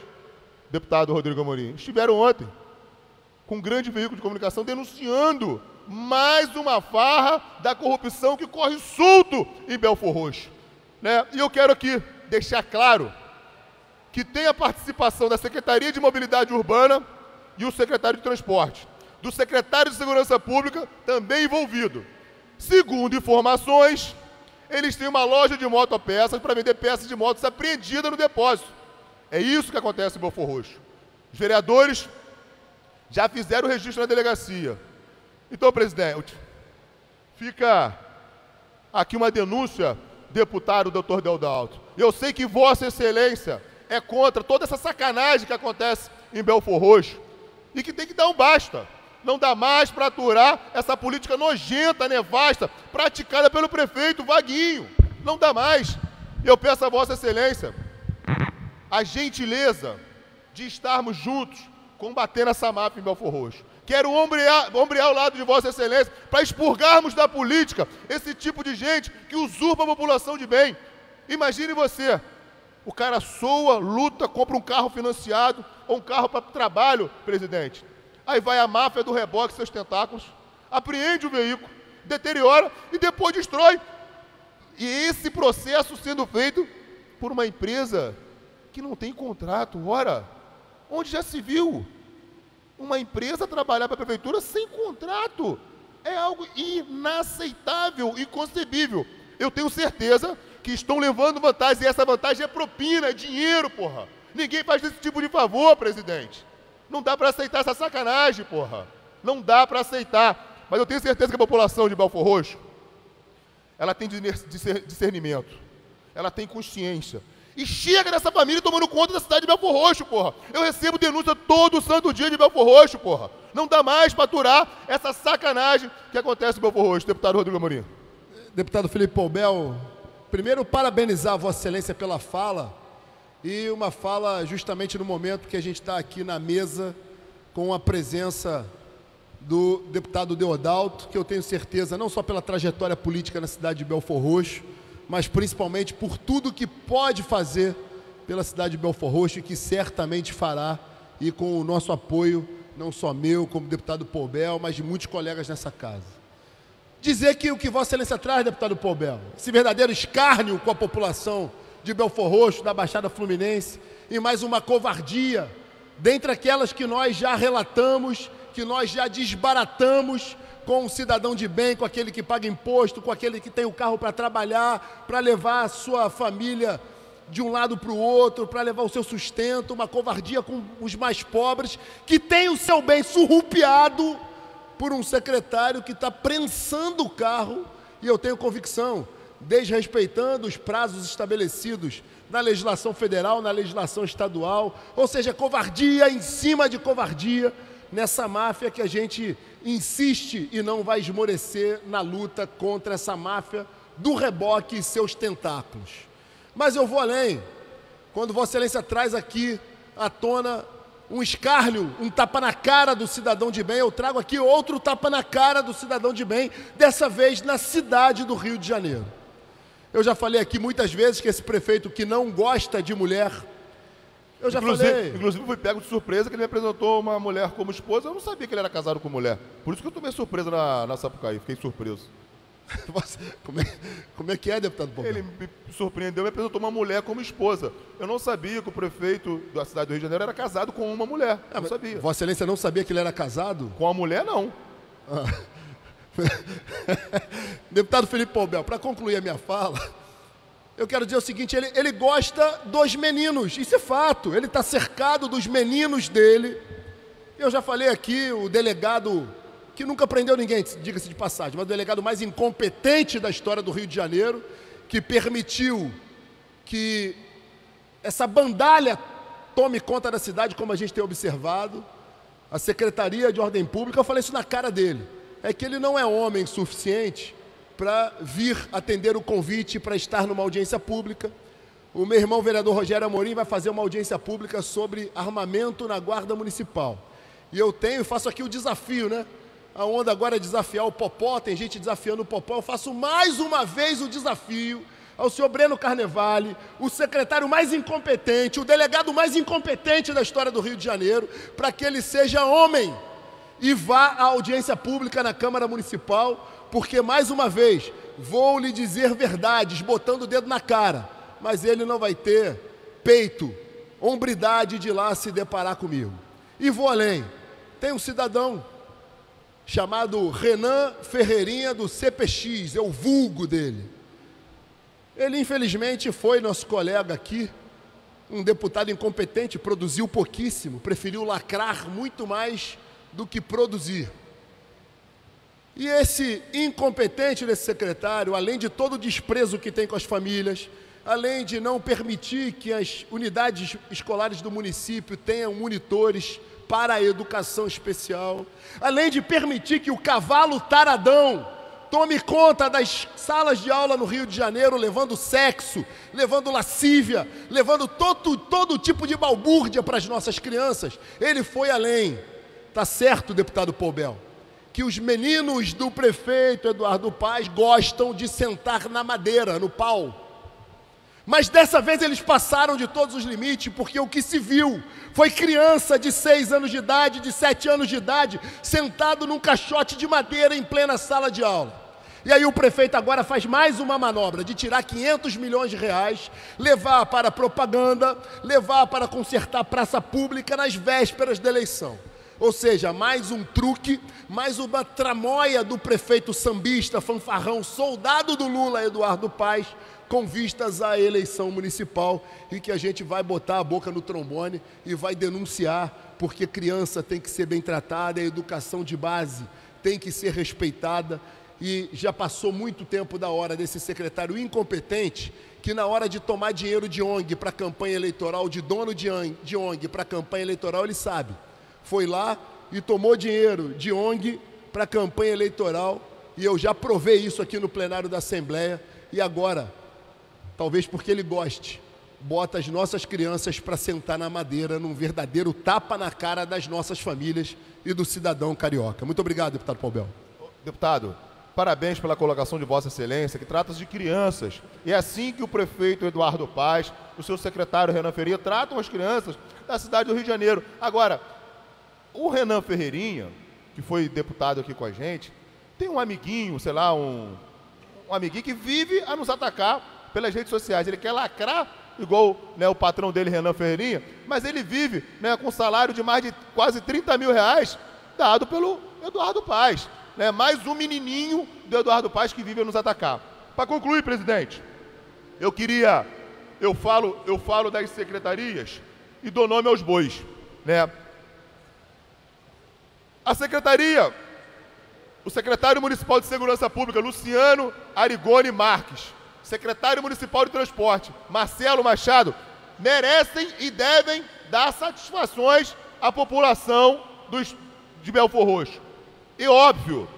deputado Rodrigo Amorim, estiveram ontem com um grande veículo de comunicação denunciando mais uma farra da corrupção que corre solto em Belfor Roxo. Né? E eu quero aqui deixar claro que tem a participação da Secretaria de Mobilidade Urbana e o secretário de Transporte, do secretário de Segurança Pública também envolvido. Segundo informações, eles têm uma loja de motopeças para vender peças de motos apreendidas no depósito. É isso que acontece em Belfor Roxo. Os vereadores já fizeram o registro na delegacia. Então, presidente, fica aqui uma denúncia, deputado doutor Deodalto. Eu sei que Vossa Excelência é contra toda essa sacanagem que acontece em Belfor Roxo e que tem que dar um basta. Não dá mais para aturar essa política nojenta, nevasta, praticada pelo prefeito Vaguinho. Não dá mais. Eu peço a Vossa Excelência a gentileza de estarmos juntos combatendo essa máfia em Belfor Roxo. Quero ombrear, ombrear ao lado de Vossa Excelência para expurgarmos da política esse tipo de gente que usurpa a população de bem. Imagine você, o cara soa, luta, compra um carro financiado ou um carro para trabalho, presidente. Aí vai a máfia do reboque, seus tentáculos, apreende o veículo, deteriora e depois destrói. E esse processo sendo feito por uma empresa que não tem contrato. Ora, onde já se viu uma empresa trabalhar para a prefeitura sem contrato? É algo inaceitável, inconcebível. Eu tenho certeza que estão levando vantagem, e essa vantagem é propina, é dinheiro, porra. Ninguém faz esse tipo de favor, presidente. Não dá para aceitar essa sacanagem, porra. Não dá para aceitar. Mas eu tenho certeza que a população de Belfor Roxo, ela tem discernimento, ela tem consciência. E chega dessa família tomando conta da cidade de Belfor Roxo, porra. Eu recebo denúncia todo santo dia de Belfor Roxo, porra. Não dá mais para aturar essa sacanagem que acontece em Belfor Roxo, deputado Rodrigo Amorim. Deputado Felipe Poubel, primeiro parabenizar a Vossa Excelência pela fala e uma fala justamente no momento que a gente está aqui na mesa com a presença do deputado Deodalto, que eu tenho certeza, não só pela trajetória política na cidade de Belfor Roxo, mas principalmente por tudo que pode fazer pela cidade de Belfor Roxo e que certamente fará, e com o nosso apoio, não só meu, como deputado Poubel, mas de muitos colegas nessa casa. Dizer que o que Vossa Excelência traz, deputado Poubel, esse verdadeiro escárnio com a população de Belfor Roxo, da Baixada Fluminense, e mais uma covardia, dentre aquelas que nós já relatamos, que nós já desbaratamos com o cidadão de bem, com aquele que paga imposto, com aquele que tem o carro para trabalhar, para levar a sua família de um lado para o outro, para levar o seu sustento, uma covardia com os mais pobres, que tem o seu bem surrupiado por um secretário que está prensando o carro, e eu tenho convicção desrespeitando os prazos estabelecidos na legislação federal, na legislação estadual, ou seja, covardia em cima de covardia nessa máfia que a gente insiste e não vai esmorecer na luta contra essa máfia do reboque e seus tentáculos. Mas eu vou além. Quando Vossa Excelência traz aqui à tona um escárnio, um tapa na cara do cidadão de bem, eu trago aqui outro tapa na cara do cidadão de bem, dessa vez na cidade do Rio de Janeiro. Eu já falei aqui muitas vezes que esse prefeito que não gosta de mulher, eu já inclusive, falei. Inclusive, fui pego de surpresa que ele me apresentou uma mulher como esposa. Eu não sabia que ele era casado com mulher. Por isso que eu tomei surpresa na, na Sapucaí. Fiquei surpreso. como, é, como é que é, deputado Pompeu? Ele me surpreendeu e me apresentou uma mulher como esposa. Eu não sabia que o prefeito da cidade do Rio de Janeiro era casado com uma mulher. Eu Ah, não sabia. Vossa Excelência não sabia que ele era casado? Com a mulher, não. Ah. Deputado Felipe Pombel, para concluir a minha fala, eu quero dizer o seguinte: ele, ele gosta dos meninos, isso é fato. Ele está cercado dos meninos dele. Eu já falei aqui, o delegado que nunca prendeu ninguém, diga-se de passagem, mas o delegado mais incompetente da história do Rio de Janeiro, que permitiu que essa bandalha tome conta da cidade, como a gente tem observado. A Secretaria de Ordem Pública, eu falei isso na cara dele. É que ele não é homem suficiente para vir atender o convite para estar numa audiência pública. O meu irmão, vereador Rogério Amorim, vai fazer uma audiência pública sobre armamento na Guarda Municipal. E eu tenho, faço aqui o desafio, né? A onda agora é desafiar o Popó, tem gente desafiando o Popó. Eu faço mais uma vez o desafio ao senhor Breno Carnevale, o secretário mais incompetente, o delegado mais incompetente da história do Rio de Janeiro, para que ele seja homem e vá à audiência pública na Câmara Municipal, porque, mais uma vez, vou lhe dizer verdades, botando o dedo na cara, mas ele não vai ter peito, hombridade de lá se deparar comigo. E vou além. Tem um cidadão chamado Renan Ferreirinha do CPX, é o vulgo dele. Ele, infelizmente, foi nosso colega aqui, um deputado incompetente, produziu pouquíssimo, preferiu lacrar muito mais do que produzir. E esse incompetente desse secretário, além de todo o desprezo que tem com as famílias, além de não permitir que as unidades escolares do município tenham monitores para a educação especial, além de permitir que o cavalo taradão tome conta das salas de aula no Rio de Janeiro, levando sexo, levando lascívia, levando todo, todo tipo de balbúrdia para as nossas crianças. Ele foi além. Tá certo, deputado Poubel, que os meninos do prefeito Eduardo Paz gostam de sentar na madeira, no pau. Mas dessa vez eles passaram de todos os limites, porque o que se viu foi criança de seis anos de idade, de sete anos de idade, sentado num caixote de madeira em plena sala de aula. E aí o prefeito agora faz mais uma manobra de tirar 500 milhões de reais, levar para propaganda, levar para consertar praça pública nas vésperas da eleição. Ou seja, mais um truque, mais uma tramóia do prefeito sambista, fanfarrão, soldado do Lula, Eduardo Paes, com vistas à eleição municipal e que a gente vai botar a boca no trombone e vai denunciar, porque criança tem que ser bem tratada, a educação de base tem que ser respeitada e já passou muito tempo da hora desse secretário incompetente que na hora de tomar dinheiro de ONG para campanha eleitoral, de dono de ONG para campanha eleitoral, ele sabe. Foi lá e tomou dinheiro de ONG para campanha eleitoral e eu já provei isso aqui no plenário da Assembleia e agora talvez porque ele goste, bota as nossas crianças para sentar na madeira num verdadeiro tapa na cara das nossas famílias e do cidadão carioca. Muito obrigado, deputado Paubel. Deputado, parabéns pela colocação de Vossa Excelência, que trata de crianças. E é assim que o prefeito Eduardo Paz, o seu secretário Renan Ferreira tratam as crianças da cidade do Rio de Janeiro. Agora, o Renan Ferreirinha, que foi deputado aqui com a gente, tem um amiguinho, sei lá, um, um amiguinho que vive a nos atacar pelas redes sociais. Ele quer lacrar, igual né, o patrão dele, Renan Ferreirinha, mas ele vive né, com um salário de mais de quase 30 mil reais dado pelo Eduardo Paz. Né, mais um menininho do Eduardo Paz que vive a nos atacar. Para concluir, presidente, eu queria, eu falo, eu falo das secretarias e dou nome aos bois. Né? A secretaria, o secretário municipal de Segurança Pública, Luciano Arigone Marques, secretário municipal de Transporte, Marcelo Machado, merecem e devem dar satisfações à população dos, de Belfor Roxo. E óbvio,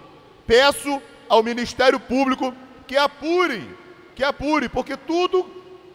peço ao Ministério Público que apure, que apure, porque tudo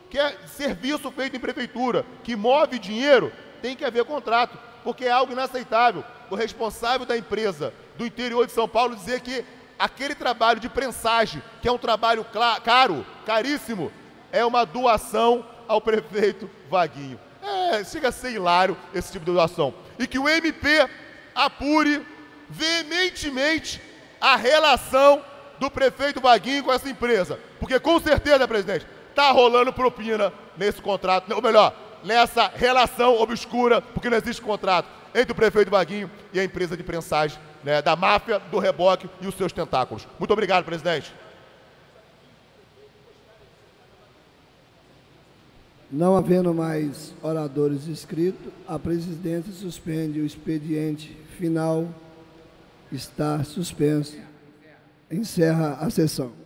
que é serviço feito em prefeitura, que move dinheiro, tem que haver contrato porque é algo inaceitável o responsável da empresa do interior de São Paulo dizer que aquele trabalho de prensagem, que é um trabalho caro, caríssimo, é uma doação ao prefeito Vaguinho. É, chega a ser hilário esse tipo de doação. E que o MP apure veementemente a relação do prefeito Vaguinho com essa empresa. Porque com certeza, presidente, está rolando propina nesse contrato, ou melhor, nessa relação obscura, porque não existe contrato entre o prefeito Vaguinho e a empresa de prensagem né, da máfia, do reboque e os seus tentáculos. Muito obrigado, presidente. Não havendo mais oradores inscritos, a presidência suspende o expediente final. Está suspenso. Encerra a sessão.